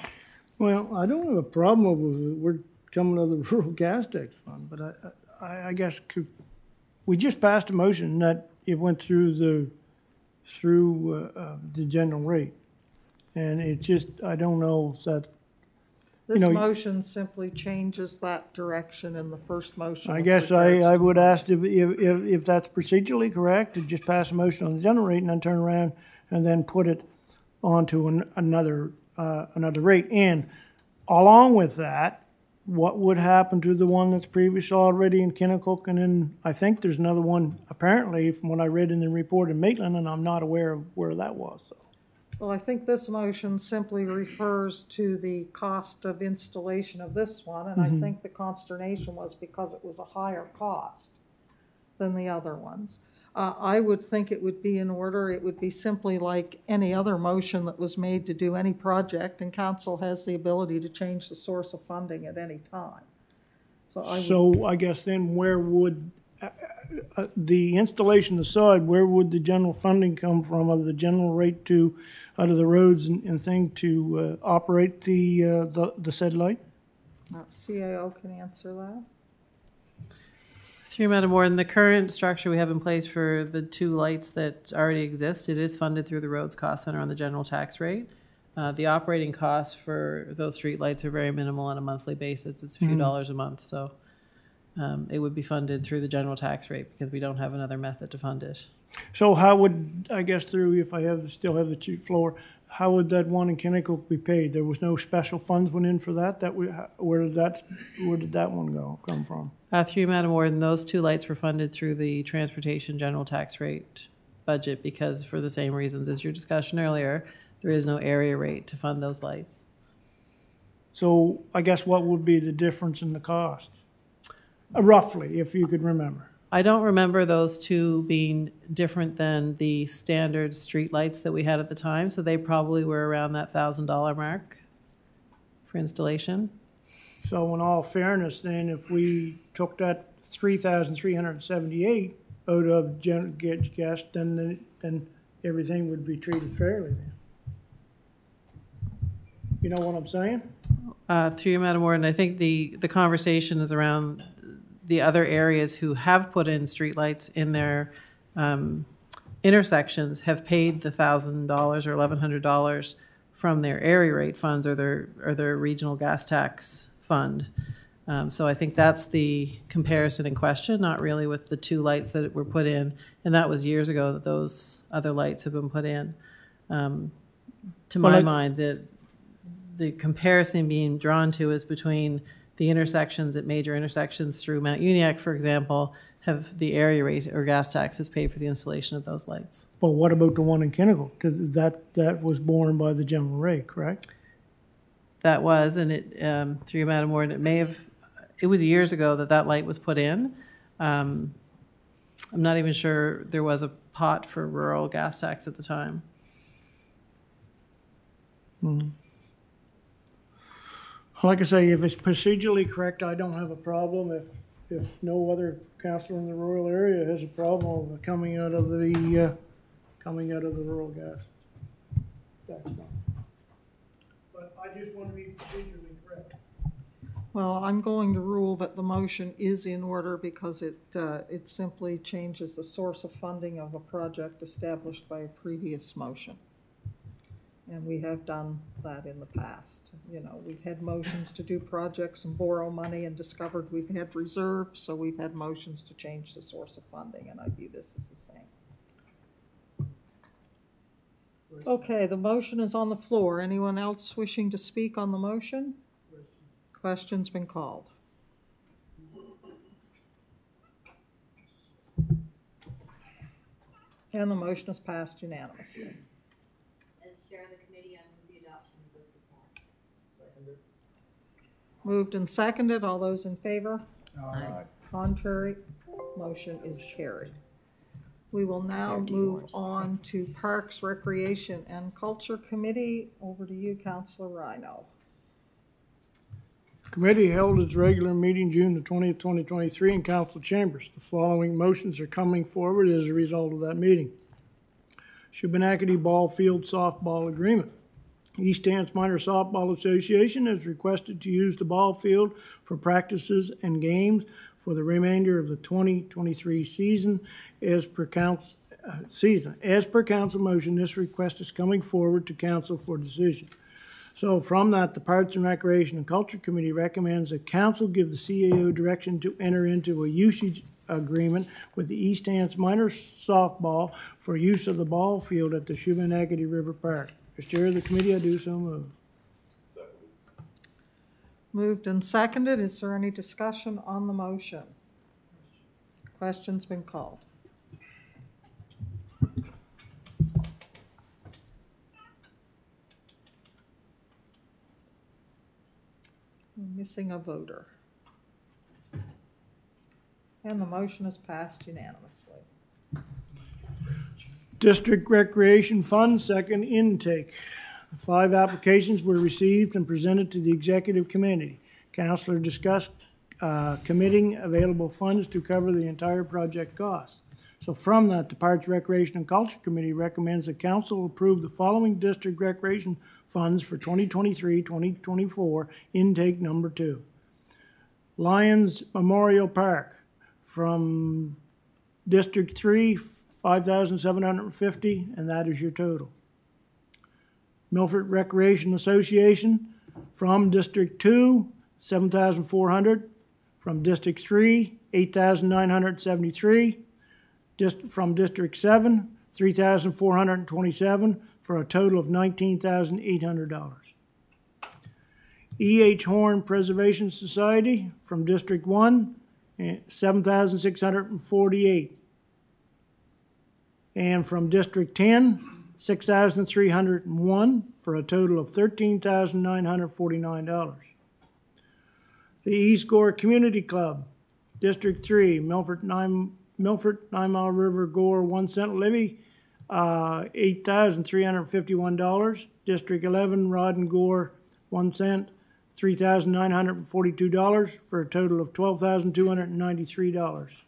Well, I don't have a problem with, it. we're coming to the rural gas tax fund, but I, I, I guess could, we just passed a motion that it went through the, through, uh, uh, the general rate. And it's just, I don't know if that, This know, motion simply changes that direction in the first motion. I with guess I, regards I would ask if, if, if, if that's procedurally correct, to just pass a motion on the general rate and then turn around and then put it onto an, another, uh, another rate. And along with that, what would happen to the one that's previously already in Kennetcook and then I think there's another one apparently from what I read in the report in Maitland and I'm not aware of where that was, so. Well, I think this motion simply refers to the cost of installation of this one, and I Mhm. think the consternation was because it was a higher cost than the other ones. Uh, I would think it would be in order, it would be simply like any other motion that was made to do any project, and council has the ability to change the source of funding at any time. So I would, So I guess then where would, uh, uh, the installation aside, where would the general funding come from, out of the general rate to, out of the roads and, and thing to, uh, operate the, uh, the, the said light? uh, CAO can answer that. Through you, Madam Warden, the current structure we have in place for the two lights that already exist, it is funded through the roads cost center on the general tax rate. Uh, the operating costs for those street lights are very minimal on a monthly basis. It's a few Mhm. dollars a month, so um, it would be funded through the general tax rate because we don't have another method to fund it. So how would, I guess through, if I have, still have the chief floor, how would that one in Kennetcook be paid? There was no special funds went in for that? That, we- where did that, where did that one go, come from? Uh, through you, Madam Warden, those two lights were funded through the transportation general tax rate budget because for the same reasons as your discussion earlier, there is no area rate to fund those lights. So I guess what would be the difference in the cost? Roughly, if you could remember. I don't remember those two being different than the standard street lights that we had at the time, so they probably were around that thousand dollar mark for installation. So in all fairness, then, if we took that three thousand three hundred seventy-eight out of gen, gas, then, the- then everything would be treated fairly then. You know what I'm saying? Uh, through you, Madam Warden, I think the, the conversation is around the other areas who have put in streetlights in their um, intersections have paid the thousand dollars or eleven hundred dollars from their area rate funds or their, or their regional gas tax fund. Um, So I think that's the comparison in question, not really with the two lights that were put in. And that was years ago that those other lights have been put in. Um, To Well, my I- mind, the, the comparison being drawn to is between the intersections at major intersections through Mount Uniacke, for example, have the area rate or gas taxes paid for the installation of those lights. Well, what about the one in Kennetcook? Because that, that was borne by the general rate, correct? That was, and it, um, through you, Madam Warden, it may have, it was years ago that that light was put in. Um, I'm not even sure there was a pot for rural gas tax at the time. Like I say, if it's procedurally correct, I don't have a problem. If, if no other councillor in the rural area has a problem of coming out of the, uh, coming out of the rural gas. That's fine. But I just want to be procedurally correct. Well, I'm going to rule that the motion is in order because it, uh, it simply changes the source of funding of a project established by a previous motion. And we have done that in the past. You know, we've had motions to do projects and borrow money and discovered we've had reserves, so we've had motions to change the source of funding, and I view this as the same. Okay, the motion is on the floor. Anyone else wishing to speak on the motion? Question's been called. And the motion is passed unanimously. As chair of the committee, I move the adoption of this report. Moved and seconded, all those in favor? Contrary, motion is carried. We will now move on to Parks, Recreation, and Culture Committee. Over to you, Counselor Rhyno. Committee held its regular meeting June the twentieth, twenty twenty-three in council chambers. The following motions are coming forward as a result of that meeting. Shubenacadie Ball Field Softball Agreement. East Hants Minor Softball Association has requested to use the ball field for practices and games for the remainder of the twenty twenty-three season as per council, uh, season. As per council motion, this request is coming forward to council for decision. So from that, the Parks and Recreation and Culture Committee recommends that council give the CAO direction to enter into a usage agreement with the East Hants Minor Softball for use of the ball field at the Shubenacadie River Park. As chair of the committee, I do so move. Moved and seconded, is there any discussion on the motion? Question's been called. We're Missing a voter. And the motion is passed unanimously. District Recreation Fund, second intake. Five applications were received and presented to the executive committee. Counselor discussed uh, committing available funds to cover the entire project cost. So from that, the Parks, Recreation, and Culture Committee recommends that council approve the following district recreation funds for 2023, 2024, intake number two. Lions Memorial Park from District Three, 5,750, and that is your total. Milford Recreation Association from District 2, 7,400. From District 3, 8,973. Dist from District 7, 3,427 for a total of $19,800. E.H. Horne Preservation Society from District 1, eh, 7,648 and from District 10, 6,301 for a total of $13,949. The East Gore Community Club, District 3, Milford, Nine, Milford, Nine Mile River Gore, one cent levy, uh, $8,351. District 11, Rawdon and Gore, one cent, $3,942 for a total of $12,293.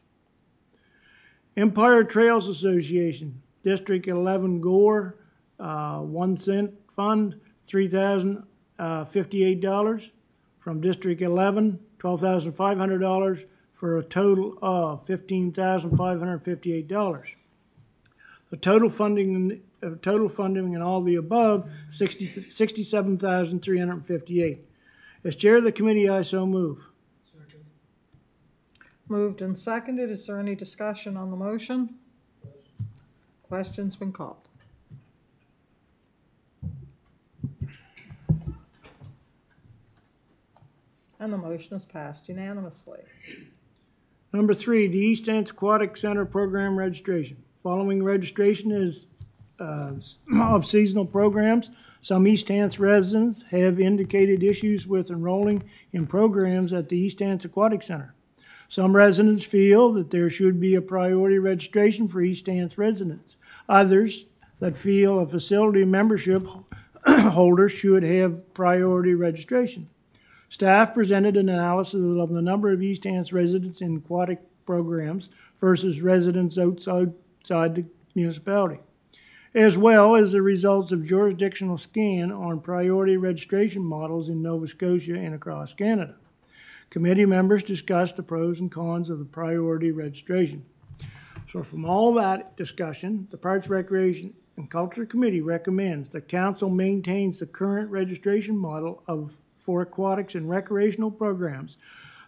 Empire Trails Association, District 11 Gore, uh, one cent fund, $3,058. From District 11, $12,500 for a total of $15,558. The total funding, uh, total funding in all the above, 60 $67,358. As chair of the committee, I so move. Moved and seconded. Is there any discussion on the motion? Question's been called. And the motion is passed unanimously. Number three, the East Hants Aquatic Center Program Registration. Following registration is uh, of seasonal programs. Some East Hants residents have indicated issues with enrolling in programs at the East Hants Aquatic Center. Some residents feel that there should be a priority registration for East Hants residents. Others that feel a facility membership holder should have priority registration. Staff presented an analysis of the number of East Hants residents in aquatic programs versus residents outside, outside the municipality, as well as the results of jurisdictional scan on priority registration models in Nova Scotia and across Canada. Committee members discussed the pros and cons of the priority registration. So from all that discussion, the Parks, Recreation, and Culture Committee recommends that council maintains the current registration model of for aquatics and recreational programs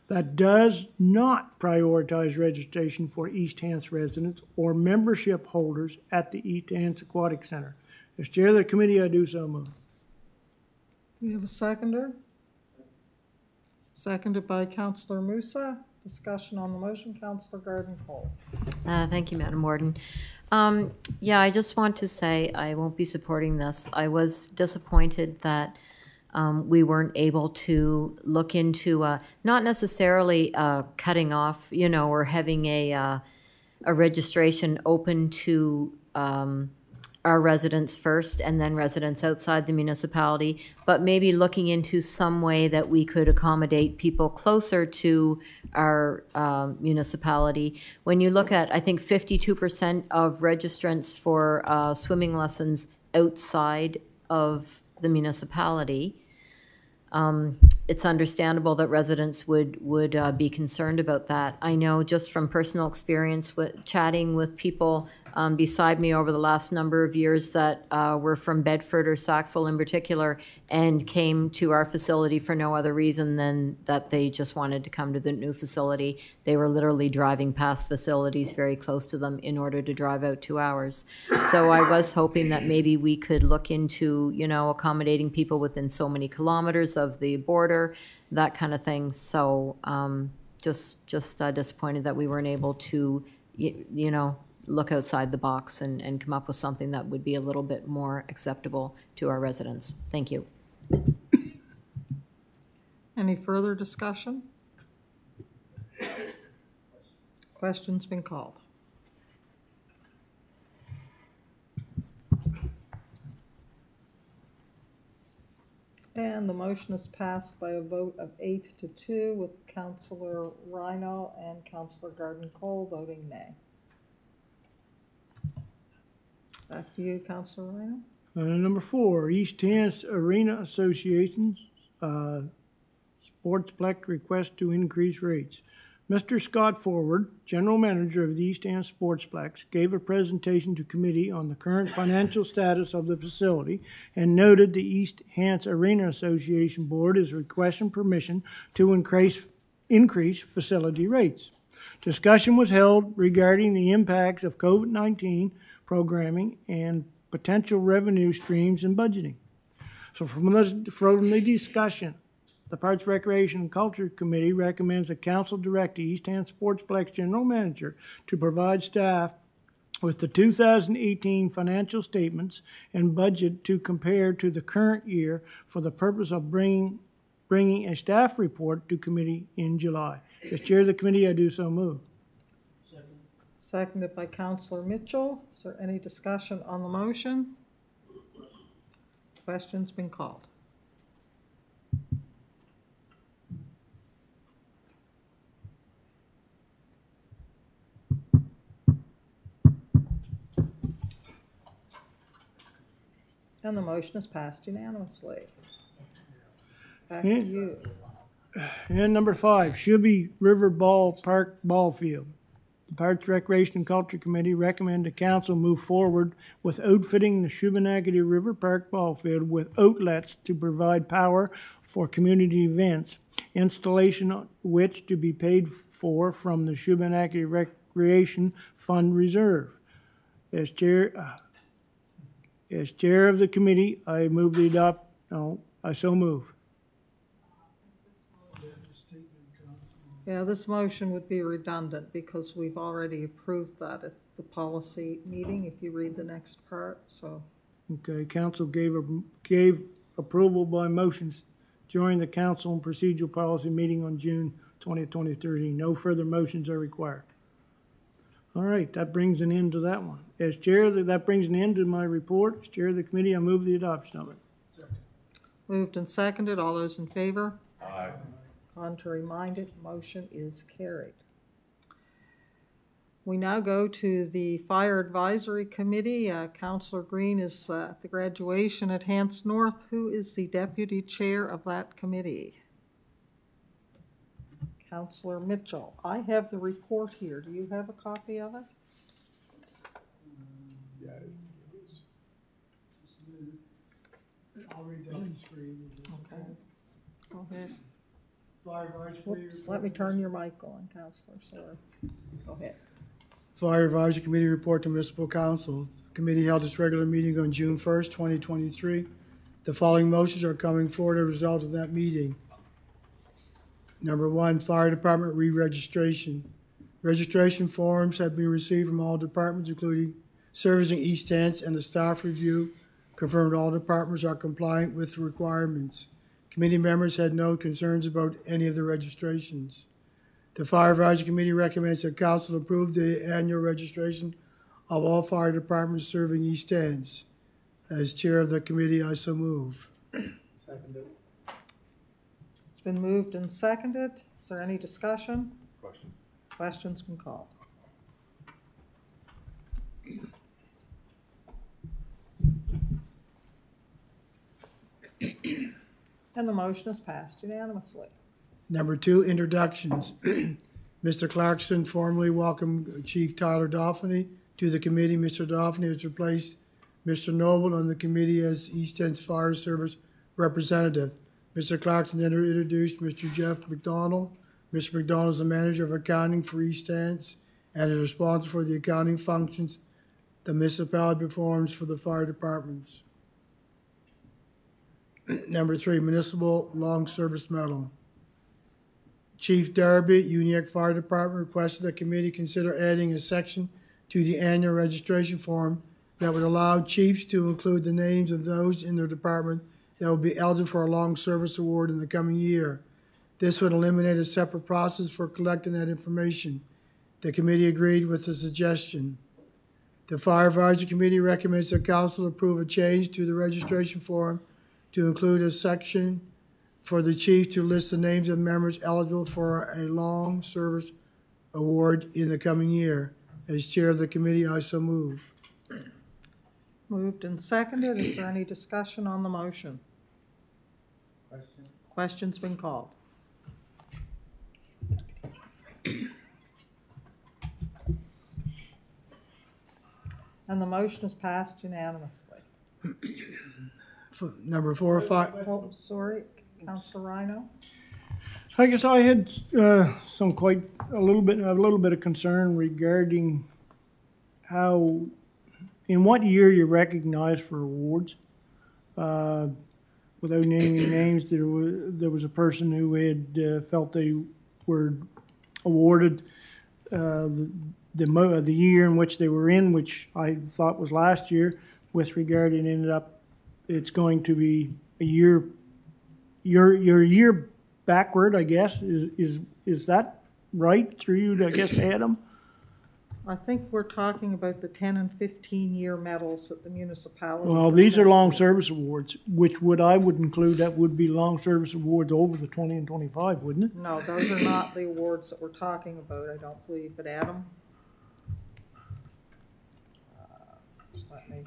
that does not prioritize registration for East Hants residents or membership holders at the East Hants Aquatic Center. As chair of the committee, I do so move. We have a seconder? Seconded by Councillor Moussa. Discussion on the motion, Councillor Garden Cole. Uh, Thank you, Madam Warden. Um, Yeah, I just want to say I won't be supporting this. I was disappointed that um, we weren't able to look into, uh, not necessarily uh, cutting off, you know, or having a, uh, a registration open to um, our residents first and then residents outside the municipality, but maybe looking into some way that we could accommodate people closer to our um, municipality. When you look at, I think 52% of registrants for uh, swimming lessons outside of the municipality, um, it's understandable that residents would, would uh, be concerned about that. I know just from personal experience with chatting with people um, beside me over the last number of years that uh, were from Bedford or Sackville in particular and came to our facility for no other reason than that they just wanted to come to the new facility. They were literally driving past facilities very close to them in order to drive out two hours. So I was hoping that maybe we could look into, you know, accommodating people within so many kilometers of the border, that kind of thing. So um, just just uh, disappointed that we weren't able to, you, you know, look outside the box and, and come up with something that would be a little bit more acceptable to our residents. Thank you. Any further discussion? Question's been called. And the motion is passed by a vote of eight to two with Councillor Rhyno and Councillor Garden Cole voting nay. Back to you, Councillor Rhyno. Uh, number four, East Hants Arena Association's uh, Sportsplex request to increase rates. Mr. Scott Forward, General Manager of the East Hants Sportsplex, gave a presentation to committee on the current financial status of the facility and noted the East Hants Arena Association Board is requesting permission to increase, increase facility rates. Discussion was held regarding the impacts of COVID-19 programming and potential revenue streams and budgeting. So from the, from the discussion, the Parks, Recreation, and Culture Committee recommends that council direct the East Hants Sportsplex General Manager to provide staff with the 2018 financial statements and budget to compare to the current year for the purpose of bringing, bringing a staff report to committee in July. As chair of the committee, I do so move. Seconded by Councillor Mitchell. Is there any discussion on the motion? Question's been called. And the motion is passed unanimously. Back to you. And number five, Shuby River Ball Park Ball Field. The Parks, Recreation, and Culture Committee recommend the council move forward with outfitting the Shubenacadie River Park Ball Field with outlets to provide power for community events, installation which to be paid for from the Shubenacadie Recreation Fund Reserve. As chair, uh, as chair of the committee, I move the adopt, no, I so move. Yeah, this motion would be redundant because we've already approved that at the policy meeting, if you read the next part, so. Okay, council gave, a- gave approval by motions during the council and procedural policy meeting on June twentieth, twenty thirteen. No further motions are required. All right, that brings an end to that one. As chair, that that brings an end to my report. As chair of the committee, I move the adoption of it. Moved and seconded, all those in favor? Aye. Contrary minded, motion is carried. We now go to the Fire Advisory Committee. Uh, Counselor Green is uh, at the graduation at Hants North. Who is the deputy chair of that committee? Counselor Mitchell. I have the report here. Do you have a copy of it? Yeah. I'll read down the screen. Okay. Go ahead. Fire Advisory Committee. Whoops, let me turn your mic on, Counselor, sorry. Go ahead. Fire Advisory Committee report to Municipal Council. The Committee held its regular meeting on June first, twenty twenty-three. The following motions are coming forward as a result of that meeting. Number one, Fire Department re-registration. Registration forms have been received from all departments, including servicing East Hants, and the staff review confirmed all departments are compliant with the requirements. Committee members had no concerns about any of the registrations. The Fire Advisory Committee recommends that council approve the annual registration of all fire departments serving East Hants. As chair of the committee, I so move. Seconded. It's been moved and seconded. Is there any discussion? Question. Question's been called. And the motion is passed unanimously. Number two, introductions. Mr. Clarkson formally welcomed Chief Tyler Dauphiny to the committee. Mr. Dauphiny has replaced Mr. Noble on the committee as East Hants' Fire Service representative. Mr. Clarkson then introduced Mr. Jeff McDonald. Mr. McDonald is the manager of accounting for East Hants and is responsible for the accounting functions the municipality performs for the fire departments. Number three, municipal long service medal. Chief Darby, Uniacke Fire Department requested the committee consider adding a section to the annual registration form that would allow chiefs to include the names of those in their department that will be eligible for a long service award in the coming year. This would eliminate a separate process for collecting that information. The committee agreed with the suggestion. The Fire Advisory Committee recommends that council approve a change to the registration form to include a section for the chief to list the names of members eligible for a long service award in the coming year. As chair of the committee, I so move. Moved and seconded. Is there any discussion on the motion? Question's been called. And the motion is passed unanimously. F- Number four, five, Oh, sorry, Counselor Rhyno? I guess I had uh, some quite, a little bit, a little bit of concern regarding how, in what year you're recognized for awards. Uh, Without naming names, there was, there was a person who had uh, felt they were awarded uh, the, the mo, the year in which they were in, which I thought was last year, with regard, it ended up, it's going to be a year, your, your year backward, I guess, is, is, is that right through you, to, I guess, Adam? I think we're talking about the ten and fifteen-year medals that the municipality. Well, these are long service awards, which would, I would include, that would be long service awards over the twenty and twenty-five, wouldn't it? No, those are not the awards that we're talking about, I don't believe, but Adam? Uh, just let me-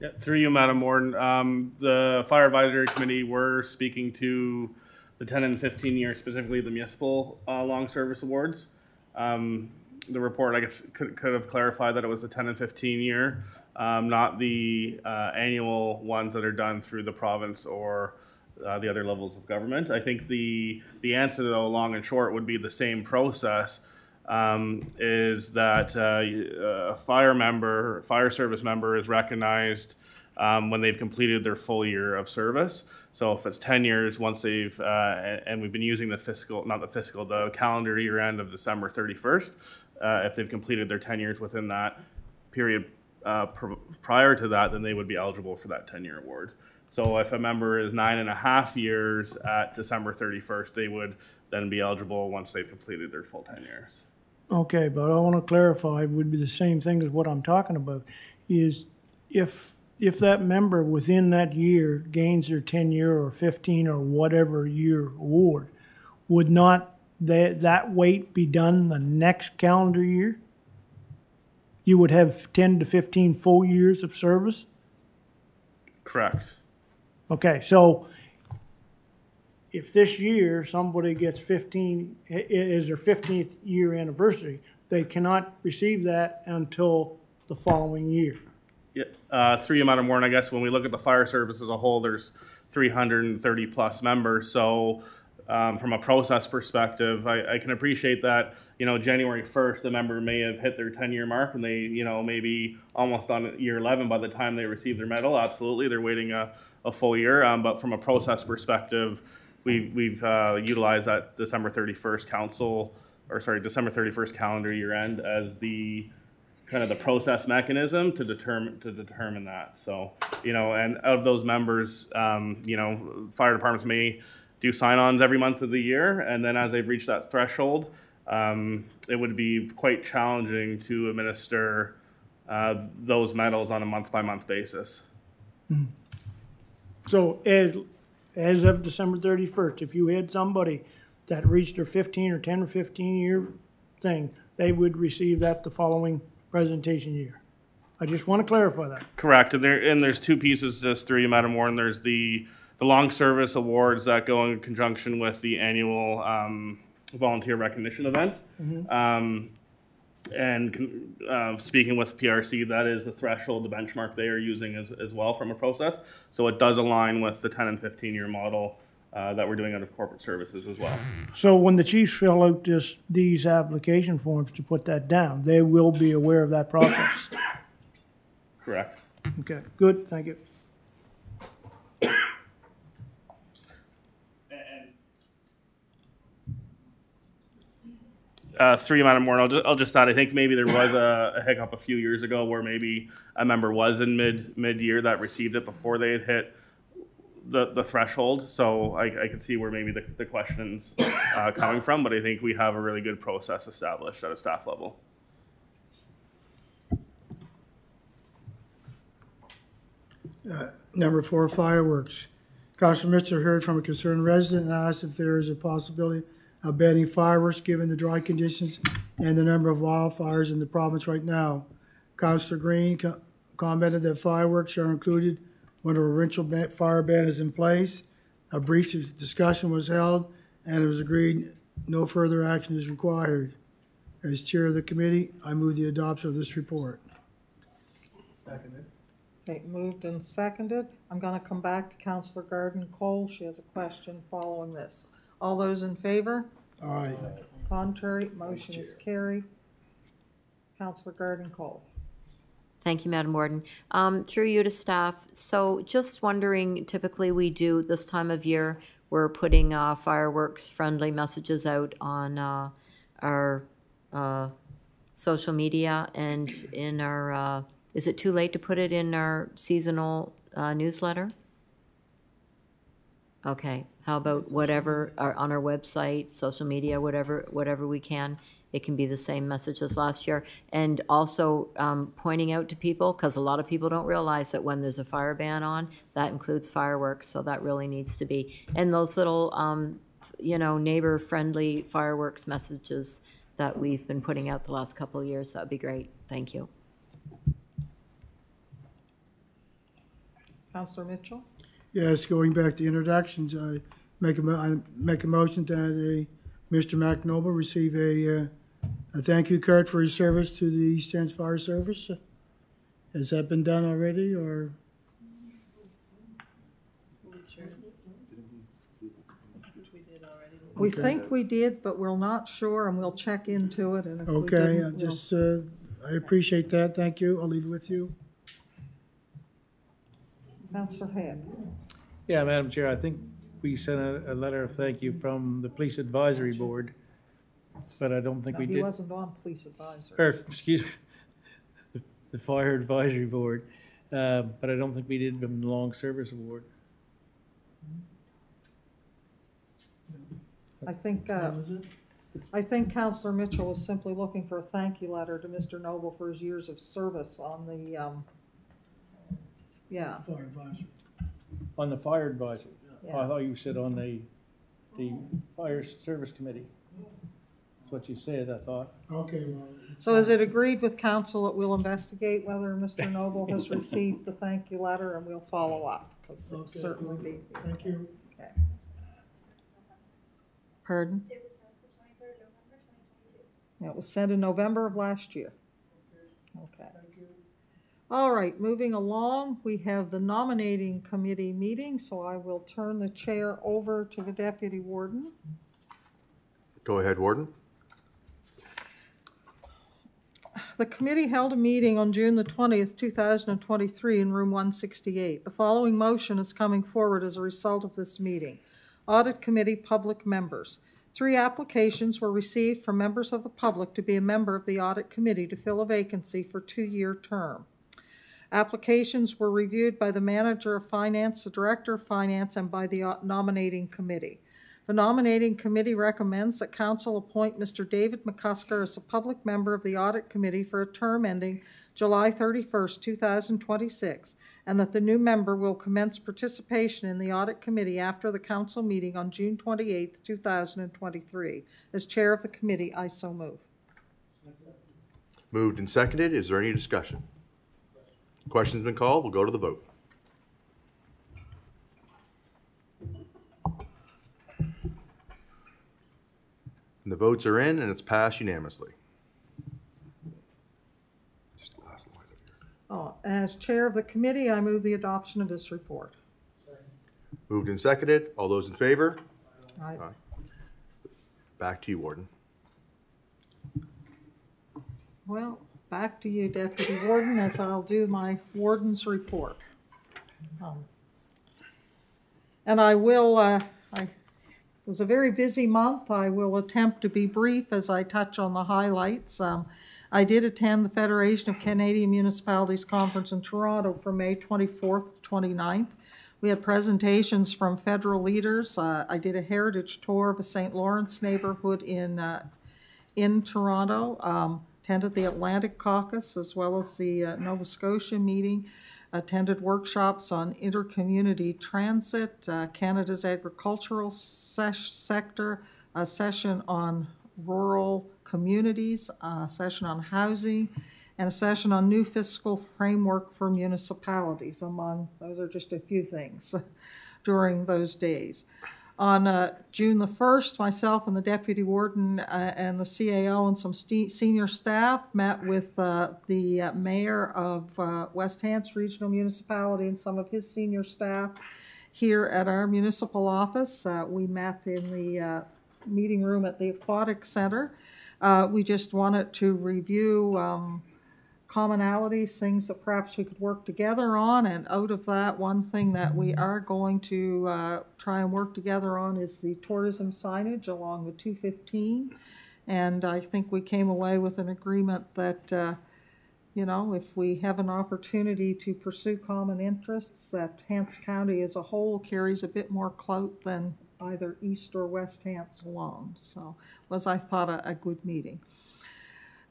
Yeah, through you, Madam Warden, um, the Fire Advisory Committee were speaking to the ten and fifteen year, specifically the municipal, uh, long service awards. Um, the report, I guess, could, could have clarified that it was the ten and fifteen year, um, not the, uh, annual ones that are done through the province or uh, the other levels of government. I think the the answer, though, long and short, would be the same process. Um, is that uh, a fire member, fire service member, is recognized um, when they've completed their full year of service. So if it's 10 years, once they've, uh, and we've been using the fiscal, not the fiscal, the calendar year end of December 31st, uh, if they've completed their 10 years within that period uh, pr- prior to that, then they would be eligible for that 10 year award. So if a member is nine and a half years at December 31st, they would then be eligible once they've completed their full 10 years. Okay, but I want to clarify, it would be the same thing as what I'm talking about, is if, if that member within that year gains their ten-year or fifteen or whatever year award, would not that, that wait be done the next calendar year? You would have ten to fifteen full years of service? Correct. Okay, so if this year somebody gets 15, i- i- is their 15th year anniversary, they cannot receive that until the following year. Yeah, uh, three amount of more, and I guess when we look at the fire service as a whole, there's 330 plus members. So, um, from a process perspective, I, I can appreciate that. You know, January 1st, a member may have hit their 10 year mark, and they, you know, maybe almost on year 11 by the time they receive their medal. Absolutely, they're waiting a, a full year. Um, but from a process perspective, we, we've uh, utilized that December 31st council, or sorry, December 31st calendar year end as the kind of the process mechanism to determine to determine that. So, you know, and of those members, um, you know, fire departments may do sign-ons every month of the year, and then as they've reached that threshold, um, it would be quite challenging to administer uh, those medals on a month-by-month basis. So as, as of December 31st, if you had somebody that reached their 15 or 10 or 15 year thing, they would receive that the following presentation year. I just want to clarify that. Correct, and there and there's two pieces to this three, Madam Warren. There's the the long service awards that go in conjunction with the annual um, volunteer recognition event. Um, and uh, speaking with PRC, that is the threshold, the benchmark they are using as, as well from a process. So it does align with the 10 and 15 year model uh, that we're doing out of corporate services as well. So when the chiefs fill out this, these application forms to put that down, they will be aware of that process. Correct. Okay, good, thank you. Uh, three Madam Warren, I'll just, I'll just add, I think maybe there was a, a hiccup a few years ago where maybe a member was in mid, mid-year that received it before they had hit the, the threshold. So I, I can see where maybe the, the question's, uh, coming from, but I think we have a really good process established at a staff level. Number four, fireworks. Councilor Mitchell heard from a concerned resident and asked if there is a possibility of banning fireworks given the dry conditions and the number of wildfires in the province right now. Councilor Green co- commented that fireworks are included when a provincial ban- fire ban is in place. A brief discussion was held and it was agreed no further action is required. As chair of the committee, I move the adoption of this report. Seconded. Okay, moved and seconded. I'm gonna come back to Counselor Garden Cole. She has a question following this. All those in favor? Aye. Contrary, motion is carried. Counselor Garden Cole. Thank you, Madam Warden. Um, Through you to staff, so just wondering, typically we do this time of year, we're putting uh, fireworks-friendly messages out on uh, our uh, social media and in our, uh, is it too late to put it in our seasonal uh, newsletter? Okay, how about whatever, or on our website, social media, whatever, whatever we can? It can be the same message as last year. And also um, pointing out to people, because a lot of people don't realize that when there's a fire ban on, that includes fireworks, so that really needs to be. And those little, um, you know, neighbor-friendly fireworks messages that we've been putting out the last couple of years, that'd be great. Thank you. Counselor Mitchell? Yes, going back to introductions, I make a, mo- I make a motion that a, Mr. McNoble receive a, uh, a thank you card for his service to the East End Fire Service. Has that been done already, or? We Okay. think we did, but we're not sure, and we'll check into it, and if we Okay, didn't, we'll- just, uh, I appreciate that, thank you, I'll leave it with you. Counselor Head. Yeah, Madam Chair, I think we sent a, a letter of thank you from the Police Advisory Board, but I don't think we did. He wasn't on police advisory. Or, excuse, me, the, the Fire Advisory Board, uh, but I don't think we did from the Long Service Award. I think, uh, I think Counselor Mitchell was simply looking for a thank you letter to Mr. Noble for his years of service on the, um, yeah, Fire advisory. On the Fire Advisory. Oh, I Yeah. thought you said on the, the oh. Fire Service Committee. That's what you said, I thought. Okay, well. So is it agreed with council that we'll investigate whether Mr. Noble has received the thank you letter and we'll follow up? Because it'll Okay. certainly be. Thank you. Okay. Pardon? It was sent the twenty-third of November, twenty twenty-two. It was sent in November of last year. Okay. All right, moving along, we have the nominating committee meeting, so I will turn the chair over to the deputy warden. Go ahead, Warden. The committee held a meeting on June the twentieth, two thousand and twenty-three in room one sixty-eight. The following motion is coming forward as a result of this meeting. Audit Committee Public Members. Three applications were received from members of the public to be a member of the Audit Committee to fill a vacancy for two-year term. Applications were reviewed by the Manager of Finance, the Director of Finance, and by the uh, nominating committee. The nominating committee recommends that council appoint Mr. David McCusker as a public member of the Audit Committee for a term ending July 31st, 2026, and that the new member will commence participation in the Audit Committee after the council meeting on June 28th, 2023. As chair of the committee, I so move. Moved and seconded. Is there any discussion? Question's been called. We'll go to the vote. And the votes are in, and it's passed unanimously. Just the last line of here. Oh, As chair of the committee, I move the adoption of this report. Moved and seconded. All those in favor? Aye. Back to you, Warden. Well, back to you, Deputy Warden, as I'll do my warden's report. Um, And I will, uh, I, it was a very busy month. I will attempt to be brief as I touch on the highlights. Um, I did attend the Federation of Canadian Municipalities Conference in Toronto from May 24th to 29th. We had presentations from federal leaders. Uh, I did a heritage tour of a St. Lawrence neighborhood in, uh, in Toronto, um, attended the Atlantic Caucus as well as the uh, Nova Scotia meeting, attended workshops on intercommunity transit, uh, Canada's agricultural sector, a session on rural communities, a session on housing, and a session on new fiscal framework for municipalities, among, those are just a few things during those days. On uh, June the 1st, myself and the deputy warden uh, and the CAO and some ste- senior staff met with uh, the uh, mayor of uh, West Hants Regional Municipality and some of his senior staff here at our municipal office. Uh, We met in the meeting room at the Aquatic Center. We just wanted to review um, commonalities, things that perhaps we could work together on. And out of that, one thing that we are going to uh, try and work together on is the tourism signage along the 215. And I think we came away with an agreement that, uh, you know, if we have an opportunity to pursue common interests, that Hants County as a whole carries a bit more clout than either East or West Hants alone. So was, I thought, a, a good meeting.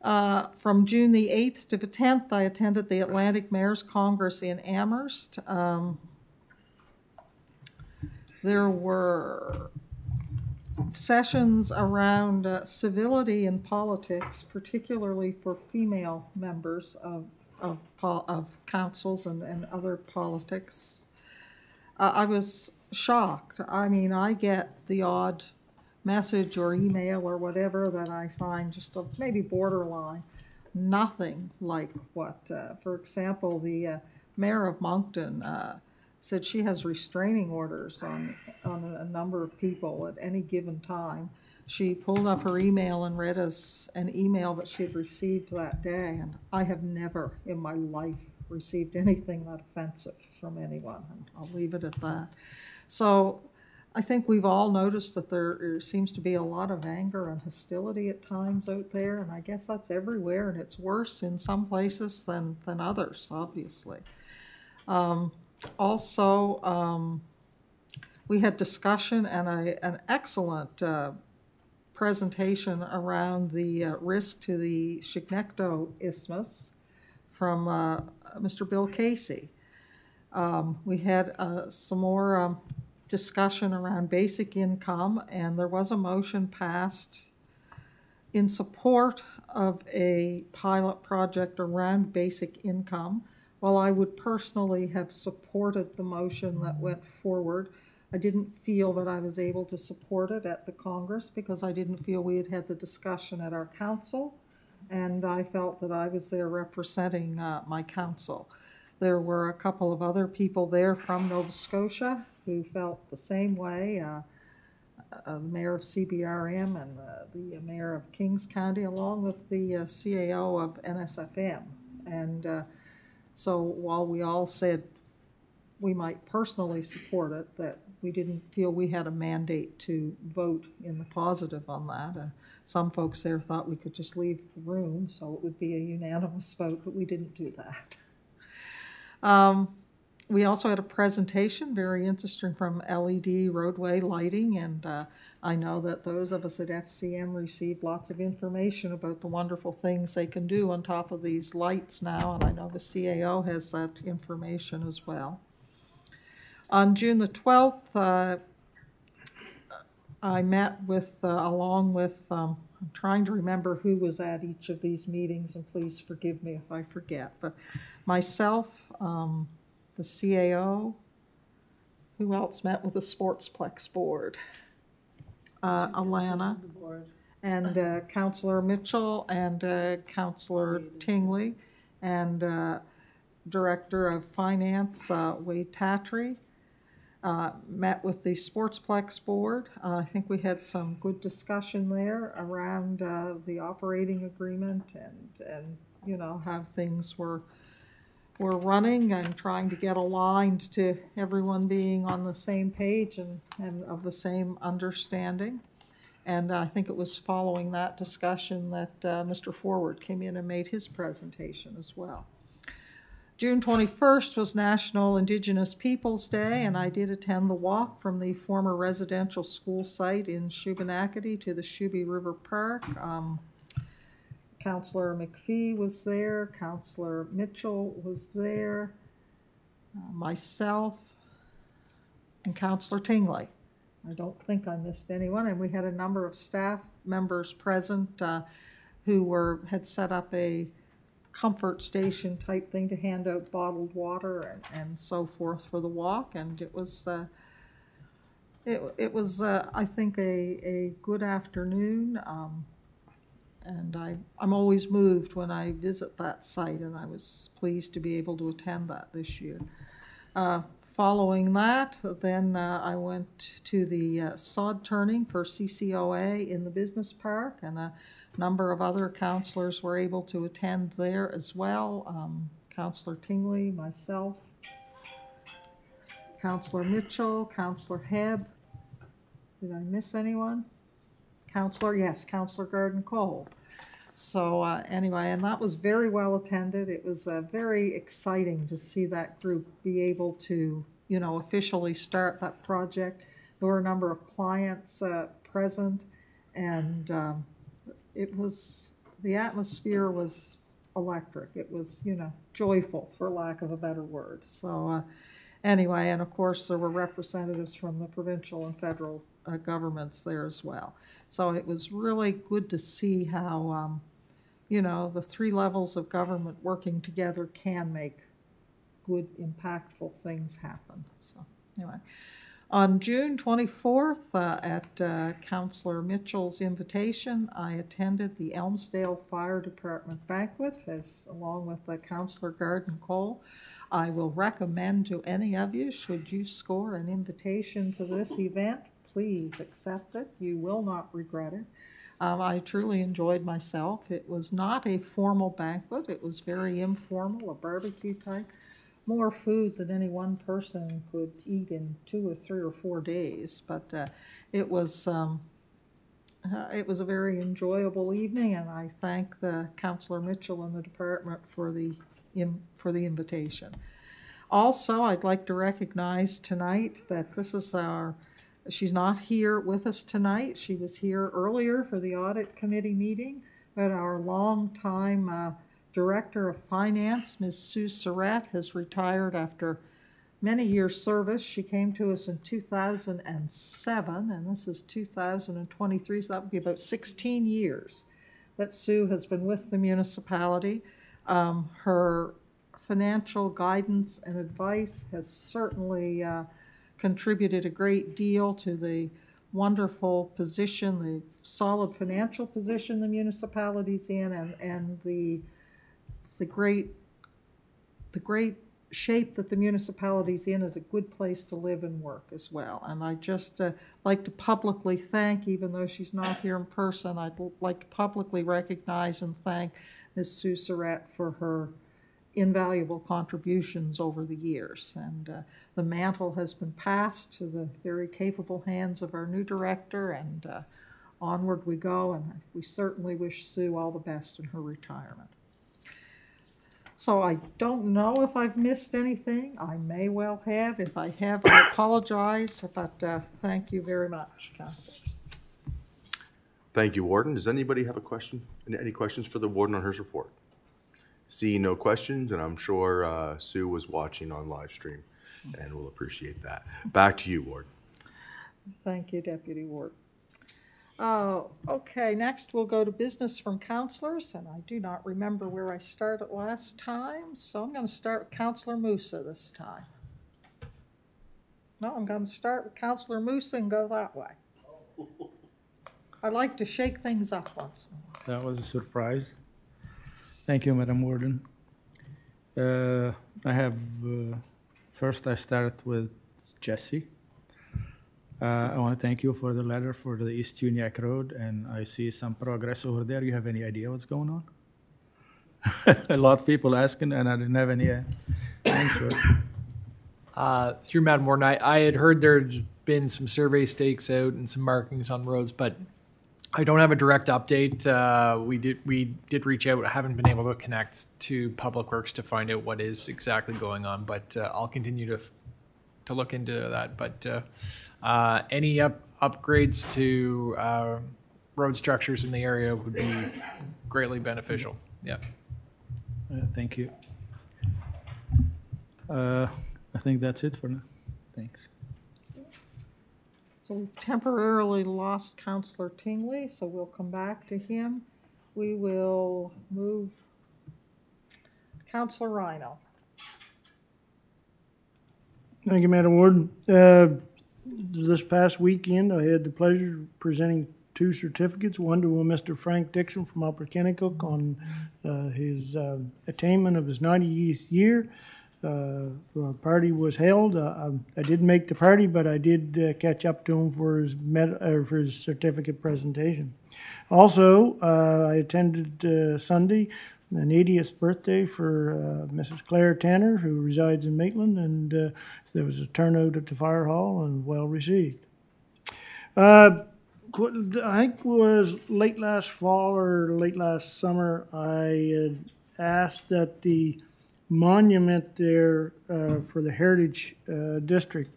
Uh, From June the 8th to the 10th, I attended the Atlantic Mayors Congress in Amherst. Um, There were sessions around uh, civility in politics, particularly for female members of, of, of councils and, and other politics. Uh, I was shocked. I mean, I get the odd message or email or whatever that I find just a, maybe borderline. Nothing like what, uh, for example, the uh, mayor of Moncton, uh, said she has restraining orders on, on a number of people at any given time. She pulled up her email and read us an email that she had received that day, and I have never in my life received anything that offensive from anyone, and I'll leave it at that. So I think we've all noticed that there, seems to be a lot of anger and hostility at times out there, and I guess that's everywhere, and it's worse in some places than, than others, obviously. Um, also, um, we had discussion and a, an excellent uh, presentation around the uh, risk to the Chignecto Isthmus from uh, Mr. Bill Casey. Um, we had uh, some more um, discussion around basic income, and there was a motion passed in support of a pilot project around basic income. While I would personally have supported the motion that went forward, I didn't feel that I was able to support it at the Congress because I didn't feel we had had the discussion at our council, and I felt that I was there representing uh, my council. There were a couple of other people there from Nova Scotia who felt the same way. Uh, uh, the mayor of CBRM and the mayor of Kings County, along with the uh, CAO of NSFM. And uh, so while we all said we might personally support it, that we didn't feel we had a mandate to vote in the positive on that. Uh, some folks there thought we could just leave the room, so it would be a unanimous vote, but we didn't do that. Um, we also had a presentation, very interesting, from LED roadway lighting, and uh, I know that those of us at FCM received lots of information about the wonderful things they can do on top of these lights now, and I know the CAO has that information as well. On June the 12th, uh, I met with, uh, along with, um, I'm trying to remember who was at each of these meetings, and please forgive me if I forget, but myself, um, the CAO, who else met with the Sportsplex Board? Uh, Alana, and uh, Counselor Mitchell, and uh, Counselor Tingley, and uh, Director of Finance, uh, Wade Tatry. Uh, met with the Sportsplex Board. Uh, I think we had some good discussion there around uh, the operating agreement and, and, you know, how things were, were running and trying to get aligned to everyone being on the same page and, and of the same understanding. And I think it was following that discussion that uh, Mr. Forward came in and made his presentation as well. June 21st was National Indigenous Peoples Day, and I did attend the walk from the former residential school site in Shubenacadie to the Shuby River Park. Um, Councillor McPhee was there, Councillor Mitchell was there, uh, myself, and Councillor Tingley. I don't think I missed anyone, and we had a number of staff members present uh, who were had set up a comfort station type thing to hand out bottled water and, and so forth for the walk, and it was, uh, it, it was, uh, I think, a, a good afternoon. Um, and I, I'm always moved when I visit that site, and I was pleased to be able to attend that this year. Uh, following that, then uh, I went to the uh, sod turning for CCOA in the business park, and a number of other counselors were able to attend there as well. Um, Counselor Tingley, myself, Counselor Mitchell, Counselor Hebb. Did I miss anyone? Counselor, yes, Counselor Garden Cole. So uh, anyway, and that was very well attended. It was uh, very exciting to see that group be able to, you know, officially start that project. There were a number of clients uh, present, and um, it was the atmosphere was electric. It was, you know, joyful, for lack of a better word. So uh, anyway, and of course there were representatives from the provincial and federal uh, governments there as well. So it was really good to see how, um, you know, the three levels of government working together can make good, impactful things happen. So, anyway. On June 24th, uh, at uh, Councillor Mitchell's invitation, I attended the Elmsdale Fire Department banquet as, along with uh, Councillor Garden Cole. I will recommend to any of you, should you score an invitation to this event, please accept it. You will not regret it. Um, I truly enjoyed myself. It was not a formal banquet. It was very informal, a barbecue type. More food than any one person could eat in two or three or four days. But uh, it was um, uh, it was a very enjoyable evening, and I thank the Councillor Mitchell and the department for the in, for the invitation. Also, I'd like to recognize tonight that this is our She's not here with us tonight. She was here earlier for the audit committee meeting, but our longtime uh, director of finance, Ms. Sue Surratt, has retired after many years' service. She came to us in 2007, and this is 2023, so that would be about 16 years that Sue has been with the municipality. Um, her financial guidance and advice has certainly uh, contributed a great deal to the wonderful position, the solid financial position the municipality's in, and, and the, the great, the great shape that the municipality's in is a good place to live and work as well. And I just uh, like to publicly thank, even though she's not here in person, I'd like to publicly recognize and thank Ms. Sue Surratt for her invaluable contributions over the years. And uh, the mantle has been passed to the very capable hands of our new director, and uh, onward we go. And we certainly wish Sue all the best in her retirement. So I don't know if I've missed anything. I may well have. If I have, I apologize, but uh, thank you very much, councilors. Thank you, Warden. Does anybody have a question? Any- questions for the Warden on his report? Seeing no questions, and I'm sure uh, Sue was watching on live stream and will appreciate that. Back to you, Ward. Thank you, Deputy Ward. Uh, Okay, next we'll go to business from counselors, and I do not remember where I started last time, so I'm going to start with Counselor Moussa this time. No, I'm going to start with Counselor Moussa and go that way. I like to shake things up once in a while. That was a surprise. Thank you, Madam Warden. Uh, I have, uh, first I start with Jesse. Uh, I want to thank you for the letter for the East Uniacke Road, and I see some progress over there. You have any idea what's going on? A lot of people asking, and I didn't have any uh, answer. Uh, through Madam Warden, I, I had heard there'd been some survey stakes out and some markings on roads, but I don't have a direct update. Uh, we did we did reach out. I haven't been able to connect to Public Works to find out what is exactly going on, but uh, I'll continue to f- to look into that. But uh, uh, any up upgrades to uh, road structures in the area would be greatly beneficial. Yeah. Uh, Thank you. I think that's it for now. Thanks. So we've temporarily lost Counselor Tingley, so we'll come back to him. We will move Counselor Rhyno. Thank you, Madam Warden. Uh, This past weekend, I had the pleasure of presenting two certificates, one to Mr. Frank Dixon from Upper Kennetcook on uh, his uh, attainment of his 90th year. Uh, party was held. Uh, um, I didn't make the party, but I did uh, catch up to him for his med, for his certificate presentation. Also, I attended Sunday, an 80th birthday for uh, Mrs. Claire Tanner, who resides in Maitland, and uh, there was a turnout at the fire hall and well received. Uh, I think it was late last fall or late last summer, I asked that the monument there uh, for the Heritage uh, District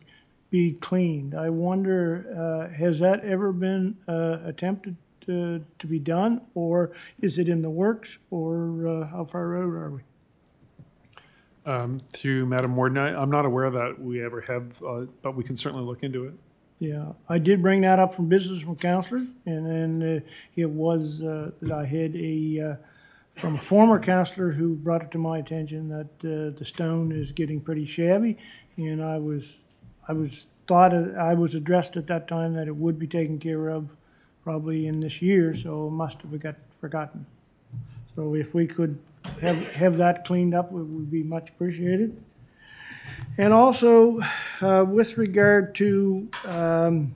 be cleaned. I wonder, uh, has that ever been uh, attempted to, to be done, or is it in the works, or uh, how far out are we? Um, Through Madam Warden, I- I'm not aware that we ever have, uh, but we can certainly look into it. Yeah, I did bring that up from business from counselors, and then uh, it was uh, that I had a, uh, from a former counselor who brought it to my attention that uh, the stone is getting pretty shabby, and I was, I was thought, it- I was addressed at that time that it would be taken care of probably in this year, so it must have got forgotten. So if we could have, have that cleaned up, it would be much appreciated. And also, uh, with regard to um,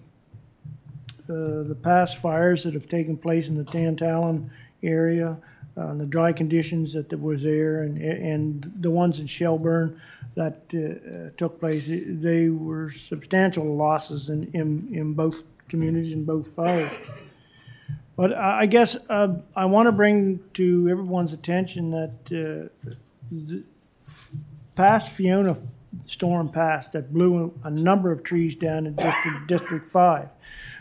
uh, the past fires that have taken place in the Tantallon area, uh, and the dry conditions that there was there, and, and the ones in Shelburne that uh, took place, they were substantial losses in, in, in both communities, in both fires. But I guess uh, I want to bring to everyone's attention that uh, the past Fiona storm passed that blew a number of trees down in District, District Five.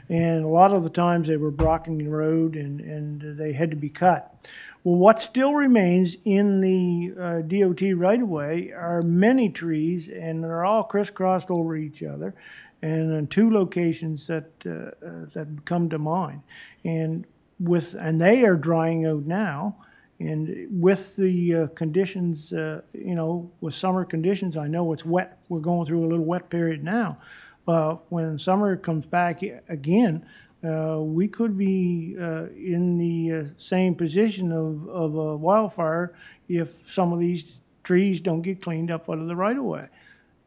And a lot of the times they were blocking the road and, and they had to be cut. Well, what still remains in the uh, DOT right-of-way are many trees and they're all crisscrossed over each other and in two locations that, uh, uh, that come to mind. And with, and they are drying out now. And with the uh, conditions, uh, you know, with summer conditions, I know it's wet. We're going through a little wet period now. But when summer comes back again, uh, we could be uh, in the uh, same position of, of a wildfire if some of these trees don't get cleaned up out of the right of way.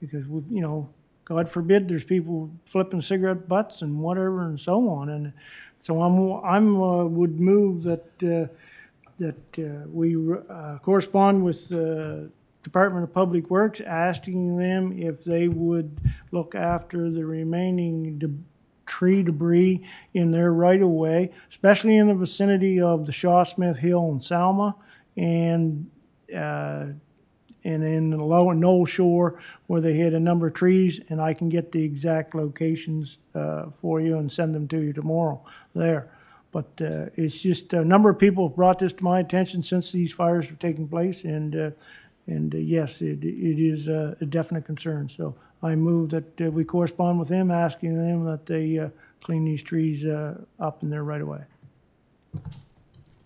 Because, we, you know, God forbid, there's people flipping cigarette butts and whatever and so on. And so I'm, I'm, uh, would move that, uh, that uh, we correspond with the Department of Public Works, asking them if they would look after the remaining tree debris in their right-of-way, especially in the vicinity of the Shaw Smith Hill and Selma, and uh, and in the lower Noel Shore where they hit a number of trees, and I can get the exact locations uh, for you and send them to you tomorrow there. But uh, it's just a number of people have brought this to my attention since these fires have taken place, and uh, and uh, yes, it, it is uh, a definite concern. So I move that uh, we correspond with them, asking them that they uh, clean these trees uh, up in there right away.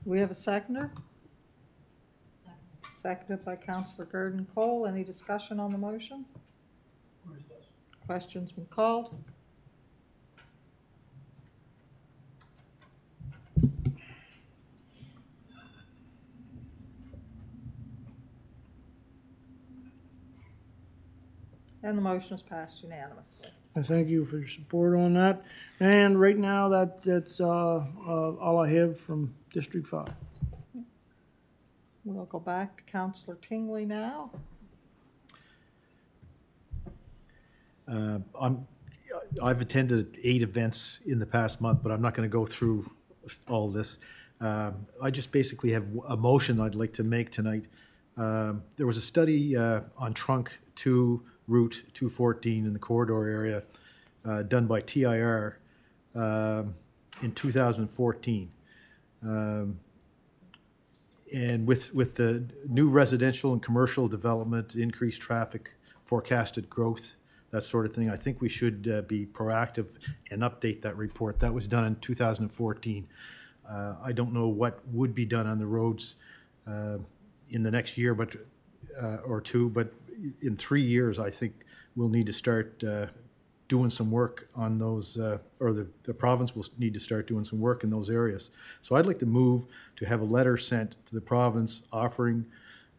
We have a seconder? Seconded by Counselor Garden Cole. Any discussion on the motion? Questions been called? And the motion is passed unanimously. I thank you for your support on that. And right now, that, that's uh, uh, all I have from District Five. We'll go back to Counselor Tingley now. Uh, I'm, I've attended eight events in the past month, but I'm not going to go through all this. Um, I just basically have a motion I'd like to make tonight. Um, There was a study uh, on Trunk 2, Route 214 in the corridor area uh, done by TIR um, in 2014. Um, and with, with the new residential and commercial development, increased traffic, forecasted growth, that sort of thing, I think we should uh, be proactive and update that report. That was done in 2014. Uh, I don't know what would be done on the roads uh, in the next year, but, uh, or two, but in three years, I think we'll need to start uh, doing some work on those, uh, or the, the province will need to start doing some work in those areas. So I'd like to move to have a letter sent to the province offering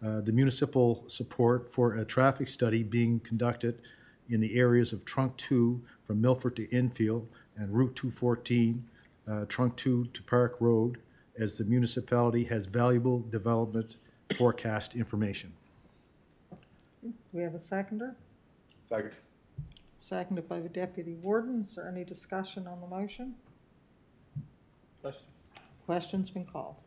uh, the municipal support for a traffic study being conducted in the areas of Trunk 2 from Milford to Enfield and Route 214, uh, Trunk 2 to Park Road, as the municipality has valuable development forecast information. We have a seconder? Second. Seconded by the Deputy Warden. Is there any discussion on the motion? Question. Question's been called.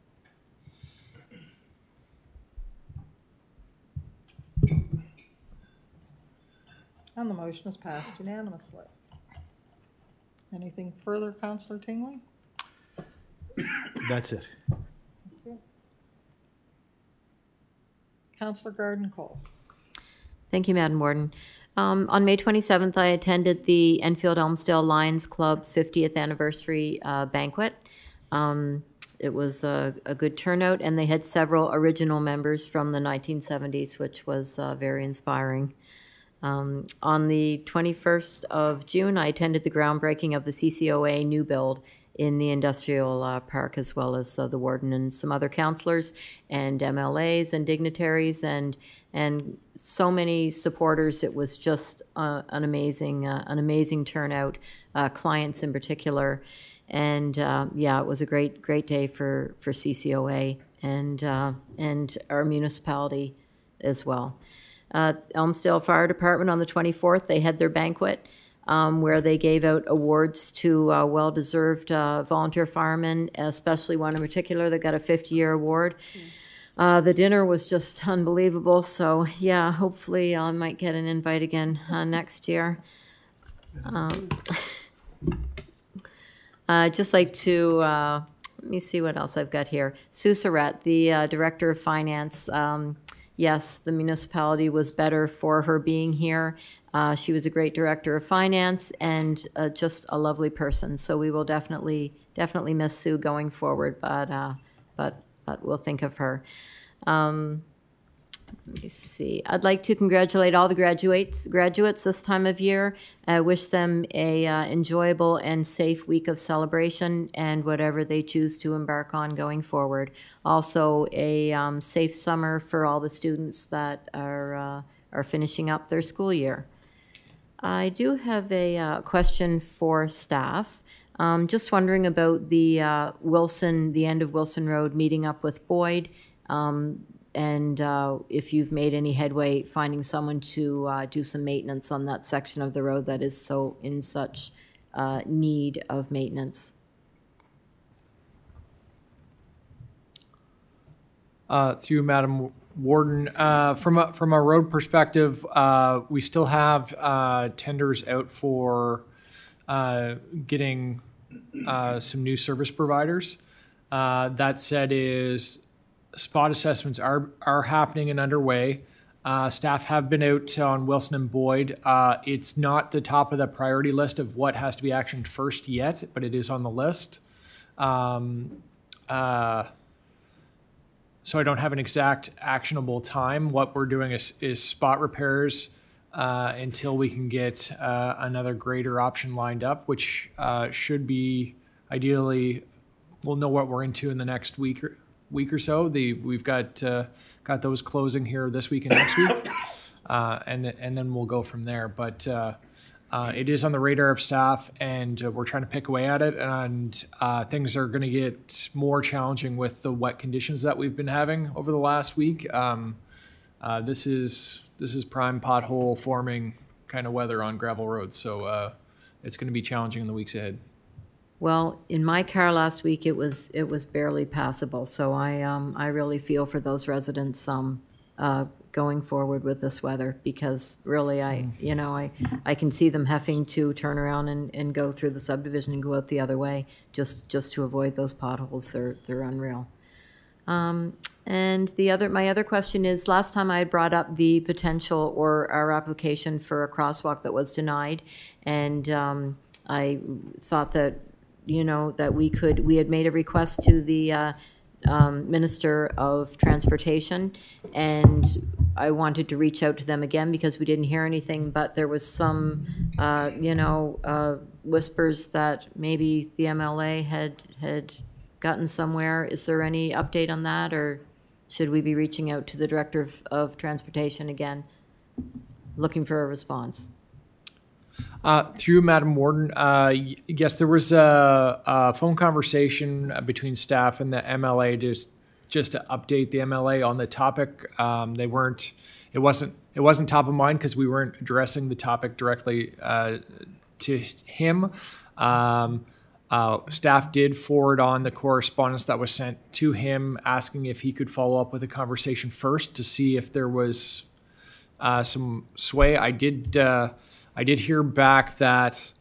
And the motion is passed unanimously. Anything further, Counselor Tingley? That's it. Counselor Garden Cole. Thank you, Madam Warden. Um, On May 27th, I attended the Enfield Elmsdale Lions Club 50th Anniversary uh, Banquet. Um, It was a a good turnout, and they had several original members from the 1970s, which was uh, very inspiring. Um, On the 21st of June, I attended the groundbreaking of the CCOA new build in the industrial uh, park, as well as uh, the warden and some other counselors and MLAs and dignitaries and, and so many supporters. It was just uh, an amazing, uh, an amazing turnout, uh, clients in particular. And uh, yeah, it was a great, great day for, for CCOA and, and our municipality as well. Elmsdale Fire Department on the 24th, they had their banquet um, where they gave out awards to uh, well-deserved uh, volunteer firemen, especially one in particular that got a 50-year award. Uh, the dinner was just unbelievable. So yeah, hopefully I might get an invite again uh, next year. Um, I'd just like to, uh, let me see what else I've got here. Sue Surratt, the uh, Director of Finance, um, yes, the municipality was better for her being here. Uh, She was a great Director of Finance and uh, just a lovely person. So we will definitely, definitely miss Sue going forward, but, uh, but, but we'll think of her. Um, let me see. I'd like to congratulate all the graduates, graduates this time of year. I wish them a uh, enjoyable and safe week of celebration and whatever they choose to embark on going forward. Also, a um, safe summer for all the students that are uh, are finishing up their school year. I do have a uh, question for staff. Um, just wondering about the uh, Wilson, the end of Wilson Road meeting up with Boyd. Um, and uh, if you've made any headway finding someone to uh, do some maintenance on that section of the road that is so in such uh, need of maintenance. Uh, through Madam Warden, uh, from a, from a road perspective, uh, we still have uh, tenders out for uh, getting uh, some new service providers. Uh, that said, is spot assessments are are happening and underway. Staff have been out on Wilson and Boyd. It's not the top of the priority list of what has to be actioned first yet, but it is on the list. Um, so I don't have an exact actionable time. What we're doing is, is spot repairs uh, until we can get uh, another greater option lined up, which uh, should be ideally, we'll know what we're into in the next week or week or so. The we've got uh, got those closing here this week and next week, uh, and and then we'll go from there. But uh, it is on the radar of staff, and uh, we're trying to pick away at it. And uh, things are going to get more challenging with the wet conditions that we've been having over the last week. Um, uh, this is this is prime pothole forming kind of weather on gravel roads, so uh, it's going to be challenging in the weeks ahead. Well, in my car last week, it was it was barely passable. So I um, I really feel for those residents um, uh, going forward with this weather because really I you know I I can see them having to turn around and, and go through the subdivision and go out the other way just just to avoid those potholes. They're they're unreal. Um, and the other, my other question is, last time I had brought up the potential or our application for a crosswalk that was denied, and um, I thought that, you know, that we could, we had made a request to the uh, um, Minister of Transportation, and I wanted to reach out to them again because we didn't hear anything, but there was some, uh, you know, uh, whispers that maybe the MLA had, had gotten somewhere. Is there any update on that, or should we be reaching out to the Director of, of Transportation again, looking for a response? Uh, through Madam Warden, uh, yes, there was a, a phone conversation uh, between staff and the MLA just just to update the MLA on the topic. Um, they weren't. It wasn't. It wasn't top of mind because we weren't addressing the topic directly uh, to him. Um, uh, staff did forward on the correspondence that was sent to him, asking if he could follow up with a conversation first to see if there was uh, some sway. I did. I did hear back that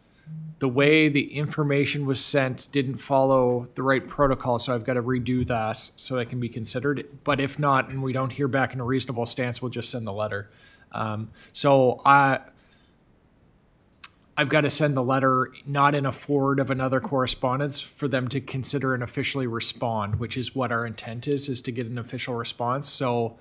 the way the information was sent didn't follow the right protocol, so I've got to redo that so it can be considered. But if not, and we don't hear back in a reasonable stance, we'll just send the letter. Um, so I. I've got to send the letter not in a forward of another correspondence for them to consider and officially respond, which is what our intent is, is to get an official response. So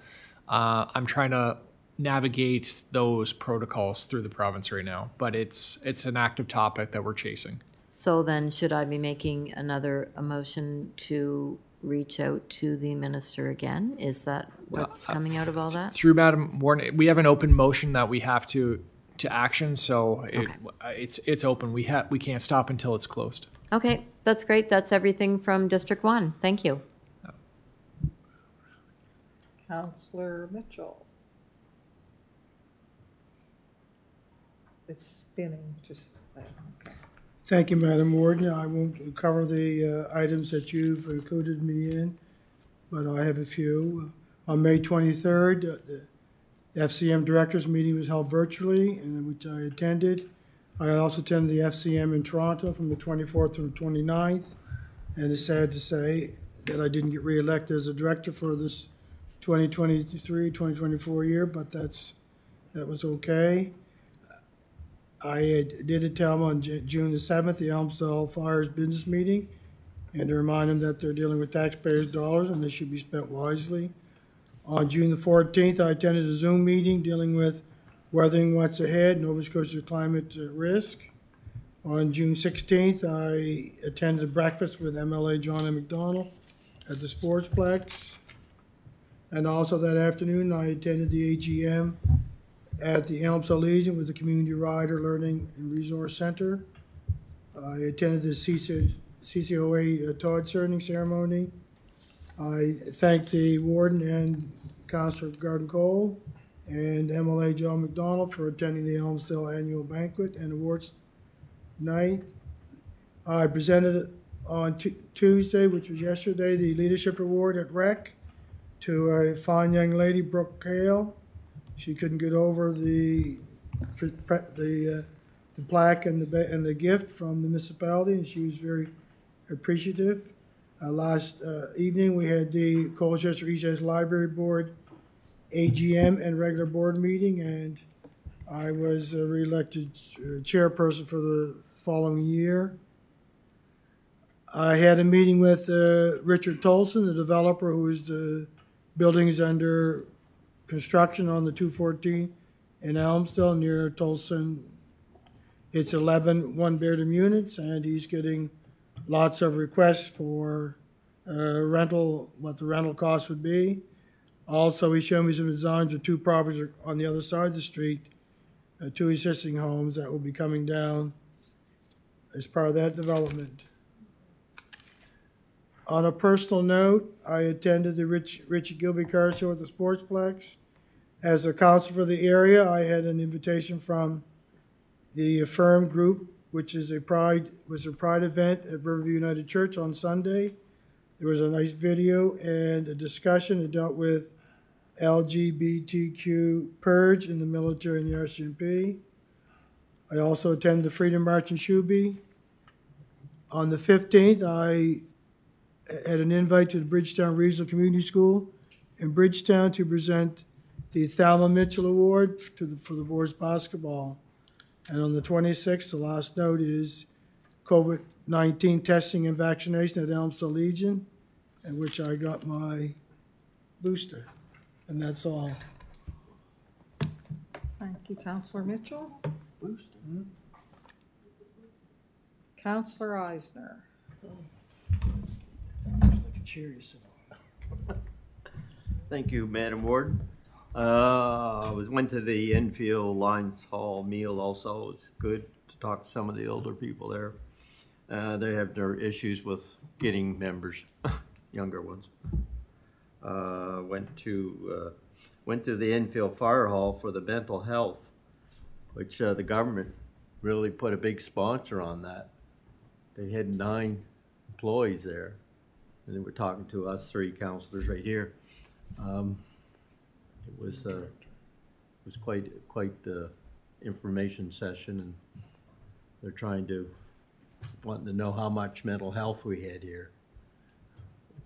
uh, I'm trying to navigate those protocols through the province right now. But it's it's an active topic that we're chasing. So then, should I be making another, a motion to reach out to the minister again? Is that what's coming out of all that? Through Madam Warden, we have an open motion that we have to to action, so it, uh, it's it's open. We have we can't stop until it's closed. Okay, that's great. That's everything from District One. Thank you. Counselor Mitchell. It's spinning, just, okay. Thank you, Madam Warden. I won't cover the uh, items that you've included me in, but I have a few. On May 23rd, uh, the FCM Directors Meeting was held virtually, and which I attended. I also attended the FCM in Toronto from the 24th to the 29th, and it's sad to say that I didn't get reelected as a director for this 2023, 2024 year, but that's, that was okay. I had- did attend on Ju- June the seventh, the Elmsdale Fires Business Meeting, and to remind them that they're dealing with taxpayers' dollars and they should be spent wisely. On June the fourteenth, I attended a Zoom meeting dealing with weathering what's ahead, Nova Scotia climate risk. On June sixteenth, I attended a breakfast with MLA John M. McDonald at the Sportsplex. And also that afternoon, I attended the AGM at the Elmsdale Legion with the Community Rider Learning and Resource Center. I attended the CC CCOA uh, Todd Cerning ceremony. I thank the warden and Councilor Garden Cole and MLA John McDonald for attending the Elmsdale Annual Banquet and Awards Night. I presented on Tu- Tuesday, which was yesterday, the Leadership Award at Rec to a fine young lady, Brooke Hale. She couldn't get over the, the, uh, the plaque and the, and the gift from the municipality, and she was very appreciative. Uh, last, uh, evening, we had the Colchester East Hants Library Board AGM and regular board meeting, and I was uh, reelected uh, chairperson for the following year. I had a meeting with, uh, Richard Tolson, the developer who is the buildings under construction on the two fourteen in Elmsdale near Tolson. It's 11 one-bedroom units, and he's getting lots of requests for uh, rental, what the rental cost would be. Also, he showed me some designs of two properties on the other side of the street, uh, two existing homes that will be coming down as part of that development. On a personal note, I attended the Rich, Richie Gilby Car Show at the Sportsplex. As a counsel for the area, I had an invitation from the Affirm Group, which is a Pride, was a Pride event at Riverview United Church on Sunday. There was a nice video and a discussion that dealt with LGBTQ purge in the military and the RCMP. I also attended the Freedom March in Shubie. On the 15th, I had an invite to the Bridgetown Regional Community School in Bridgetown to present the Thelma Mitchell Award to the, for the boys basketball. And on the 26th, the last note is COVID-19 testing and vaccination at Elmsdale Legion, in which I got my booster. And that's all. Thank you, Counselor Mitchell. Booster? Counselor Isenor. Oh. Like a chair you sit on. Thank you, Madam Ward. Uh, I was, went to the Enfield Lions Hall meal also. It's good to talk to some of the older people there. Uh, they have their issues with getting members, younger ones. Uh, went to, uh, went to the Enfield Fire Hall for the mental health, which, uh, the government really put a big sponsor on that. They had nine employees there, and they were talking to us three counselors right here. Um, It was, uh, it was quite, quite the information session, and they're trying to, wanting to know how much mental health we had here.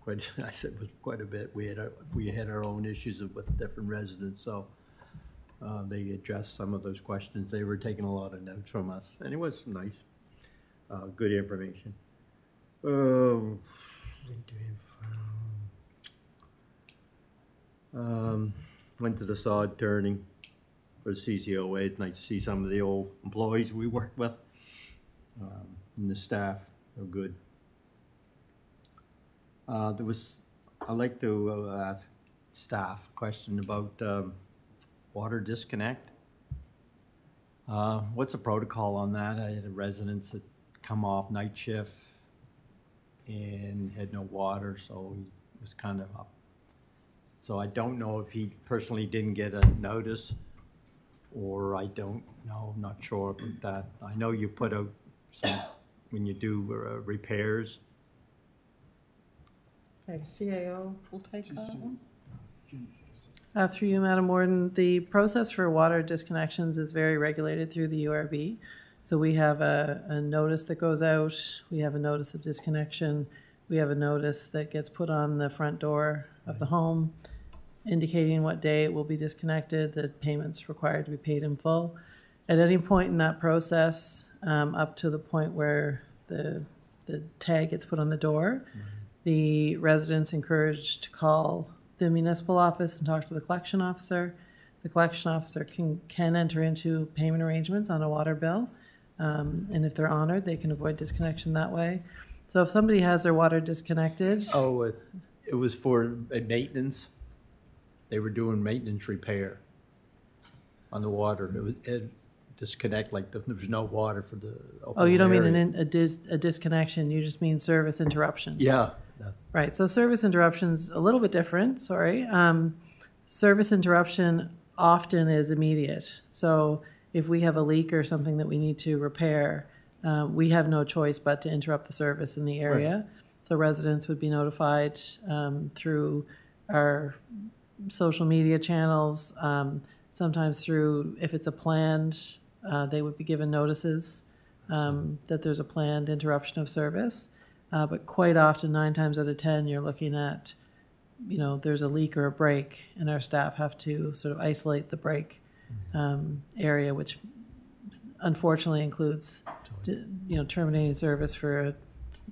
Quite, I said, it was quite a bit. We had, our- we had our own issues with different residents, so uh, they addressed some of those questions. They were taking a lot of notes from us, and it was nice, uh, good information. Um, Um, went to the sod turning, for the CCOA. It's nice to see some of the old employees we work with. Um, And the staff are good. Uh, There was, I'd like to uh, ask staff a question about um, water disconnect. Uh, What's the protocol on that? I had a residents that come off night shift and had no water, so he was kind of up. So I don't know if he personally didn't get a notice, or I don't know, I'm not sure about that. I know you put out some, when you do uh, repairs, Okay, CAO will take that one. Uh, Through you, Madam Warden, the process for water disconnections is very regulated through the URB. So we have a, a notice that goes out, we have a notice of disconnection, we have a notice that gets put on the front door of the home indicating what day it will be disconnected, the payment's required to be paid in full. At any point in that process, um, up to the point where the, the tag gets put on the door, the residents encouraged to call the municipal office and talk to the collection officer. The collection officer can, can enter into payment arrangements on a water bill. Um, and if they're honored, they can avoid disconnection that way. So if somebody has their water disconnected, Oh, it, it was for uh, maintenance. They were doing maintenance repair on the water. It was, it disconnect, like, there was no water for the. oh, you don't mean an, in- a dis, a disconnection, you just mean service interruption. Yeah, that- Right, so service interruption's a little bit different, sorry. Um, service interruption often is immediate. So if we have a leak or something that we need to repair, um, we have no choice but to interrupt the service in the area. So residents would be notified, um, through our social media channels, um, sometimes through, if it's a planned, uh, they would be given notices, um, that there's a planned interruption of service. Uh, but quite often, nine times out of 10, you're looking at, you know, there's a leak or a break, and our staff have to sort of isolate the break um, area, which unfortunately includes, d- you know, terminating service for, a-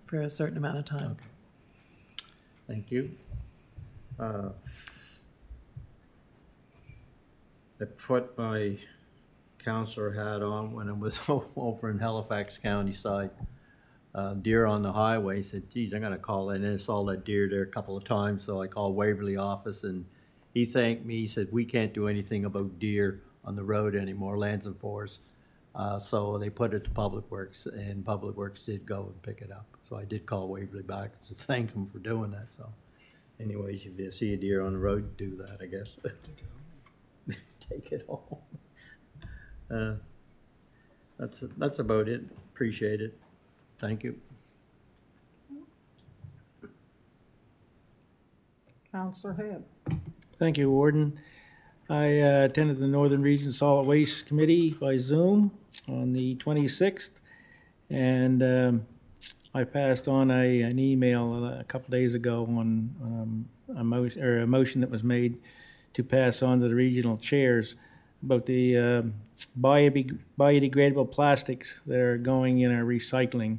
for a certain amount of time. Okay. Thank you. Uh, I put my counselor hat on when I was over in Halifax County side. Uh, deer on the highway, said, geez, I'm gonna call in, and I saw that deer there a couple of times, so I called Waverley office, and he thanked me, he said, we can't do anything about deer on the road anymore, lands and forests. Uh, so they put it to Public Works, and Public Works did go and pick it up. So I did call Waverley back to thank him for doing that, so. Anyways, if you see a deer on the road, do that, I guess. Take it home. Uh, That's, that's about it. Appreciate it. Thank you. Counselor Hebb. Thank you, Warden. I uh, attended the Northern Region Solid Waste Committee by Zoom on the 26th, and um, I passed on a, an email a couple days ago on um, a motion, or a motion that was made to pass on to the regional chairs about the biode- biodegradable plastics that are going in our recycling.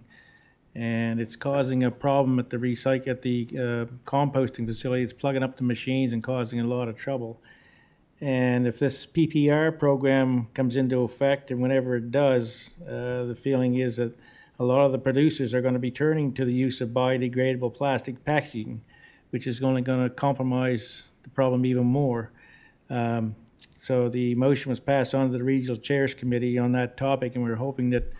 And it's causing a problem at the recyc, at the uh, composting facility. It's plugging up the machines and causing a lot of trouble. And if this PPR program comes into effect, and whenever it does, uh, the feeling is that a lot of the producers are going to be turning to the use of biodegradable plastic packaging, which is only going to compromise the problem even more. Um, so the motion was passed on to the Regional Chairs Committee on that topic, and we're hoping that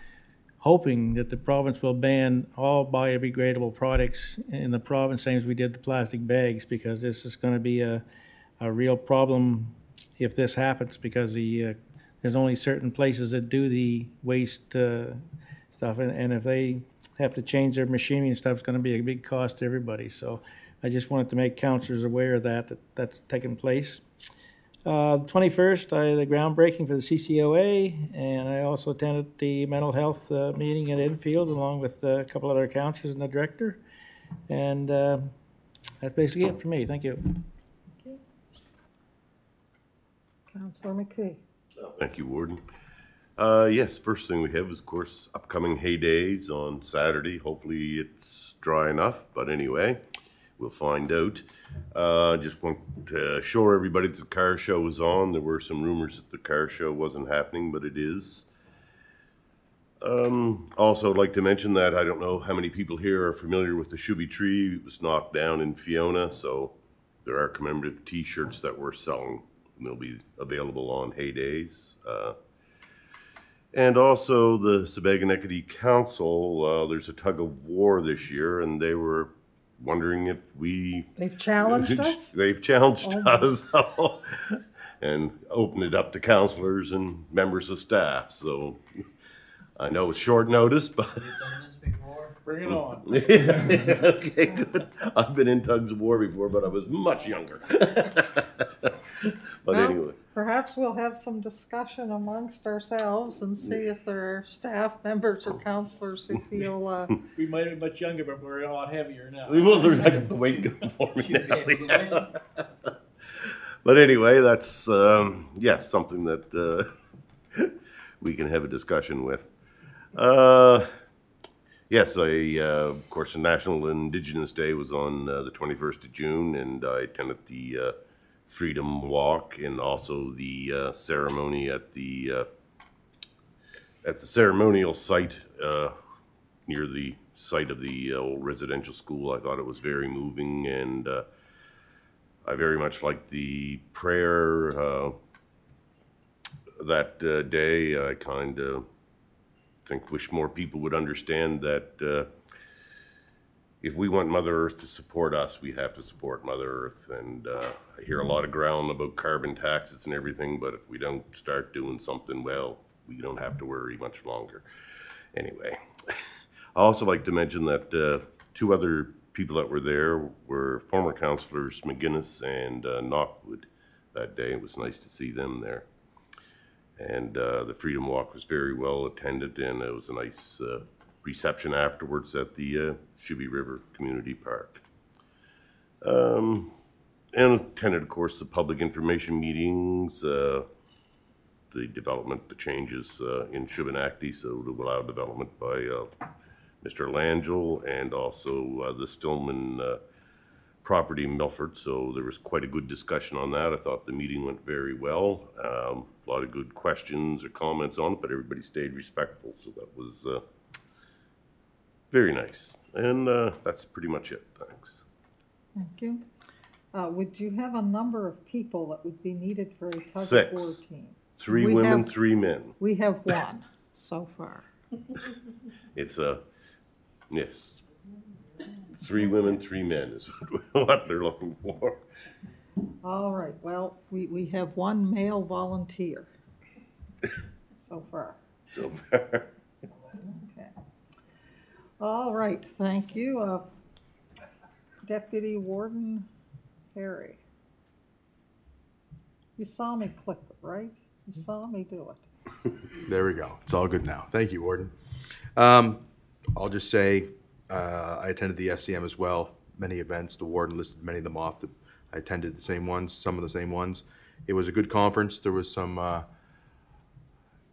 hoping that the province will ban all biodegradable products in the province, same as we did the plastic bags, because this is going to be a, a real problem if this happens, because the, uh, there's only certain places that do the waste uh, stuff, and, and if they have to change their machinery and stuff, it's going to be a big cost to everybody. So I just wanted to make councillors aware of that, that that's taking place. Uh, 21st, I had the groundbreaking for the CCOA, and I also attended the mental health uh, meeting at Enfield along with uh, a couple other councillors and the director. And uh, that's basically it for me. Thank you. Okay. Counselor McPhee. Thank you, Warden. Uh, yes, first thing we have is, of course, upcoming hay days on Saturday. Hopefully it's dry enough, but anyway, We'll find out. Uh, just want to assure everybody that the car show is on. There were some rumors that the car show wasn't happening, but it is. Um, also, I'd like to mention that I don't know how many people here are familiar with the Shubie tree. It was knocked down in Fiona, so there are commemorative T-shirts that we're selling. And they'll be available on Heydays. Uh, and also the Sipekne'katik Council, uh, there's a tug of war this year, and they were wondering if we. They've challenged us? They've challenged Oh. us. and opened it up to counselors and members of staff, so I know it's short notice, but. Bring it on. Okay, good. I've been in tugs of war before, but I was much younger. But Well, anyway, Perhaps we'll have some discussion amongst ourselves and see if there are staff members or counselors who feel, uh, We might have been much younger, but we're a lot heavier now. well, there's like a weight for me now. But anyway, that's, um, yeah, something that, uh, we can have a discussion with. Uh, yes, I, uh, of course, the National Indigenous Day was on, uh, the twenty-first of June, and I attended the, uh, Freedom Walk and also the, uh, ceremony at the, uh, at the ceremonial site, uh, near the site of the uh, old residential school. I thought it was very moving, and uh, I very much liked the prayer uh, that day. I kind of think wish more people would understand that if we want Mother Earth to support us, we have to support Mother Earth. And uh, I hear a lot of ground about carbon taxes and everything, but if we don't start doing something, well, we don't have to worry much longer. Anyway, I also like to mention that uh, two other people that were there were former councillors McGinnis and uh, Knockwood that day. It was nice to see them there. And uh, the Freedom Walk was very well attended, and it was a nice uh, reception afterwards at the uh, River Community Park. Um, and attended, of course, the public information meetings, uh, the development, the changes uh, in Shubenacadie, so to allow development by uh, Mr. Langell and also uh, the Stillman uh, property in Milford. So there was quite a good discussion on that. I thought the meeting went very well. Um, A lot of good questions or comments on it, but everybody stayed respectful, so that was very nice. And uh, that's pretty much it. Thanks. thank you. Uh, would you have a number of people that would be needed for a tug of war Six. team? Three We women, have- three men. We have one so far. It's a, yes. Three women, three men is what they're looking for. All right, well, we, we have one male volunteer so far. So far. All right, thank you. Uh, Deputy Warden Harry. You saw me click it, right? You saw me do it. There we go. It's all good now. Thank you, Warden. Um, I'll just say, uh, I attended the FCM as well, many events. The warden listed many of them off. I attended the same ones, some of the same ones. It was a good conference. There was some, uh,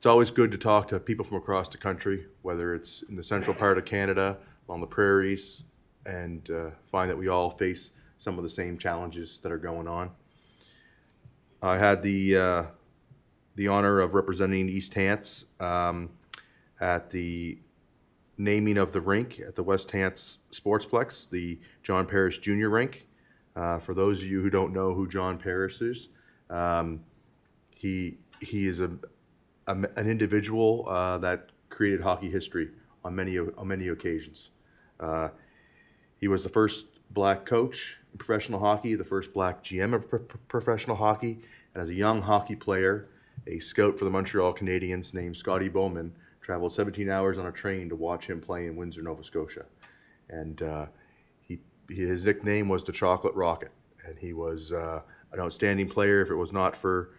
it's always good to talk to people from across the country, whether it's in the central part of Canada, on the prairies, and uh, find that we all face some of the same challenges that are going on. I had the, uh, the honor of representing East Hants um, at the naming of the rink at the West Hants Sportsplex, the John Paris Junior Rink. Uh, for those of you who don't know who John Paris is, um, he he is a, a an individual uh, that created hockey history on many on many occasions. Uh, he was the first black coach in professional hockey, the first black GM of pro- pro- professional hockey, and as a young hockey player, a scout for the Montreal Canadiens named Scotty Bowman traveled 17 hours on a train to watch him play in Windsor, Nova Scotia. And uh, he, his nickname was the Chocolate Rocket. And he was uh, an outstanding player. If it was not for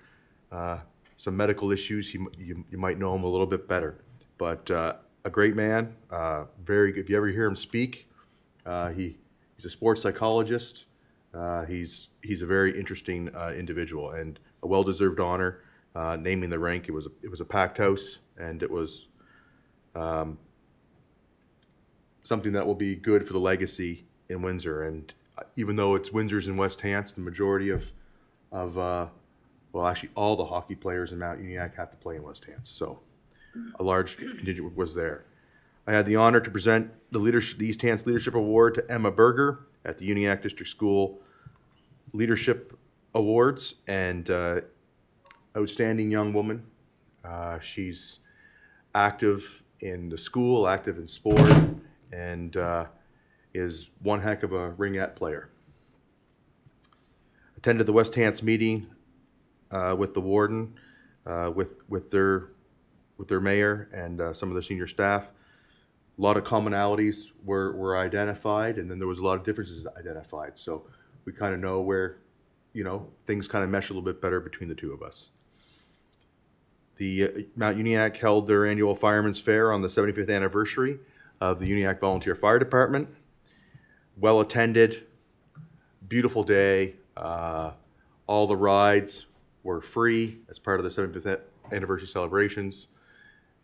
uh, some medical issues, he, you, you might know him a little bit better. But uh, a great man, uh, very good. If you ever hear him speak, uh, he, he's a sports psychologist. Uh, he's, he's a very interesting uh, individual and a well-deserved honor uh, naming the rank. It was, a, it was a packed house and it was um, something that will be good for the legacy in Windsor. And even though it's Windsor's and West Hants, the majority of, of, well, actually, all the hockey players in Mount Uniacke have to play in West Hants, so a large contingent was there. I had the honor to present the leadership, the East Hants Leadership Award to Emma Berger at the Uniacke District School Leadership Awards, and uh, outstanding young woman. Uh, she's active in the school, active in sport, and uh, is one heck of a ringette player. Attended the West Hants meeting with the warden, uh, with with their with their mayor and uh, some of the senior staff. A lot of commonalities were were identified, and then there was a lot of differences identified. So we kind of know where, you know, things kind of mesh a little bit better between the two of us. The uh, Mount Uniacke held their annual Fireman's Fair on the 75th anniversary of the Uniacke Volunteer Fire Department. Well attended, beautiful day. Uh, all the rides were free as part of the 75th anniversary celebrations.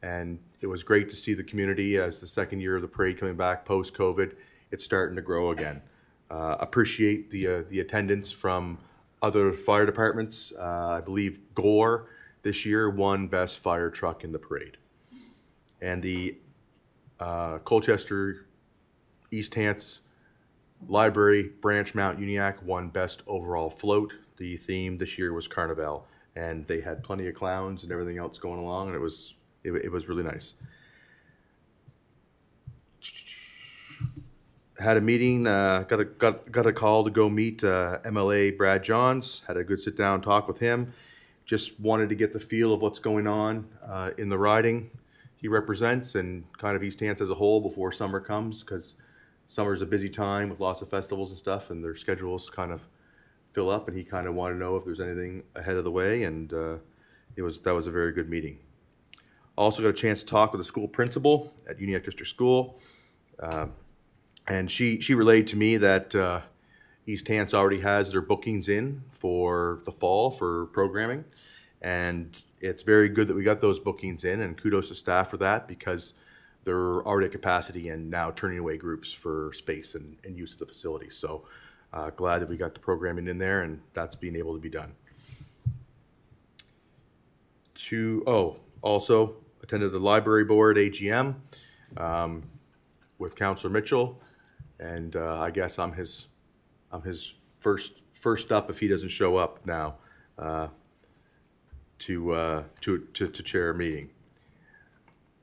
And it was great to see the community as the second year of the parade coming back post COVID. It's starting to grow again. Uh, appreciate the uh, the attendance from other fire departments. Uh, I believe Gore this year won best fire truck in the parade, and the uh, Colchester East Hants Library Branch Mount Uniacke won best overall float. The theme this year was Carnival, and they had plenty of clowns and everything else going along, and it was it, it was really nice. Had a meeting, uh, got a got got a call to go meet uh, MLA Brad Johns. Had a good sit down talk with him. Just wanted to get the feel of what's going on uh, in the riding he represents and kind of East Hants as a whole before summer comes because summer's a busy time with lots of festivals and stuff, and their schedules kind of fill up. And he kind of wanted to know if there's anything ahead of the way, and uh, it was that was a very good meeting. I also got a chance to talk with the school principal at Uniacke District School, uh, and she she relayed to me that uh, East Hants already has their bookings in for the fall for programming, and it's very good that we got those bookings in, and kudos to staff for that because they're already at capacity and now turning away groups for space and, and use of the facility. So uh, glad that we got the programming in there and that's being able to be done. To, oh, also attended the library board AGM um, with Councillor Mitchell. And uh, I guess I'm his, I'm his first, first up if he doesn't show up now uh, to, uh, to, to, to chair a meeting.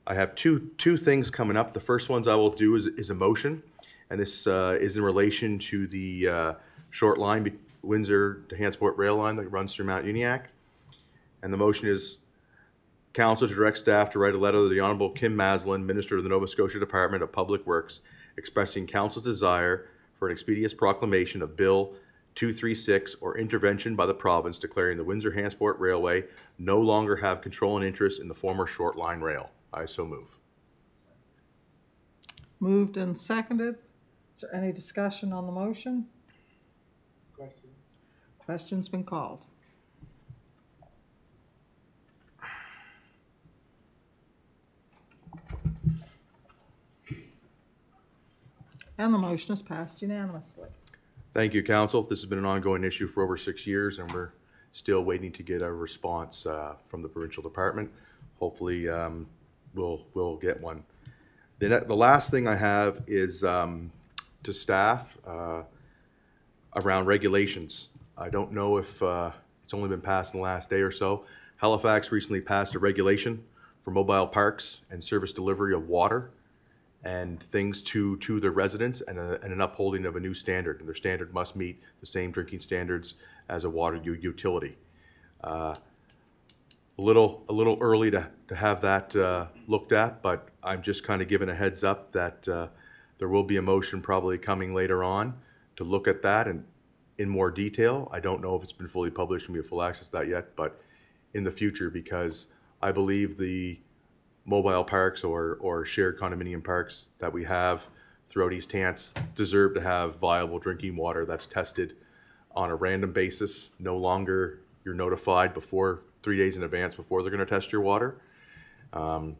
I have two, two things coming up. The first ones I will do is, is a motion, and this uh, is in relation to the uh, short line, Windsor to Hantsport Rail Line that runs through Mount Uniacke. And the motion is council to direct staff to write a letter to the Honorable Kim Masland, Minister of the Nova Scotia Department of Public Works, expressing council's desire for an expeditious proclamation of Bill 236 or intervention by the province declaring the Windsor Hantsport Railway no longer have control and interest in the former short line rail. I so move. Moved and seconded. Is there any discussion on the motion? Question. Question's been called. And the motion is passed unanimously. Thank you, council. This has been an ongoing issue for over six years, and we're still waiting to get a response uh, from the provincial department. Hopefully, um, we'll, we'll get one. The, ne- the last thing I have is um, to staff uh, around regulations. I don't know if uh, it's only been passed in the last day or so. Halifax recently passed a regulation for mobile parks and service delivery of water and things to, to their residents and, a, and an upholding of a new standard. And their standard must meet the same drinking standards as a water u- utility. Uh, a little, a little early to, to have that uh, looked at, but I'm just kind of giving a heads up that uh, there will be a motion probably coming later on to look at that and in more detail. I don't know if it's been fully published and we have full access to that yet, but in the future, because I believe the mobile parks or, or shared condominium parks that we have throughout East Hants deserve to have viable drinking water that's tested on a random basis. No longer you're notified before, three days in advance before they're gonna test your water. Um,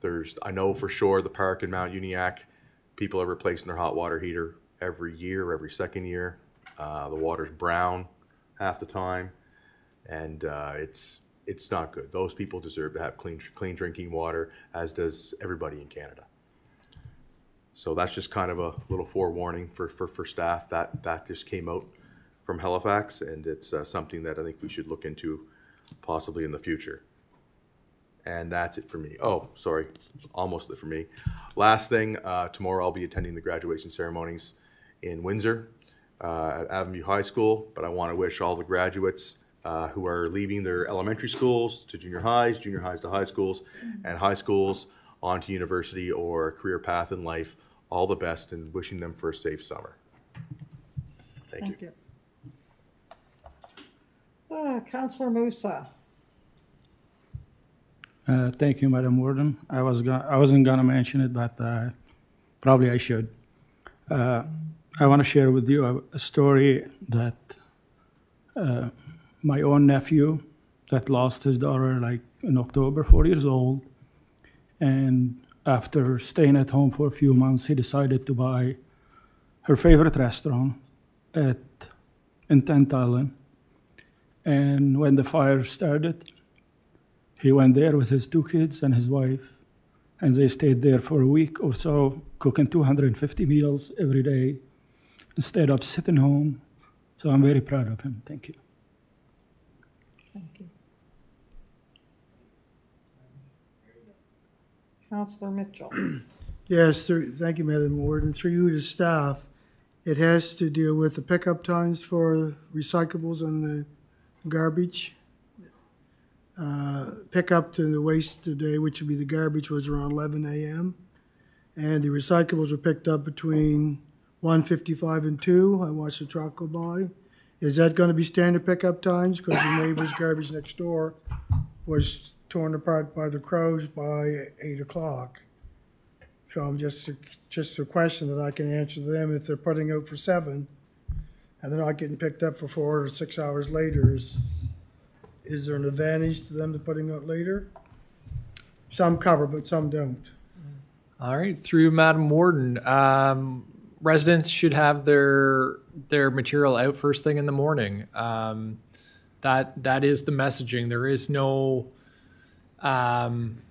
There's, I know for sure the park in Mount Uniacke, people are replacing their hot water heater every year, every second year. Uh, the water's brown half the time, and uh, it's it's not good. Those people deserve to have clean clean drinking water, as does everybody in Canada. So that's just kind of a little forewarning for, for, for staff. That that just came out from Halifax, and it's uh, something that I think we should look into possibly in the future. And that's it for me. Oh, sorry, almost it for me. Last thing, uh, tomorrow I'll be attending the graduation ceremonies in Windsor uh, at Avon View High School. But I want to wish all the graduates uh, who are leaving their elementary schools to junior highs, junior highs to high schools, and high schools on to university or career path in life all the best and wishing them for a safe summer. Thank you. Thank you. Uh, Counselor Moussa. Uh, Thank you, Madam Warden. I was, go- I wasn't gonna mention it, but uh, probably I should. Uh, I want to share with you a- a story that uh, my own nephew that lost his daughter like in October, four years old. And after staying at home for a few months, he decided to buy her favorite restaurant at, in Tantallon. And when the fire started, he went there with his two kids and his wife, and they stayed there for a week or so, cooking 250 meals every day instead of sitting home. So I'm very proud of him. Thank you. Thank you. Counselor Mitchell. Yes, through, thank you, Madam Warden. Through you to staff, it has to deal with the pickup times for recyclables and the garbage. Uh, Pickup to the waste today, which would be the garbage, was around eleven AM. And the recyclables were picked up between 1:55 and two. I watched the truck go by. Is that gonna be standard pickup times? Because the neighbor's garbage next door was torn apart by the crows by eight o'clock. So I'm just, just a question that I can answer them if they're putting out for seven and they're not getting picked up for four or six hours later, is, is there an advantage to them to putting out later? Some cover, but some don't. All right, through Madam Warden, um, residents should have their their material out first thing in the morning. Um, that that is the messaging. There is no. Um,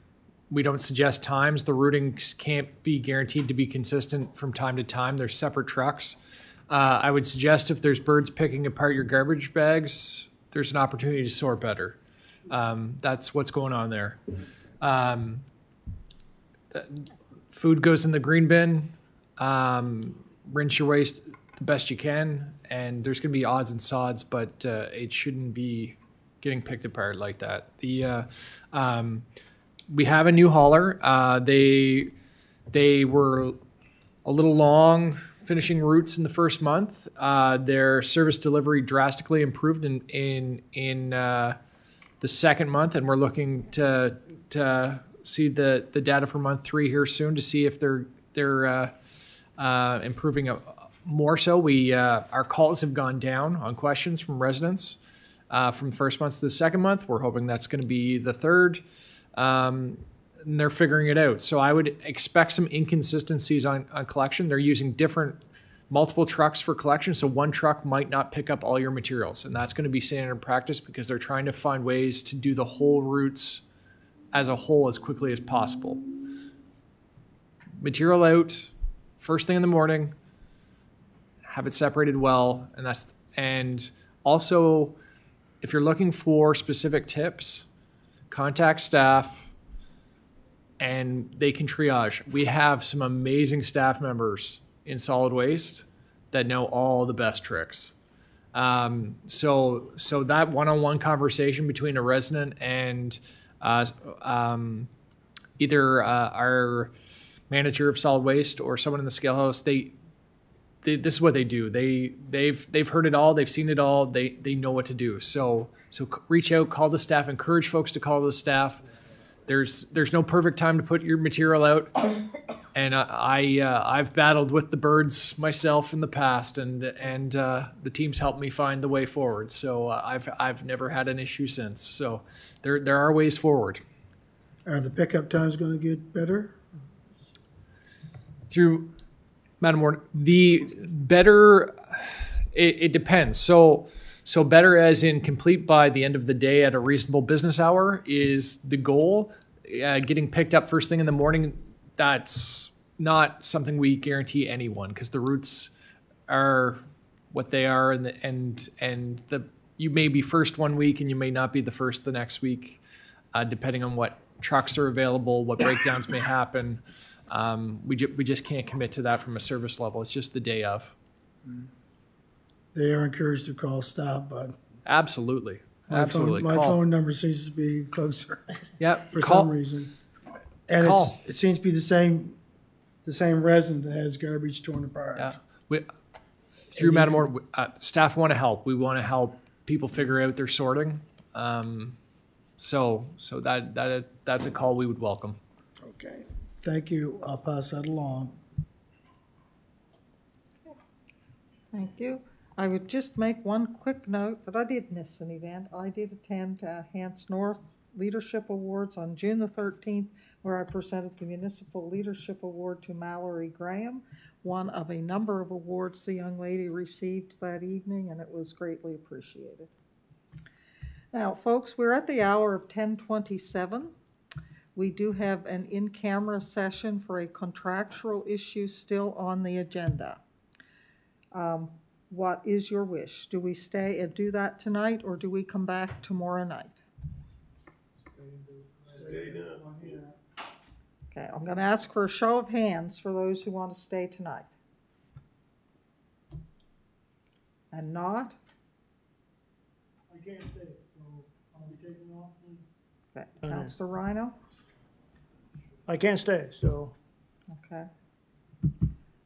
we don't suggest times. The routings can't be guaranteed to be consistent from time to time. They're separate trucks. Uh, I would suggest if there's birds picking apart your garbage bags, there's an opportunity to sort better. Um, that's what's going on there. Um, food goes in the green bin. Um, rinse your waste the best you can, and there's going to be odds and sods, but uh, it shouldn't be getting picked apart like that. The uh, um, we have a new hauler. Uh, they they were a little long finishing routes in the first month. Uh, their service delivery drastically improved in in in uh, the second month, and we're looking to to see the the data for month three here soon to see if they're they're uh, uh, improving uh, more so. We uh, our calls have gone down on questions from residents uh, from first month to the second month. We're hoping that's going to be the third. Um, and they're figuring it out. So I would expect some inconsistencies on, on collection. They're using different multiple trucks for collection. So one truck might not pick up all your materials. And that's going to be standard practice because they're trying to find ways to do the whole routes as a whole as quickly as possible. Material out first thing in the morning, have it separated well, and that's and also if you're looking for specific tips, contact staff and they can triage. We have some amazing staff members in solid waste that know all the best tricks. Um, so, so that one-on-one conversation between a resident and uh, um, either uh, our manager of solid waste or someone in the scale house, they, they, this is what they do. They they've they've heard it all. They've seen it all. They they know what to do. So so reach out, call the staff, encourage folks to call the staff. There's there's no perfect time to put your material out, and I, I uh, I've battled with the birds myself in the past, and and uh, the team's helped me find the way forward. So uh, I've I've never had an issue since. So there there are ways forward. Are the pickup times gonna get better? through Madam Warden, the better, it, it depends. So, so better as in complete by the end of the day at a reasonable business hour is the goal. Uh, getting picked up first thing in the morning, that's not something we guarantee anyone because the routes are what they are, and the, and and the you may be first one week and you may not be the first the next week, uh, depending on what trucks are available, what breakdowns may happen. Um, we, ju- we just can't commit to that from a service level. It's just the day of. They are encouraged to call stop, but Absolutely. My Absolutely. phone, my Call. phone number seems to be closer Yep. for call. some reason. And it's, Call. it seems to be the same, the same resident that has garbage torn apart. Yeah. We, through Madam uh, staff want to help. We want to help people figure out their sorting. Um, so, so that, that, that's a call we would welcome. Okay, thank you. I'll pass that along. Thank you. I would just make one quick note that I did miss an event. I did attend uh, North Leadership Awards on June the 13th, where I presented the Municipal Leadership Award to Mallory Graham, one of a number of awards the young lady received that evening, and it was greatly appreciated. Now, folks, we're at the hour of 10:27. We do have an in-camera session for a contractual issue still on the agenda. Um, What is your wish? Do we stay and do that tonight, or do we come back tomorrow night? Okay, I'm gonna ask for a show of hands for those who want to stay tonight. And not? I can't stay, so I'll be taking off. Okay, Counselor Rhyno? I can't stay, so Okay.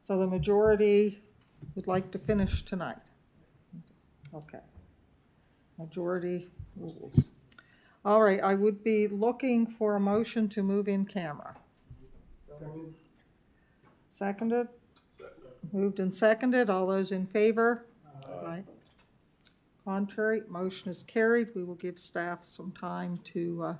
So the majority would like to finish tonight? Okay. Majority rules. All right, I would be looking for a motion to move in camera. Seconded? Moved and seconded. All those in favor? Aye. Contrary, motion is carried. We will give staff some time to uh,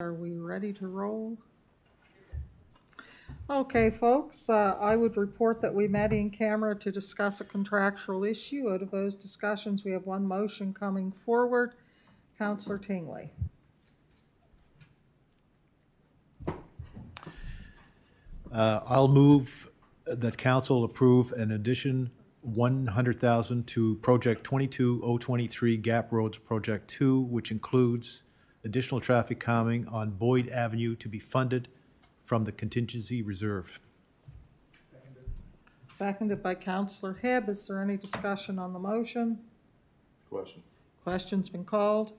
Are we ready to roll? Okay, folks, uh, I would report that we met in camera to discuss a contractual issue. Out of those discussions, we have one motion coming forward. Counselor Tingley. Uh, I'll move that council approve an addition one hundred thousand to project twenty-two oh twenty-three Gap Roads Project Two, which includes additional traffic calming on Boyd Avenue to be funded from the contingency reserve. Seconded by Counselor Hebb. Is there any discussion on the motion? Question. Question's been called.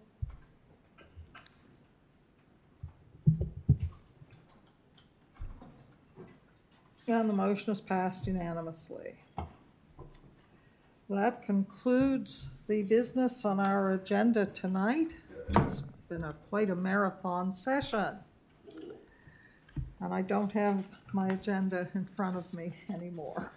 And the motion is passed unanimously. That concludes the business on our agenda tonight. It's been a quite a marathon session. And I don't have my agenda in front of me anymore.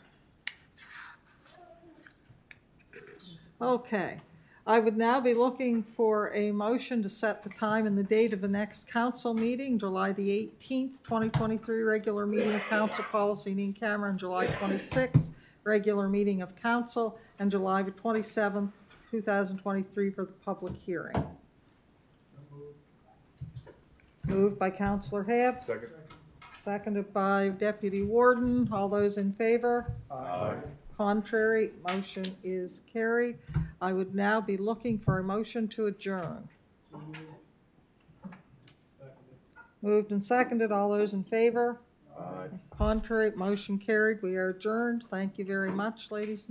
Okay, I would now be looking for a motion to set the time and the date of the next council meeting, July the eighteenth, twenty twenty-three, regular meeting of council policy in camera, and July twenty-sixth, regular meeting of council, and July the twenty-seventh, two thousand twenty-three for the public hearing. Moved by Counselor Hebb, Second. seconded by Deputy Warden. All those in favor? Aye. Contrary, motion is carried. I would now be looking for a motion to adjourn. Moved and seconded, all those in favor? Aye. Contrary, motion carried. We are adjourned. Thank you very much, ladies and